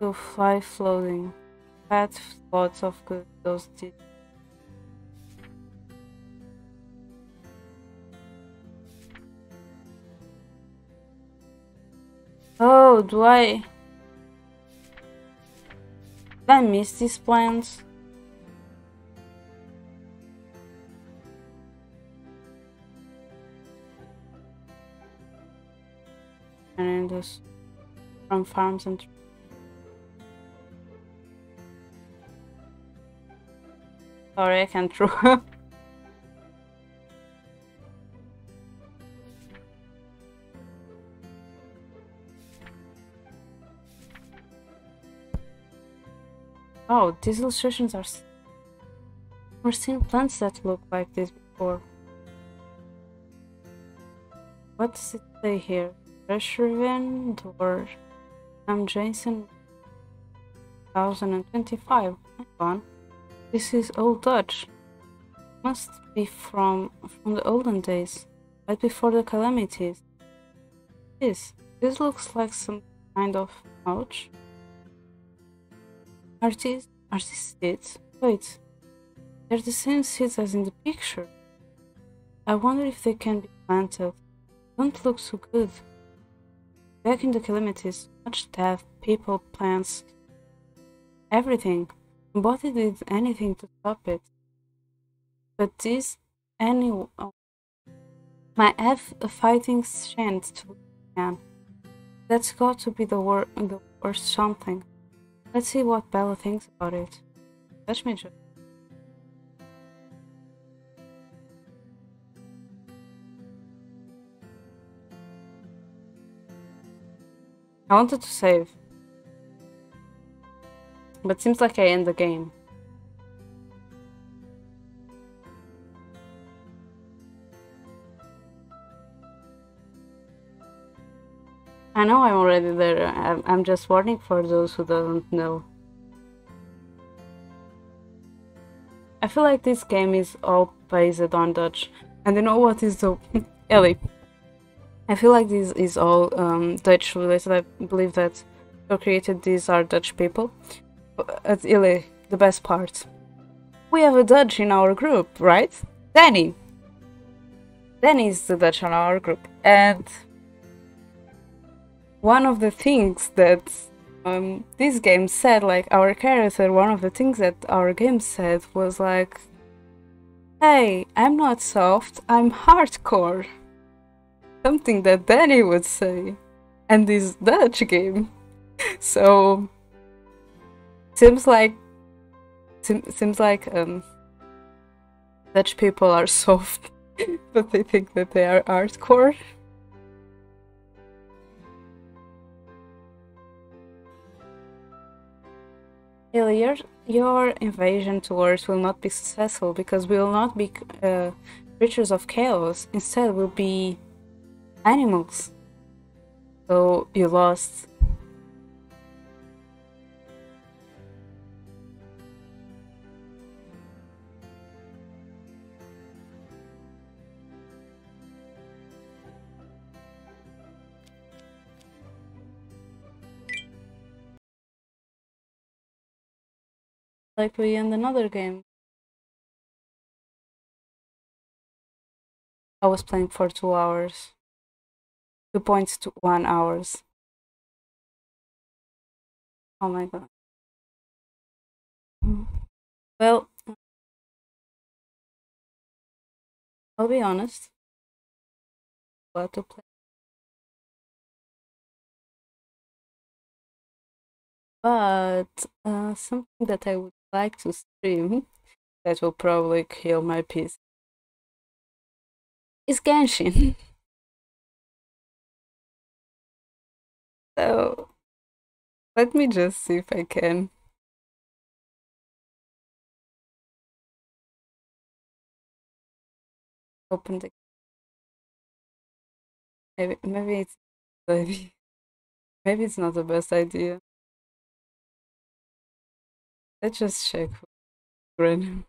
to fly floating. Fat lots of good those did. Oh, do I? I miss these plans? And those from farms and Sorry, I can't *laughs* draw. Oh, these illustrations are. We've seen plants that look like this before. What does it say here? Fresh or Sam Jason 2025. Hang on. This is Old Dutch. Must be from from the olden days, right before the calamities. This this looks like some kind of pouch. Are these are these seeds? Wait, they're the same seeds as in the picture. I wonder if they can be planted. Don't look so good. Back in the calamities, much death, people, plants, everything. Nobody did anything to stop it. But this, any, oh. my F a fighting chance to again. That's got to be the, wor the worst something. Let's see what Bella thinks about it. Touch me just. I wanted to save. But seems like I end the game. I know I'm already there. I'm, just warning for those who don't know. I feel like this game is all based on Dutch. And you know what is the... *laughs* Ellie. I feel like this is all um, Dutch related. I believe that who created these are Dutch people it's really the best part. We have a Dutch in our group, right? Danny. Danny is the Dutch in our group. And one of the things that um, this game said, like our character, one of the things that our game said was like, Hey, I'm not soft, I'm hardcore. Something that Danny would say. And this Dutch game. *laughs* so seems like seems like um, Dutch people are *laughs* soft, but they think that they are hardcore. Your, your invasion towards will not be successful because we will not be uh, creatures of chaos. Instead, we'll be animals. So you lost like we end another game. I was playing for two hours. Two points to one hours. Oh my god. Well, I'll be honest. What to play. But uh, something that I would like to stream that will probably kill my piece is Genshin. so let me just see if I can. Open the maybe maybe it's maybe *laughs* maybe it's not the best idea. Let's just check spider.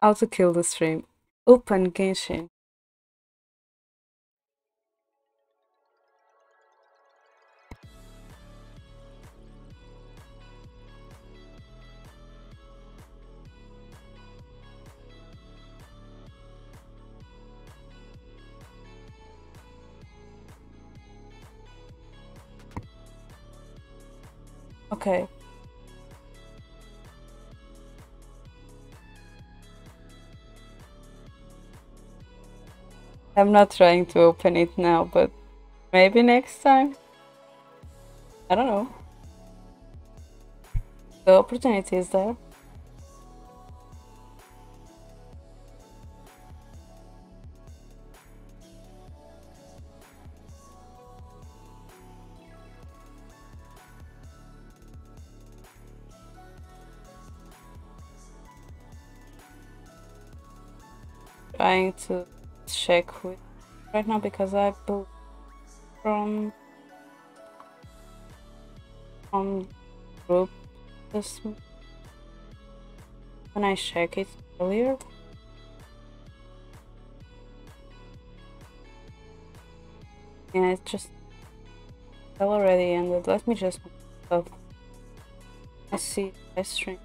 How to kill the stream. Open Genshin. Okay. I'm not trying to open it now, but maybe next time. I don't know. The opportunity is there. To check with right now because I built from from group this when I check it earlier. Yeah, it just it already ended. Let me just oh, I see I stream.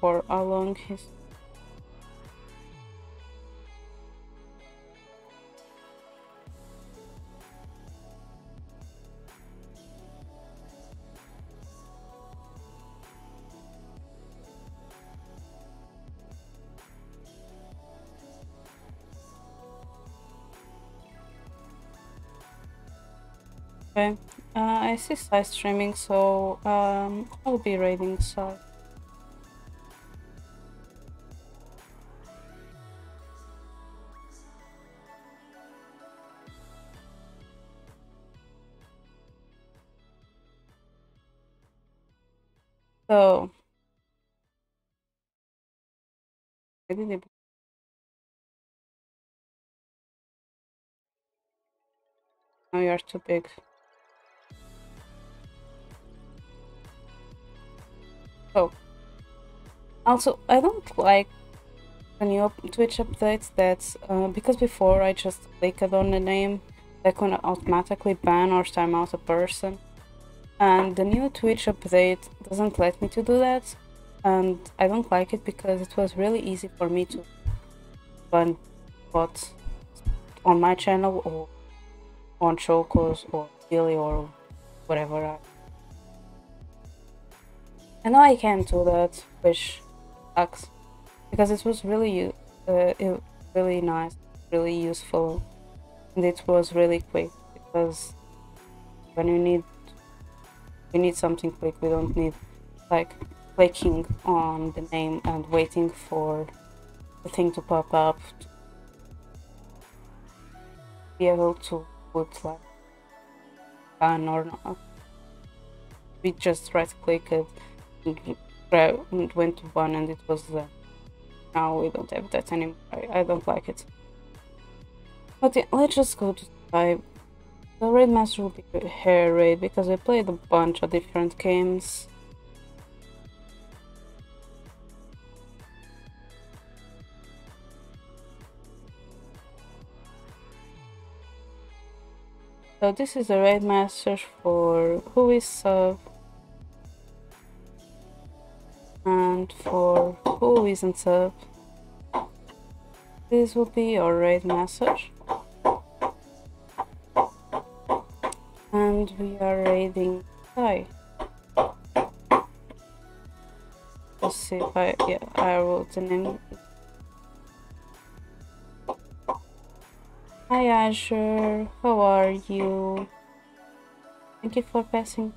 For how long his Okay, uh, I see side streaming, so um, I'll be raiding side. I didn't. No, you're too big. Oh. also, I don't like the new Twitch updates that, uh, because before I just clicked on the name, they can automatically ban or time out a person and the new Twitch update doesn't let me to do that and I don't like it because it was really easy for me to ban bots on my channel or on Chocos or Billy or whatever. And now I can't do that which sucks because it was really uh, really nice really useful and it was really quick because when you need we need something quick we don't need like clicking on the name and waiting for the thing to pop up to be able to put like ban or not. We just right clicked and went to one and it was there. Now we don't have that anymore. I, I don't like it. But yeah, let's just go to type the raid master will be hair raid because I played a bunch of different games. So this is the raid message for who is sub and for who isn't sub. This will be your raid message. And we are raiding Hi. Let's see if I yeah I wrote the name. Hi Azure, how are you? Thank you for passing.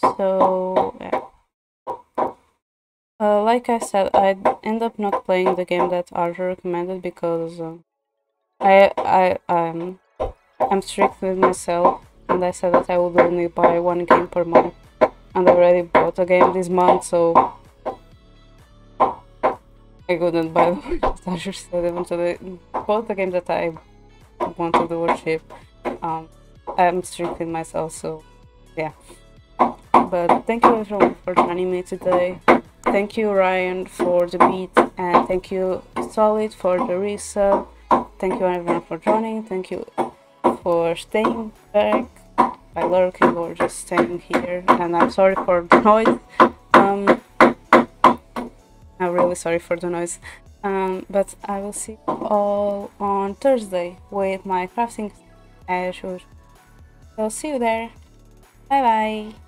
So yeah. Uh, like I said, I end up not playing the game that Arthur recommended because uh, I I I'm strict with myself, and I said that I would only buy one game per month, and I already bought a game this month, so I couldn't buy the Arthur said. Even so, the, both the games that I wanted to worship, um, I'm strict with myself, so yeah. But thank you everyone for joining me today. Thank you Ryan for the beat and thank you Solid for the resub. Thank you everyone for joining. Thank you for staying back by lurking or just staying here. And I'm sorry for the noise. Really sorry for the noise. Um, but I will see you all on Thursday with my crafting as usual. So see you there. Bye bye.